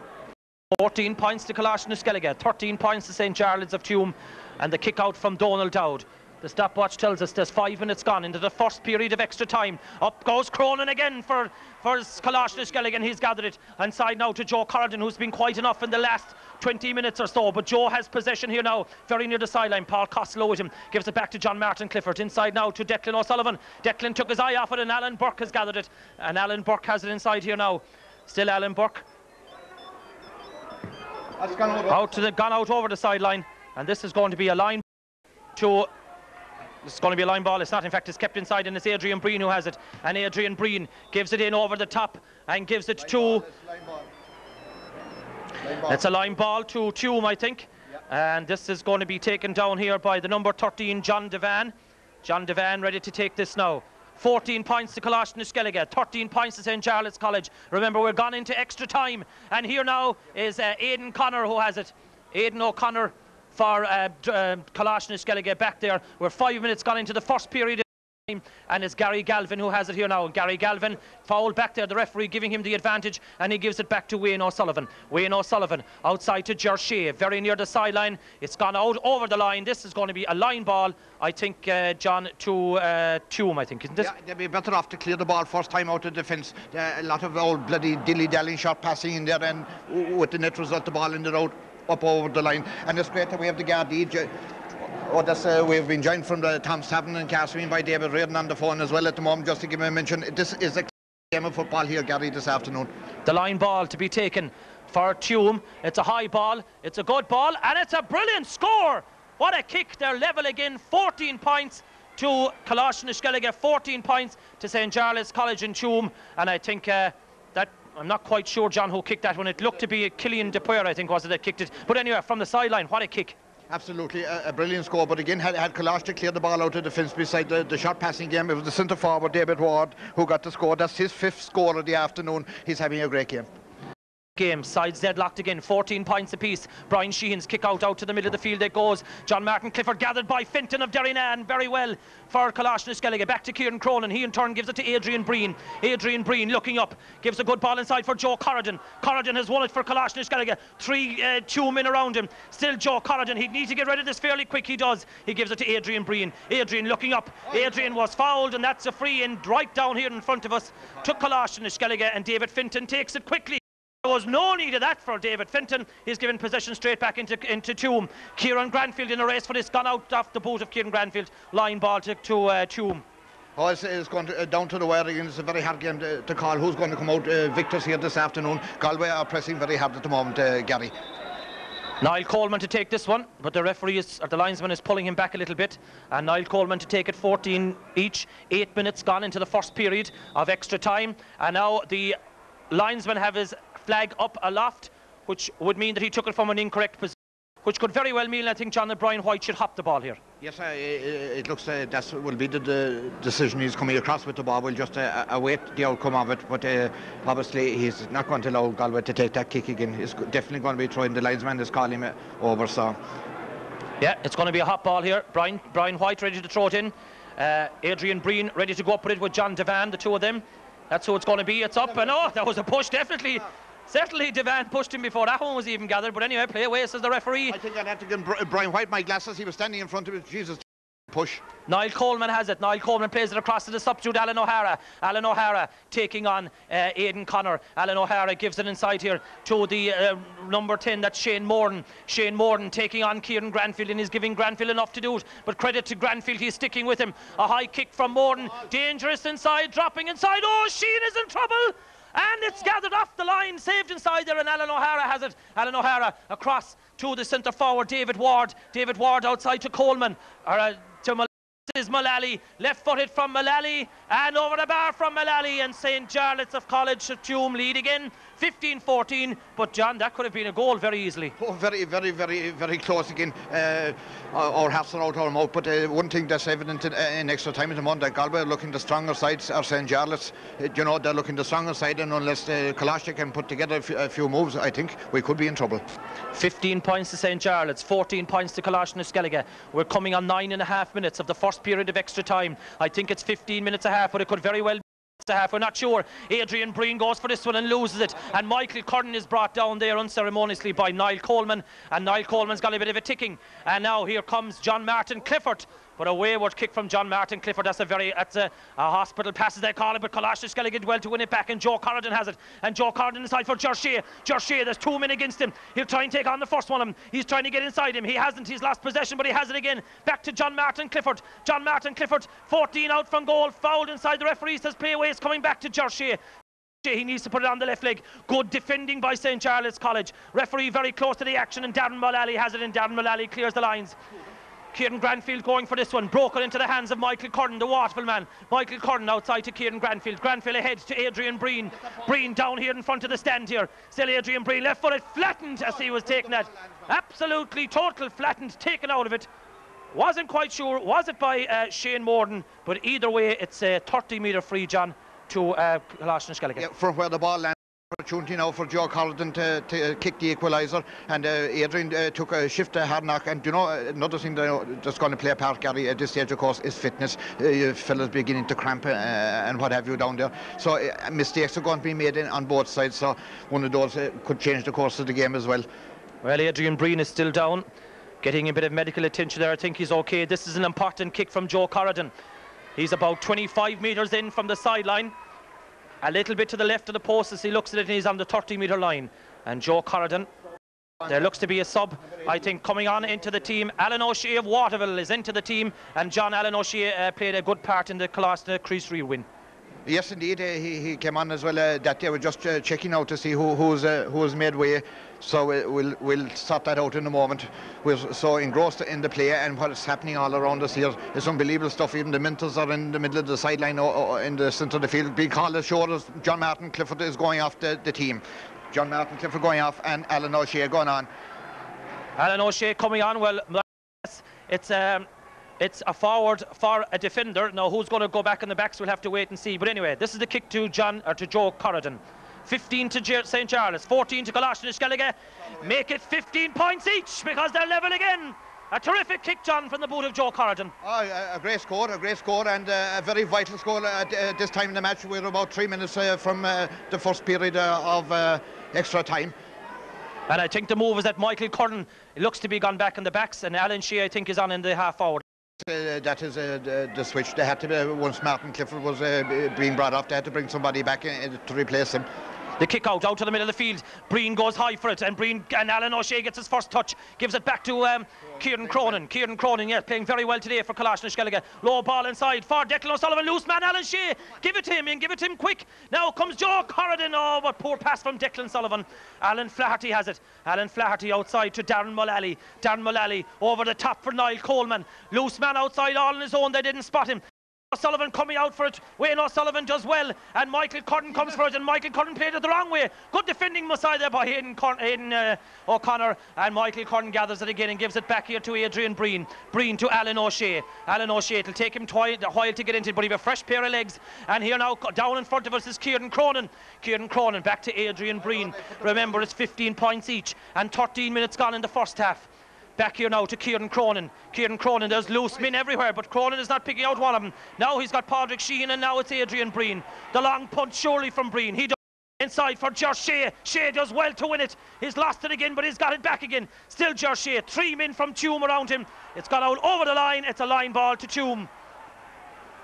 14 points to Kalashnish 13 points to St. Jarlath's of Tuam, and the kick out from Donald Dowd. The stopwatch tells us there's five minutes gone into the first period of extra time. Up goes Cronin again for, for Kalashnish He's gathered it. And Inside now to Joe Corrigan, who's been quite enough in the last 20 minutes or so. But Joe has possession here now, very near the sideline. Paul Costello with him. Gives it back to John Martin Clifford. Inside now to Declan O'Sullivan. Declan took his eye off it, and Alan Burke has gathered it. And Alan Burke has it inside here now. Still Alan Burke out to the gone out over the sideline, and this is going to be a line to. This is going to be a line ball. It's not, in fact, it's kept inside, and it's Adrian Breen who has it. And Adrian Breen gives it in over the top and gives it to. It's a line ball to Tuam, I think. And this is going to be taken down here by the number 13, John Devan. John Devan ready to take this now. 14 points to Kalashnish 13 points to St. Jarlath's College. Remember, we're gone into extra time. And here now is uh, Aidan Connor who has it. Aidan O'Connor for uh, uh, back there. We're five minutes gone into the first period and it's Gary Galvin who has it here now. Gary Galvin fouled back there, the referee giving him the advantage, and he gives it back to Wayne O'Sullivan. Wayne O'Sullivan outside to Jersey, very near the sideline. It's gone out over the line. This is going to be a line ball, I think, uh, John, to uh, Tuam, I think, isn't this? Yeah, they'd be better off to clear the ball first time out of defence. Uh, a lot of old bloody dilly-dallying shot passing in there, and with the net result, the ball in the road up over the line. And it's great that we have the Gardaí Uh, we've been joined from the Tom's Tavern in Castlereagh by David Reardon on the phone as well at the moment, just to give him a mention. This is a game of football here, Gary, this afternoon. The line ball to be taken for Tuam. It's a high ball, it's a good ball, and it's a brilliant score. What a kick. They're level again, 14 points to Kalashnish 14 points to St. Jarlath's College in Tuam. And I think uh, that I'm not quite sure, John, who kicked that one. It looked to be Killian de Paor, I think, was it that kicked it. But anyway, from the sideline, what a kick. Absolutely, a, a, brilliant score. But again, had, had Kalash clear the ball out of defence beside the, the passing game. It was the centre forward, David Ward, who got the score. That's his fifth score of the afternoon. He's having a great game game. Sides deadlocked again, 14 points apiece. Brian Sheehan's kick out out to the middle of the field it goes. John Martin Clifford gathered by Finton of Derrynane very well for Kalashnish Back to Kieran Cronin. He in turn gives it to Adrian Breen. Adrian Breen looking up, gives a good ball inside for Joe Corrigan. Corrigan has won it for Kalashnish Three, uh, two men around him. Still Joe Corrigan. He needs to get rid of this fairly quick. He does. He gives it to Adrian Breen. Adrian looking up. Adrian was fouled, and that's a free in right down here in front of us. Took Kalashnish and David Finton takes it quickly. There was no need of that for David Finton. He's given possession straight back into into Tuam. Kieran Granfield in a race for this, gone out off the boot of Kieran Granfield. Line ball to, to uh, Tuam. Oh, it's, it's going to, uh, down to the wire again. It's a very hard game to, to call. Who's going to come out uh, victors here this afternoon? Galway are pressing very hard at the moment, uh, Gary. Niall Coleman to take this one, but the referee is, or the linesman is pulling him back a little bit. And Niall Coleman to take it 14 each. Eight minutes gone into the first period of extra time. And now the linesman have his flag up aloft, which would mean that he took it from an incorrect position which could very well mean I think John that Brian White should hop the ball here. Yes, uh, it, looks uh, that will be the, the, decision he's coming across with the ball. We'll just uh, await the outcome of it, but uh, obviously he's not going to allow Galway to take that kick again. He's definitely going to be throwing the linesman is calling him over. So. Yeah, it's going to be a hot ball here. Brian Brian White ready to throw it in. Uh, Adrian Breen ready to go up with it with John Devan, the two of them. That's who it's going to be. It's up and oh, that was a push definitely. Certainly Devan pushed him before that one was even gathered, but anyway, play away, says the referee. I think I'd have to give Brian White my glasses. He was standing in front of it. Jesus. Push. Niall Coleman has it. Niall Coleman plays it across to the substitute Alan O'Hara. Alan O'Hara taking on uh, Aidan Connor. Alan O'Hara gives it inside here to the uh, number 10, that's Shane Morden. Shane Morden taking on Kieran Granfield and he's giving Granfield enough to do it. But credit to Granfield, he's sticking with him. A high kick from Morden. Dangerous inside, dropping inside. Oh, Sheen is in trouble. And it's gathered off the line, saved inside there, and Alan O'Hara has it. Alan O'Hara across to the centre forward, David Ward. David Ward outside to Coleman, or uh, is Mullally, left footed from Mullally, and over the bar from Mullally, and St. Jarlath's of College of Tuam lead again. 15-14, but John, that could have been a goal very easily. Oh, very, very, very, very close again. Uh, our hats are out our mouth, but uh, one thing that's evident in, uh, in extra time is the month that Galway are looking the stronger sides are St. Jarlath's. Uh, you know, they're looking the stronger side, and unless uh, can put together a few moves, I think we could be in trouble. 15 points to St. Jarlath's, 14 points to na Sceilge. We're coming on nine and a half minutes of the first period of extra time. I think it's 15 minutes a half, but it could very well half. We're not sure. Adrian Breen goes for this one and loses it. And Michael Curran is brought down there unceremoniously by Niall Coleman. And Niall Coleman's got a bit of a ticking. And now here comes John Martin Clifford but a wayward kick from John Martin Clifford. That's a very, that's a, a hospital pass as they call it. But Coláiste na Sceilge well to win it back. And Joe Corrigan has it. And Joe Corrigan inside for Josh Shea. There's two men against him. He'll try and take on the first one them. He's trying to get inside him. He hasn't. He's lost possession, but he has it again. Back to John Martin Clifford. John Martin Clifford, 14 out from goal. Fouled inside. The referee says play away. It's coming back to Josh He needs to put it on the left leg. Good defending by St. Jarlath's College. Referee very close to the action, and Darren Mullally has it, and Darren Mullally clears the lines. Kieran Granfield going for this one. Broken into the hands of Michael Curran, the Waterville man. Michael Curran outside to Kieran Granfield. Granfield ahead to Adrian Breen. Breen down here in front of the stand here. Still Adrian Breen left footed, flattened as he was taking that. Absolutely total flattened, taken out of it. Wasn't quite sure, was it by uh, Shane Morden? But either way, it's a 30 metre free, John, to uh, na Yeah, where the ball landed opportunity now for Joe Corrigan to, to kick the equaliser. And uh, Adrian uh, took a shift to Harnack and you know another thing that, that's going to play a part Gary at this stage of course is fitness. Uh, fellas beginning to cramp uh, and what have you down there. So uh, mistakes are going to be made in, on both sides so one of those uh, could change the course of the game as well. Well Adrian Breen is still down getting a bit of medical attention there. I think he's okay. This is an important kick from Joe Corrigan. He's about 25 metres in from the sideline a little bit to the left of the post as he looks at it and he's on the 30 metre line. And Joe Corrigan, there looks to be a sub, I think, coming on into the team. Alan O'Shea of Waterville is into the team, and John Alan O'Shea uh, played a good part in the Coláiste Crease win. Yes, indeed, uh, he, he came on as well uh, that day. We're just uh, checking out to see who, who's uh, who's made way. So we'll we'll sort that out in a moment. We're so engrossed in the play and what's happening all around us here. It's unbelievable stuff. Even the Minters are in the middle of the sideline or, or in the centre of the field. Being called shoulders. John Martin Clifford is going off the, the team. John Martin Clifford going off and Alan O'Shea going on. Alan O'Shea coming on. Well, it's um, it's a forward for a defender. Now, who's going to go back in the backs, we'll have to wait and see. But anyway, this is the kick to John or to Joe Corrigan. 15 to St. Jarlath's, 14 to na Sceilge. Make it 15 points each because they're level again. A terrific kick, John, from the boot of Joe Corrigan. Oh, a great score, a great score, and uh, a very vital score at uh, this time in the match. We're about three minutes uh, from uh, the first period uh, of uh, extra time. And I think the move is that Michael Curran looks to be gone back in the backs, and Alan Shea, I think, is on in the half forward. Uh, that is uh, the, the, switch. They had to, uh, once Martin Clifford was uh, being brought off, they had to bring somebody back in, to replace him. The kick out, out to the middle of the field. Breen goes high for it, and Breen and Alan O'Shea gets his first touch, gives it back to um, Kieran Cronin. Kieran Cronin, yes, playing very well today for Kalashnikov. Low ball inside for Declan O'Sullivan. Loose man, Alan Shea. Give it to him and give it to him quick. Now comes Joe Corridon. Oh, what poor pass from Declan Sullivan. Alan Flaherty has it. Alan Flaherty outside to Darren Mullally. Darren Mullally over the top for Niall Coleman. Loose man outside all on his own. They didn't spot him. O'Sullivan coming out for it. Wayne O'Sullivan does well, and Michael Curran comes for it, and Michael Curran played it the wrong way. Good defending Messiah there by Hayden, Hayden uh, O'Connor, and Michael Curran gathers it again and gives it back here to Adrian Breen. Breen to Alan O'Shea. Alan O'Shea, it'll take him a while to get into it, but he have a fresh pair of legs. And here now, down in front of us is Kieran Cronin. Kieran Cronin back to Adrian Breen. Remember, it's 15 points each, and 13 minutes gone in the first half. Back here now to Kieran Cronin. Kieran Cronin, there's loose men everywhere, but Cronin is not picking out one of them. Now he's got Padraig Sheehan, and now it's Adrian Breen. The long punt surely from Breen. He does inside for Josh Shea. Shea does well to win it. He's lost it again, but he's got it back again. Still Josh Shea. Three men from Tuam around him. It's gone out over the line. It's a line ball to Tuam.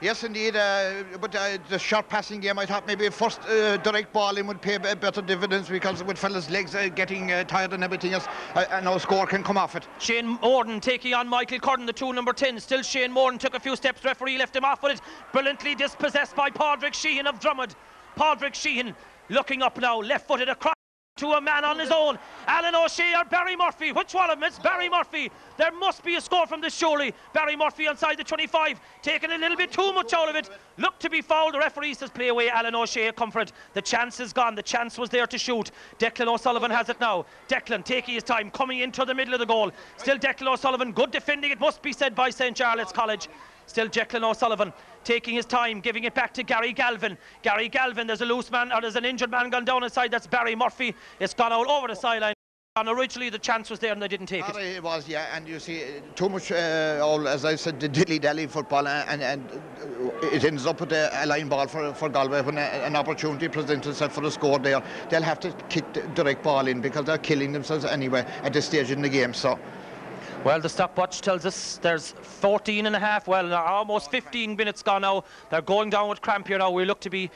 Yes, indeed. Uh, but uh, the short passing game, I thought maybe first uh, direct ball in would pay better dividends because with fellas' legs uh, getting uh, tired and everything else, uh, and no score can come off it. Shane Morden taking on Michael Curran, the two number 10. Still Shane Morden took a few steps. Referee left him off with it. Brilliantly dispossessed by Padraig Sheehan of Dromid. Padraig Sheehan looking up now, left footed across to a man on his own. Alan O'Shea or Barry Murphy. Which one of them? It's Barry Murphy. There must be a score from this surely. Barry Murphy inside the 25, taking a little bit too much out of it. Look to be fouled. The referee says play away. Alan O'Shea comfort. The chance is gone. The chance was there to shoot. Declan O'Sullivan has it now. Declan taking his time, coming into the middle of the goal. Still Declan O'Sullivan. Good defending, it must be said by St. Jarlath's College. Still Declan O'Sullivan taking his time, giving it back to Gary Galvin. Gary Galvin, there's a loose man, or there's an injured man gone down inside. That's Barry Murphy. It's gone all over the sideline. And originally the chance was there and they didn't take it. It was, yeah, and you see, uh, too much, uh, all, as I said, the dilly-dally football, uh, and, and uh, it ends up with a, a line ball for, for Galway when a, an opportunity presents itself for a score there. They'll have to kick the direct ball in because they're killing themselves anyway at this stage in the game. So, Well, the stopwatch tells us there's 14 and a half, well, almost 15 minutes gone now. They're going down with cramp here now. We look to be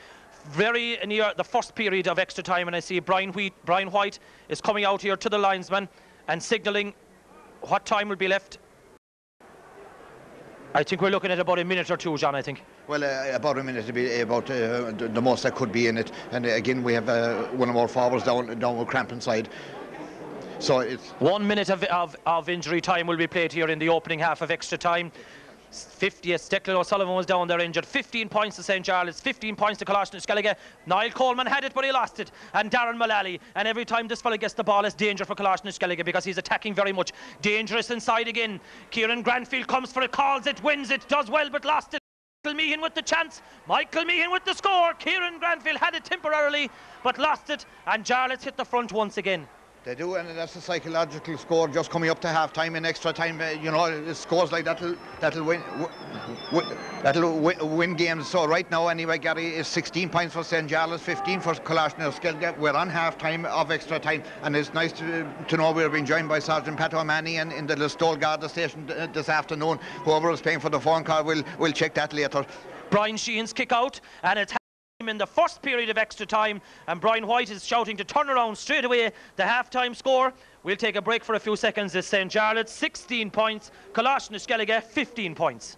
very near the first period of extra time, and I see Brian, Wheat, Brian White is coming out here to the linesman and signalling what time will be left. I think we're looking at about a minute or two, John, I think. well, uh, about a minute to be about uh, the, most that could be in it. And again, we have uh, one of our forwards down, down with cramp inside. So it's One minute of, of, of injury time will be played here in the opening half of extra time. 50th, Declan O'Sullivan was down there injured. 15 points to St. Jarlath's, 15 points to Coláiste na Sceilge. Niall Coleman had it, but he lost it. And Darren Mullally. And every time this fella gets the ball, it's danger for Coláiste na Sceilge because he's attacking very much. Dangerous inside again. Kieran Granfield comes for it, calls it, wins it, does well, but lost it. Michael Meehan with the chance. Michael Meehan with the score. Kieran Granfield had it temporarily, but lost it. And Jarlath's hit the front once again. They do, and that's a psychological score just coming up to half time and extra time. Uh, you know, it scores like that'll that'll win that'll win, games. So right now, anyway, Gary is 16 points for St. Jarlath's, 15 for Coláiste na Sceilge We're on half time of extra time, and it's nice to, to know we're being joined by Sergeant Pat O'Mahony and in the Listowel Garda station this afternoon. Whoever is paying for the phone call will will check that later. Brian Sheehan's kick out, and it's in the first period of extra time, and Brian White is shouting to turn around straight away the half-time score. We'll take a break for a few seconds. It's St. Jarlath, 16 points, Sceilge, 15 points.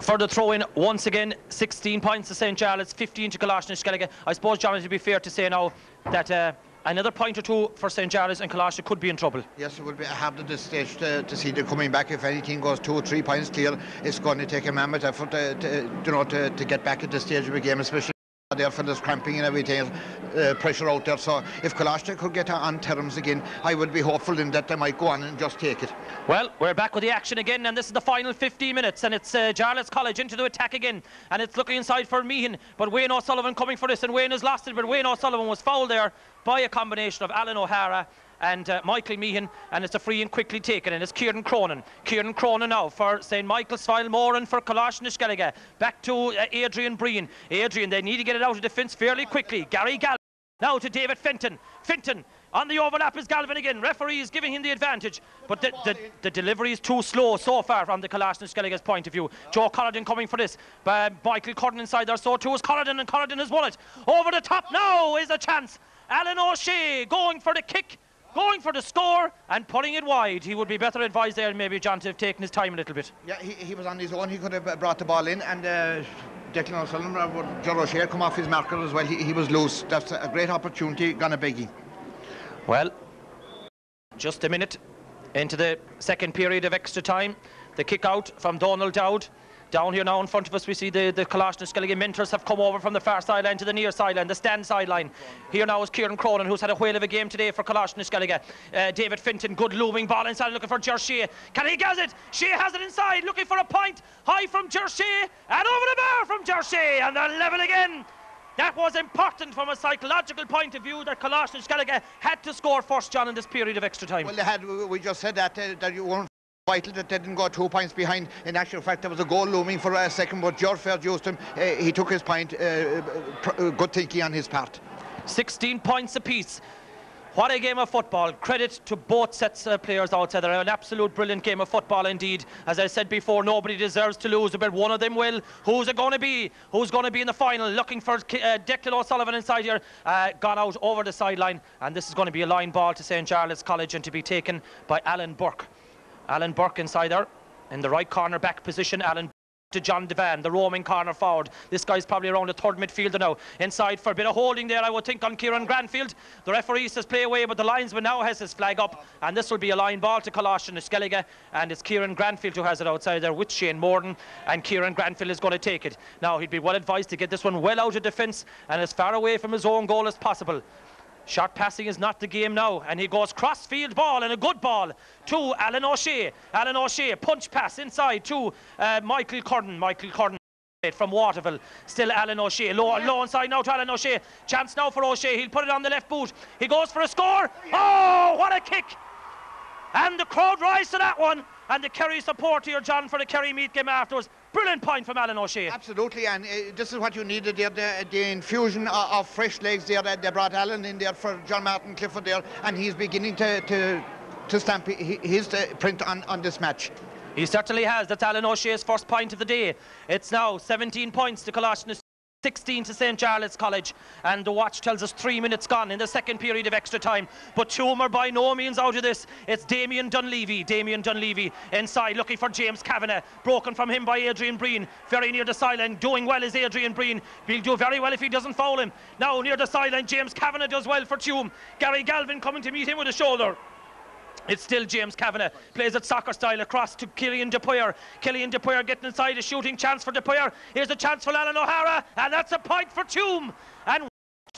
For the throw-in, once again, 16 points to St. Jarlath's, 15 to Coláiste na Sceilge. I suppose, John, it'd be fair to say now that uh, another point or two for St. Jarlath's and Coláiste na Sceilge could be in trouble. Yes, it would be uh, a hard at this stage to, to see them coming back. If anything goes two or three points clear, it's going to take a mammoth effort to, to, you know, to, to get back at this stage of the game, especially there for this cramping and everything, uh, pressure out there. So if Coláiste na Sceilge could get on terms again, I would be hopeful in that they might go on and just take it. Well, we're back with the action again, and this is the final 15 minutes, and it's uh, Jarlath's College into the attack again, and it's looking inside for Meehan, but Wayne O'Sullivan coming for this, and Wayne has lost it, but Wayne O'Sullivan was fouled there by a combination of Alan O'Hara and uh, Michael Meehan, and it's a free and quickly taken, and it's Kieran Cronin. Kieran Cronin now for St. Michael's Moore and for Coláiste na Sceilge. Back to uh, Adrian Breen. Adrian, they need to get it out of defence fairly quickly. Gary Gall. Now to David Fenton. Fenton On the overlap is Galvin again. Referee is giving him the advantage. But the, the, the delivery is too slow so far from the Coláiste na Sceilge's point of view. Joe Collardon coming for this. Uh, Michael Curran inside there. So too is Collardon and Collardon has won it. Over the top now is a chance. Alan O'Shea going for the kick going for the score and putting it wide. He would be better advised there, maybe, John, to have taken his time a little bit. Yeah, he, he was on his own. He could have brought the ball in, and uh, Declan O'Sullivan, uh, Joe O'Shea come off his marker as well. He, he was loose. That's a great opportunity. Gonna beggy. Well, just a minute into the second period of extra time. The kick out from Donald Dowd. Down here now in front of us, we see the, the Coláiste na Sceilge mentors have come over from the far sideline to the near sideline, the stand sideline. Here now is Kieran Cronin, who's had a whale of a game today for Coláiste na Sceilge. Uh, David Fenton, good looming ball inside, looking for Jersey. Can he get it? Shea has it inside, looking for a point. High from Jersey, and over the bar from Jersey, and the level again. That was important from a psychological point of view that Coláiste na Sceilge had to score first, John, in this period of extra time. Well, they had. We just said that uh, that you weren't vital that they didn't go two points behind. In actual fact, there was a goal looming for a second, but George used him. Uh, he took his point. Uh, good thinking on his part. 16 points apiece. What a game of football. Credit to both sets of players out there. An absolute brilliant game of football indeed. As I said before, nobody deserves to lose, but one of them will. Who's it going to be? Who's going to be in the final? Looking for uh, Declan O'Sullivan inside here. Uh, gone out over the sideline. And this is going to be a line ball to St. Jarlath's College and to be taken by Alan Burke. Alan Burke inside there in the right corner back position. Alan to John Devan, the roaming corner forward. This guy's probably around the third midfielder now. Inside for a bit of holding there, I would think, on Kieran Granfield. The referee says play away, but the linesman now has his flag up, and this will be a line ball to Coláiste na Sceilge, and it's Kieran Granfield who has it outside there with Shane Morden, and Kieran Granfield is going to take it. Now, he'd be well advised to get this one well out of defence and as far away from his own goal as possible. Short passing is not the game now, and he goes cross-field ball and a good ball to Alan O'Shea. Alan O'Shea, punch pass inside to uh, Michael Curran. Michael Curran from Waterville. Still Alan O'Shea. Low, low inside now to Alan O'Shea. Chance now for O'Shea. He'll put it on the left boot. He goes for a score. Oh, what a kick! And the crowd rise to that one. And the Kerry support here, John, for the Kerry Meath game afterwards. Brilliant point from Alan O'Shea. Absolutely, and uh, this is what you needed there, the, the infusion of, of, fresh legs there. They brought Alan in there for John Martin Clifford there, and he's beginning to, to, to stamp his uh, print on, on this match. He certainly has. That's Alan O'Shea's first point of the day. It's now 17 points to Coláiste na Sceilge 16 to St. Jarlath's College. And the watch tells us three minutes gone in the second period of extra time. But are by no means out of this. It's Damien Dunleavy. Damien Dunleavy inside looking for James Kavanagh. Broken from him by Adrian Breen. Very near the sideline. Doing well is Adrian Breen. He'll do very well if he doesn't foul him. Now near the sideline, James Kavanagh does well for Tuam. Gary Galvin coming to meet him with a shoulder. It's still James Kavanagh. Plays it soccer style across to Killian de Paor. Killian de Paor getting inside a shooting chance for de Paor. Here's a chance for Alan O'Hara, and that's a point for Tuam. And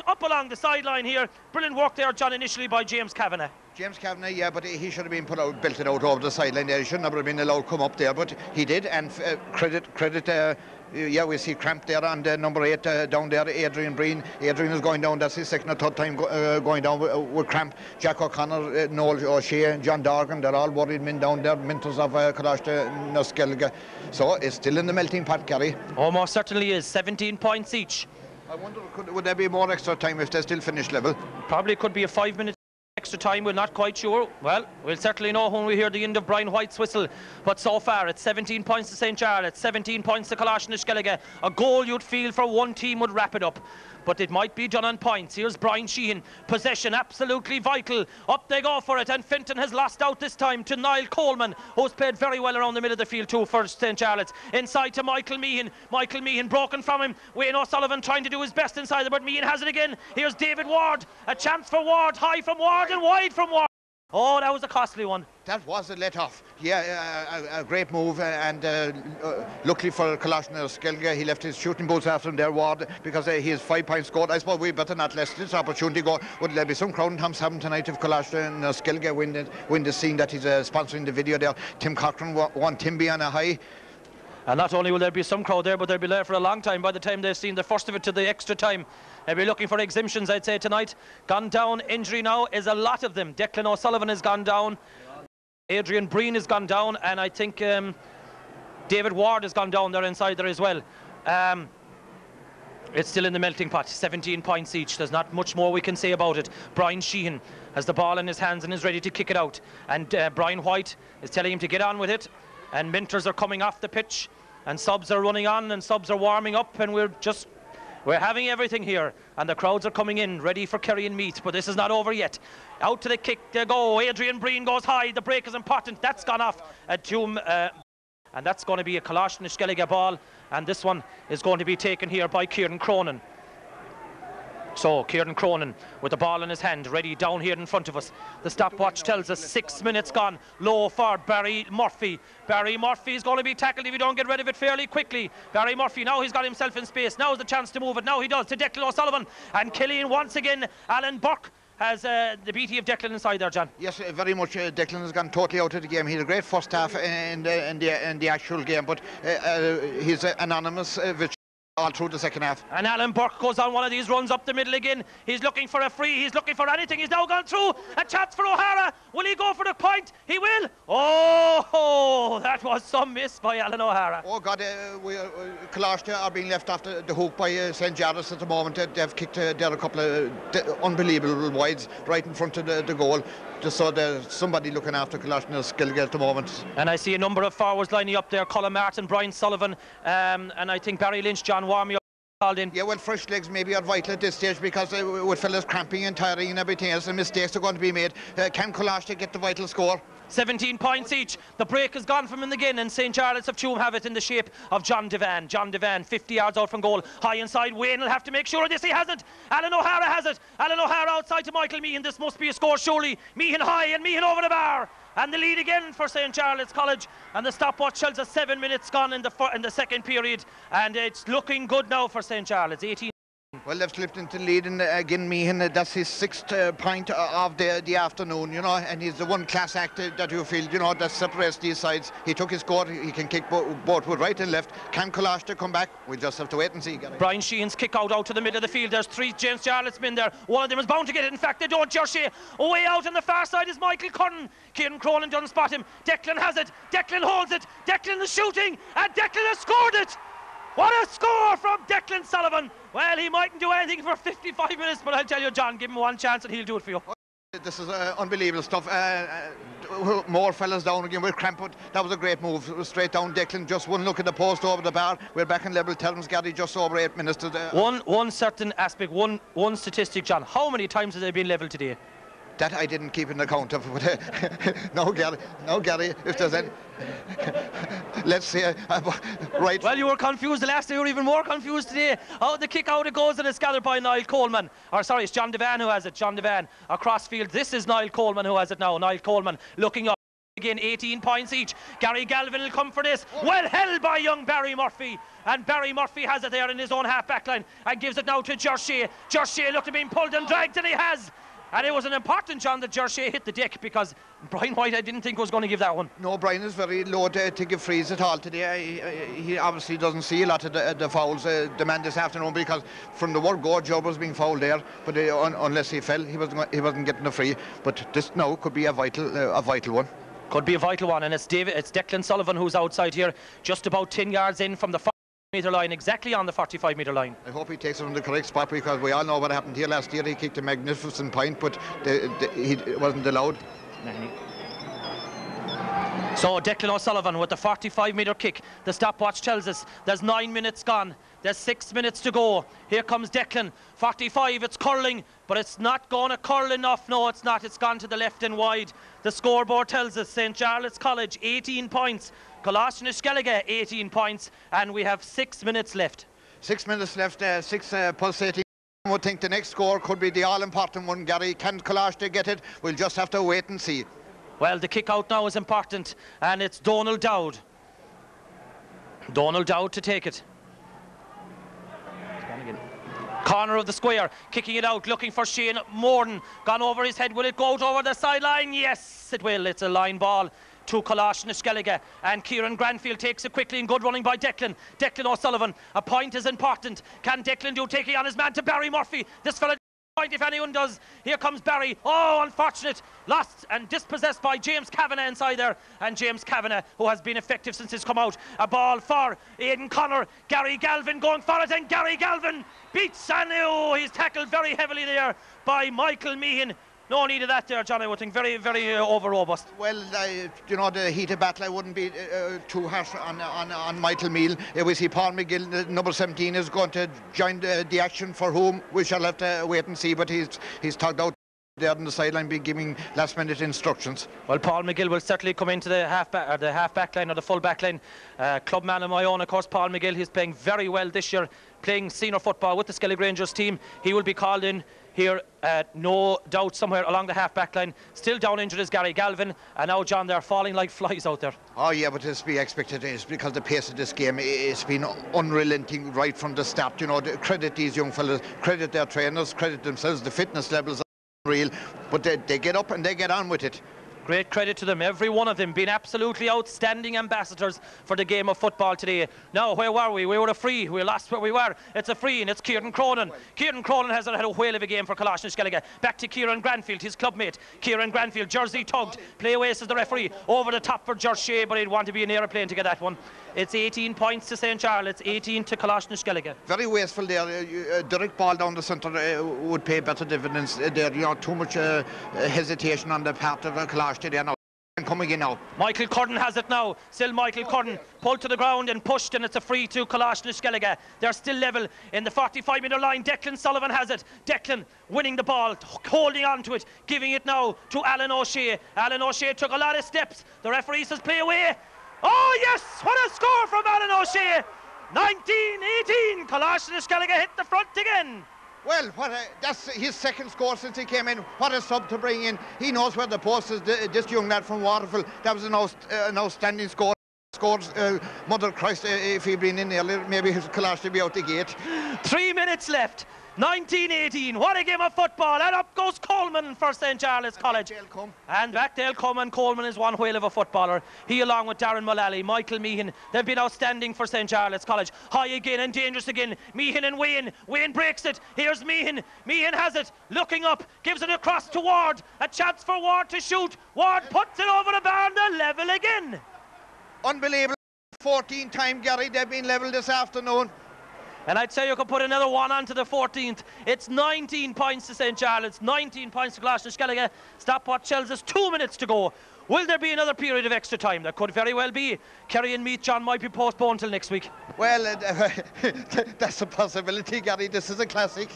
up along the sideline here. Brilliant work there, John, initially by James Kavanagh. James Kavanagh, yeah, but he should have been put out, out over the sideline there. He shouldn't have been allowed to come up there, but he did. And uh, credit, credit. Uh, yeah, we see Cramp there on uh, number eight uh, down there, Adrian Breen. Adrian is going down. That's his second or third time go, uh, going down with, uh, with, Cramp. Jack O'Connor, uh, Noel O'Shea, John Dorgan, they're all worried men down there, mentors of uh, Coláiste So it's still in the melting pot, Gary. Almost certainly is. 17 points each. I wonder, could, would there be more extra time if they still finish level? Probably could be a five minute extra time, we're not quite sure. Well, we'll certainly know when we hear the end of Brian White's whistle. But so far, it's 17 points to St. Jarlath's, 17 points to Coláiste na Sceilge A goal you'd feel for one team would wrap it up but it might be done on points. Here's Brian Sheehan. Possession absolutely vital. Up they go for it, and Fenton has lost out this time to Niall Coleman, who's played very well around the middle of the field too for St. Jarlath's. Inside to Michael Meehan. Michael Meehan broken from him. Wayne O'Sullivan trying to do his best inside but Meehan has it again. Here's David Ward. A chance for Ward. High from Ward and wide from Ward. Oh, that was a costly one. That was a let off. Yeah, a, a great move, uh, and uh, uh, luckily for Coláiste na Sceilge he left his shooting boots after him there, Ward, because uh, he has five points scored. I suppose we better not let this opportunity go. Would there be some crowd Tom's having tonight if Coláiste na Sceilge win the, win the scene that he's uh, sponsoring the video there? Tim Cochran won Timby on a high. And not only will there be some crowd there, but they'll be there for a long time by the time they've seen the first of it to the extra time. They'll be looking for exemptions, I'd say, tonight. Gone down, injury now is a lot of them. Declan O'Sullivan has gone down. Adrian Breen has gone down, and I think um, David Ward has gone down there inside there as well. Um, It's still in the melting pot, 17 points each. There's not much more we can say about it. Brian Sheehan has the ball in his hands and is ready to kick it out. And uh, Brian White is telling him to get on with it. And Minters are coming off the pitch, and subs are running on, and subs are warming up, and we're just we're having everything here, and the crowds are coming in, ready for Kerry and Meath, but this is not over yet. Out to the kick, they go. Adrian Breen goes high. The break is important. That's gone off at Doom, uh, and that's going to be a Coláiste na Sceilge ball, and this one is going to be taken here by Kieran Cronin. So Kieran Cronin with the ball in his hand, ready down here in front of us. The stopwatch tells us six minutes gone. Low for Barry Murphy. Barry Murphy is going to be tackled if you don't get rid of it fairly quickly. Barry Murphy, now he's got himself in space. Now's the chance to move it. Now he does to Declan O'Sullivan. And Killian once again, Alan Burke has uh, the BT of Declan inside there, John. Yes, uh, very much. Uh, Declan has gone totally out of the game. He had a great first half in the, in the, in the actual game, but uh, uh, he's anonymous, uh, which all through the second half. And Alan Burke goes on one of these runs up the middle again. He's looking for a free. He's looking for anything. He's now gone through. A chance for O'Hara. Will he go for the point? He will. Oh, that was some miss by Alan O'Hara. Oh, God. Uh, we, uh, are being left off the, hook by uh, St. Jarlath's at the moment. they've kicked uh, there a couple of uh, unbelievable wides right in front of the, the goal just saw there's somebody looking after Coláiste na Sceilge at the moment. And I see a number of forwards lining up there, Colin Martin, Brian Sullivan, um, and I think Barry Lynch, John Warmy called in. Yeah, well, fresh legs maybe are vital at this stage because uh, with fellas cramping and tiring and everything else, and mistakes are going to be made. Uh, can Coláiste na Sceilge get the vital score? 17 points each. The break has gone from him again, and St. Jarlath's of Tuam have it in the shape of John Devan. John Devan, 50 yards out from goal. High inside, Wayne will have to make sure of this. He hasn't. Alan O'Hara has it. Alan O'Hara outside to Michael Meehan. This must be a score, surely. Meehan high and Meehan over the bar. And the lead again for St. Jarlath's College. And the stopwatch tells us seven minutes gone in the, in the second period. And it's looking good now for St. Jarlath's. 18 well, they've slipped into lead and uh, again Meehan. Uh, that's his sixth uh, point uh, of the, the afternoon, you know, and he's the one class act that you feel, you know, that separates these sides. He took his score, he can kick bo both with right and left. Can Coláiste come back? We'll just have to wait and see. Brian Sheehan's kick out out to the middle of the field. There's three James Jarlett's been there. One of them is bound to get it. In fact, they don't. Jersey away out on the far side is Michael Curran. Kieran Cronin doesn't spot him. Declan has it. Declan holds it. Declan is shooting, and Declan has scored it. What a score from Declan Sullivan. Well, he mightn't do anything for (laughs) 55 minutes, but I'll tell you, John, give him one chance and he'll do it for you. This is uh, unbelievable stuff. Uh, uh, more fellas down again with Crampot. That was a great move. Straight down Declan. Just one look at the post over the bar. We're back in level terms. Gary just over eight minutes. To the, one, one certain aspect, one, one statistic, John. How many times has they been level today? That I didn't keep an account of. (laughs) no, Gary. No, Gary. If there's any. (laughs) Let's see. Uh, (laughs) right. Well, you were confused the last day. You were even more confused today. How the kick out it goes and it's gathered by Niall Coleman. Or sorry, it's John Devan who has it. John Devan across field. This is Niall Coleman who has it now. Niall Coleman looking up. Again, 18 points each. Gary Galvin will come for this. Well held by young Barry Murphy. And Barry Murphy has it there in his own half back line and gives it now to Josh Shea. Josh Shea looked to being pulled and dragged, and he has. And it was an important John that Jersey hit the deck because Brian White I didn't think was going to give that one. No, Brian is very low to, to give frees at all today. He, he obviously doesn't see a lot of the, the fouls uh, demand this afternoon because from the word go, Job was being fouled there, but uh, un, unless he fell, he wasn't he wasn't getting a free. But this now could be a vital uh, a vital one. Could be a vital one, and it's David, it's Declan Sullivan who's outside here, just about 10 yards in from the metre line, exactly on the 45 metre line. I hope he takes it on the correct spot because we all know what happened here last year. He kicked a magnificent point, but the, the, he wasn't allowed. So Declan O'Sullivan with the 45 metre kick. The stopwatch tells us there's nine minutes gone. There's six minutes to go. Here comes Declan. 45, it's curling, but it's not going to curl enough. No, it's not. It's gone to the left and wide. The scoreboard tells us St. Jarlath's College, 18 points. Coláiste na Sceilge 18 points, and we have six minutes left. Six minutes left, uh, six uh, pulsating. I would think the next score could be the all-important one, Gary. Can Coláiste na Sceilge get it? We'll just have to wait and see. Well, the kick out now is important, and it's Donald Dowd. Donald Dowd to take it. Corner of the square, kicking it out, looking for Shane Morden. Gone over his head. Will it go out over the sideline? Yes, it will. It's a line ball to Coláiste na Sceilge and Kieran Granfield takes it quickly and good running by Declan Declan O'Sullivan a point is important can Declan do taking on his man to Barry Murphy this fella point if anyone does. Here comes Barry. Oh, unfortunate. Lost and dispossessed by James Kavanagh inside there. And James Kavanagh, who has been effective since he's come out. A ball for Aidan Connor. Gary Galvin going for it, and Gary Galvin beats oh, he's tackled very heavily there by Michael Meehan. No need of that there, John, I would think. Very, very uh, over robust. Well, uh, you know, the heat of battle, I wouldn't be uh, too harsh on, on, on Michael Meal. Uh, we see Paul McGill, number 17, is going to join the, the, action for whom we shall have to wait and see, but he's, he's tugged out there on the sideline be giving last minute instructions. Well, Paul McGill will certainly come into the half back or the half back line or the full back line. Uh, club man of my own, of course, Paul McGill. He's playing very well this year, playing senior football with the Skellig Rangers team. He will be called in here, uh, no doubt, somewhere along the half back line. Still down injured is Gary Galvin, and now John, they're falling like flies out there. Oh yeah, but it's to be expected. It's because the pace of this game it's been unrelenting right from the start. You know, credit these young fellas, credit their trainers, credit themselves. The fitness levels are real, but they, they get up and they get on with it. Great credit to them, every one of them being absolutely outstanding ambassadors for the game of football today. Now, where were we? We were a free. We lost where we were. It's a free, and it's Kieran Cronin. Kieran Cronin has had a whale of a game for Coláiste na Sceilge. Back to Kieran Granfield, his clubmate. Kieran Granfield, jersey tugged. Play away, says the referee. Over the top for George Shea, but he'd want to be an aeroplane to get that one. It's 18 points to St. Jarlath's, 18 to Coláiste na Sceilge. Very wasteful there. Uh, uh, direct ball down the centre uh, would pay better dividends uh, there. You know, too much uh, hesitation on the part of uh, Coláiste today now. Coming in now. Michael Curran has it now. Still Michael Curran pulled to the ground and pushed, and it's a free to Coláiste na Sceilge. They're still level in the 45 metre line. Declan Sullivan has it. Declan winning the ball, holding on to it, giving it now to Alan O'Shea. Alan O'Shea took a lot of steps. The referee says play away. Oh, yes! What a score from Alan O'Shea! 19-18. Coláiste na Sceilge hit the front again. Well, what a, that's his second score since he came in. What a sub to bring in. He knows where the post is. This young lad from Waterville, that was an, out, uh, an outstanding score. Scores, uh, Mother Christ, uh, if he'd been in earlier, maybe his Coláiste would be out the gate. Three minutes left. 1918. What a game of football. And up goes Coleman for St. Jarlath's College. And back they'll come, and Coleman is one whale of a footballer. He, along with Darren Mullally, Michael Meehan, they've been outstanding for St. Jarlath's College. High again and dangerous again. Meehan and Wayne. Wayne breaks it. Here's Meehan. Meehan has it. Looking up, gives it across to Ward. A chance for Ward to shoot. Ward puts it over the bar, and they're level again. Unbelievable. 14 time Gary, they've been level this afternoon. And I'd say you could put another one onto the 14th. It's 19 points to St. Jarlath's, 19 points to Glasgow Stopwatch tells us two minutes to go. Will there be another period of extra time? There could very well be. Kerry and Meath, John, might be postponed till next week. Well, uh, (laughs) that's a possibility, Gary. This is a classic.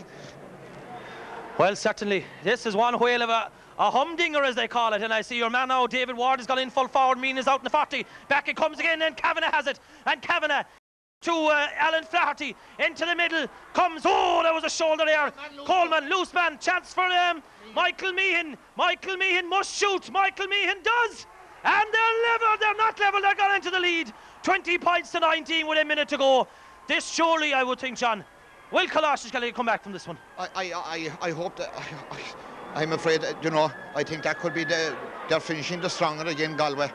Well, certainly. This is one whale of a, a humdinger, as they call it. And I see your man now, David Ward, has gone in full forward. Meehan is out in the 40. Back it comes again, and Kavanagh has it. And Kavanagh to uh, Alan Flaherty. Into the middle comes oh there was a shoulder there. Coleman loose man chance for um, Michael Meehan. Michael Meehan must shoot. Michael Meehan does. And they're level they're not level they're gone into the lead. 20 points to 19 with a minute to go. This surely I would think John will Colossus going to come back from this one. I I, I, I hope that I, am afraid that, you know I think that could be the they're finishing the stronger again Galway.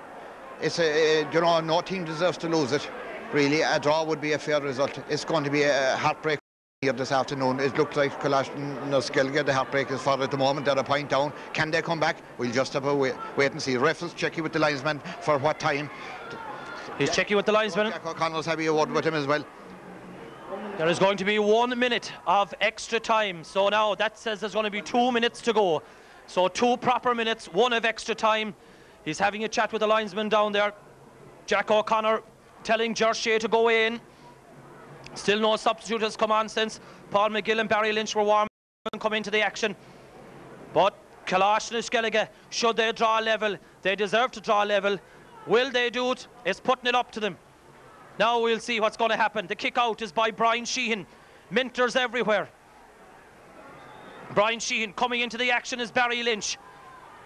It's a, you know no team deserves to lose it really a draw would be a fair result. It's going to be a heartbreak here this afternoon. It looks like Coláiste na Sceilge, the heartbreak is for at the moment. They're a point down. Can they come back? We'll just have to wait, wait and see. Reference checking with the linesman for what time. He's checking with the linesman. Jack O'Connell's having a word with him as well. There is going to be one minute of extra time. So now that says there's going to be two minutes to go. So two proper minutes, one of extra time. He's having a chat with the linesman down there. Jack O'Connor telling George Shea to go in. Still no substitute has come on since Paul McGill and Barry Lynch were warm and come into the action. But Coláiste na Sceilge, should they draw level, they deserve to draw level. Will they do it? It's putting it up to them. Now we'll see what's going to happen. The kick out is by Brian Sheehan. Minters everywhere. Brian Sheehan coming into the action is Barry Lynch.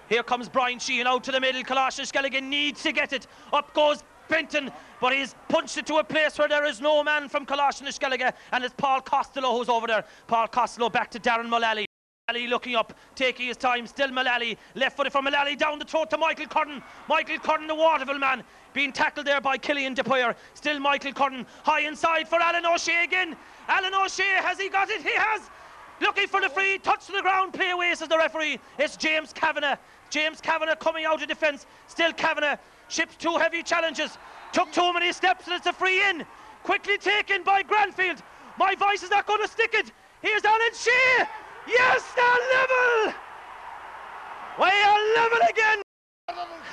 Here comes Brian Sheehan out to the middle. Coláiste na Sceilge needs to get it. Up goes Benton, but he's punched it to a place where there is no man from Coláiste na Sceilge, and it's Paul Costello who's over there. Paul Costello back to Darren Mullally. Mullally looking up, taking his time. Still Mullally, left footed from Mullally, down the throat to Michael Curran. Michael Curran, the Waterville man, being tackled there by Killian de Paor. Still Michael Curran, high inside for Alan O'Shea again. Alan O'Shea, has he got it? He has. looking for the free, touch to the ground, play away, says the referee. It's James Kavanagh. James Kavanagh coming out of defence. Still Kavanagh. Ships two heavy challenges. Took too many steps and it's a free in. Quickly taken by Granfield. My voice is not going to stick it. Here's Alan Shea. Yes, they're level. We are level again.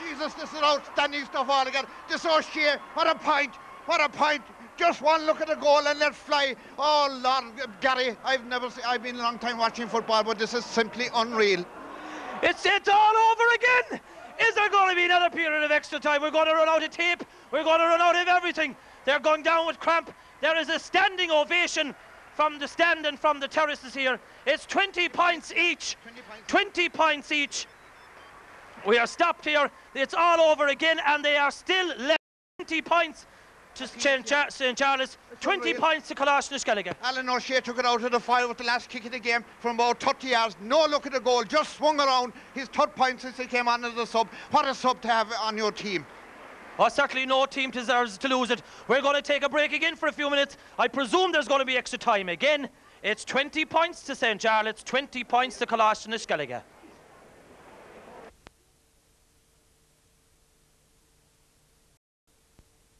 Jesus, this is outstanding stuff all again. This O'Shea, what a point, what a point. Just one look at the goal and let fly. Oh Lord, Gary, I've never seen, I've been a long time watching football, but this is simply unreal. It's it's all over again. Is there going to be another period of extra time? We're going to run out of tape. We're going to run out of everything. They're going down with cramp. There is a standing ovation from the stand and from the terraces here. It's 20 points each. 20 points, 20 points each. We are stopped here. It's all over again, and they are still left 20 points to St. Jarlath's, 20 points to Coláiste Alan O'Shea took it out of the fire with the last kick of the game from about 30 yards. No look at the goal, just swung around. His third point since he came on as a sub. What a sub to have on your team. Oh, certainly no team deserves to lose it. We're going to take a break again for a few minutes. I presume there's going to be extra time again. It's 20 points to St. Jarlath's, 20 points to Coláiste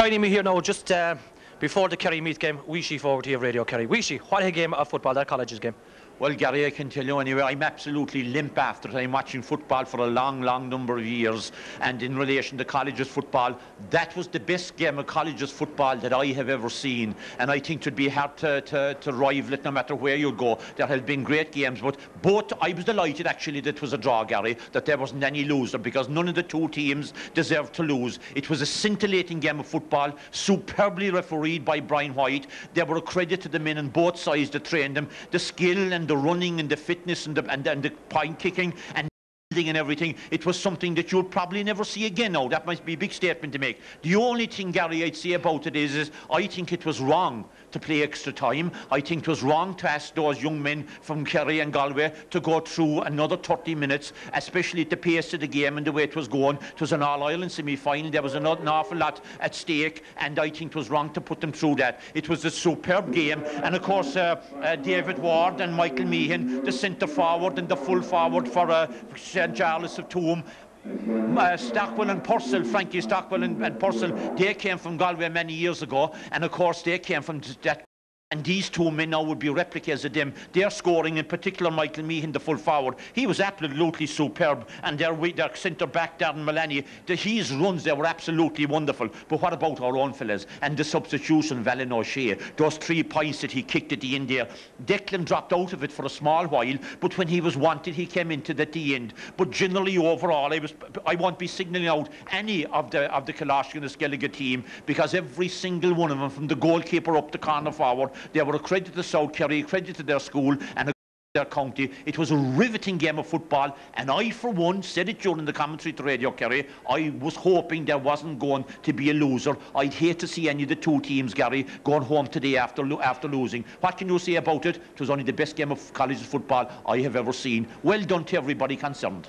Joining me here now, just uh, before the Kerry Meath game, Weeshie Fogarty here, Radio Kerry. Weeshie, what a game of football, that college's game. Well, Gary, I can tell you anyway, I'm absolutely limp after it. I'm watching football for a long, long number of years. And in relation to colleges football, that was the best game of colleges football that I have ever seen. And I think it would be hard to, to, to rival it no matter where you go. There have been great games, but both, I was delighted actually that it was a draw, Gary, that there wasn't any loser because none of the two teams deserved to lose. It was a scintillating game of football, superbly refereed by Brian White. They were a credit to the men on both sides that trained them. The skill and the running and the fitness and the, and, and the point kicking and and everything, it was something that you'll probably never see again now. That might be a big statement to make. The only thing, Gary, I'd say about it is, is I think it was wrong to play extra time. I think it was wrong to ask those young men from Kerry and Galway to go through another 30 minutes, especially at the pace of the game and the way it was going. It was an All-Ireland semi-final. There was an, awful lot at stake, and I think it was wrong to put them through that. It was a superb game, and of course, uh, uh, David Ward and Michael Meehan, the centre forward and the full forward for uh, St Jarlath's of Tuam, uh, Stockwell and Purcell, Frankie Stockwell and, and Purcell, they came from Galway many years ago, and of course they came from that and these two men now would be replicas of them. They're scoring, in particular Michael Meehan, the full forward. He was absolutely superb. And their, their centre back, Darren Mullaney, the, his runs, they were absolutely wonderful. But what about our own fellas? And the substitution, Alan O'Shea, those three points that he kicked at the end there. Declan dropped out of it for a small while, but when he was wanted, he came into it at the end. But generally, overall, I, was, I won't be signalling out any of the, of the Kalash and the team because every single one of them, from the goalkeeper up to corner forward, they were accredited to South Kerry, accredited to their school, and their county. It was a riveting game of football, and I, for one, said it during the commentary to Radio Kerry. I was hoping there wasn't going to be a loser. I'd hate to see any of the two teams, Gary, going home today after after losing. What can you say about it? It was only the best game of college football I have ever seen. Well done to everybody concerned.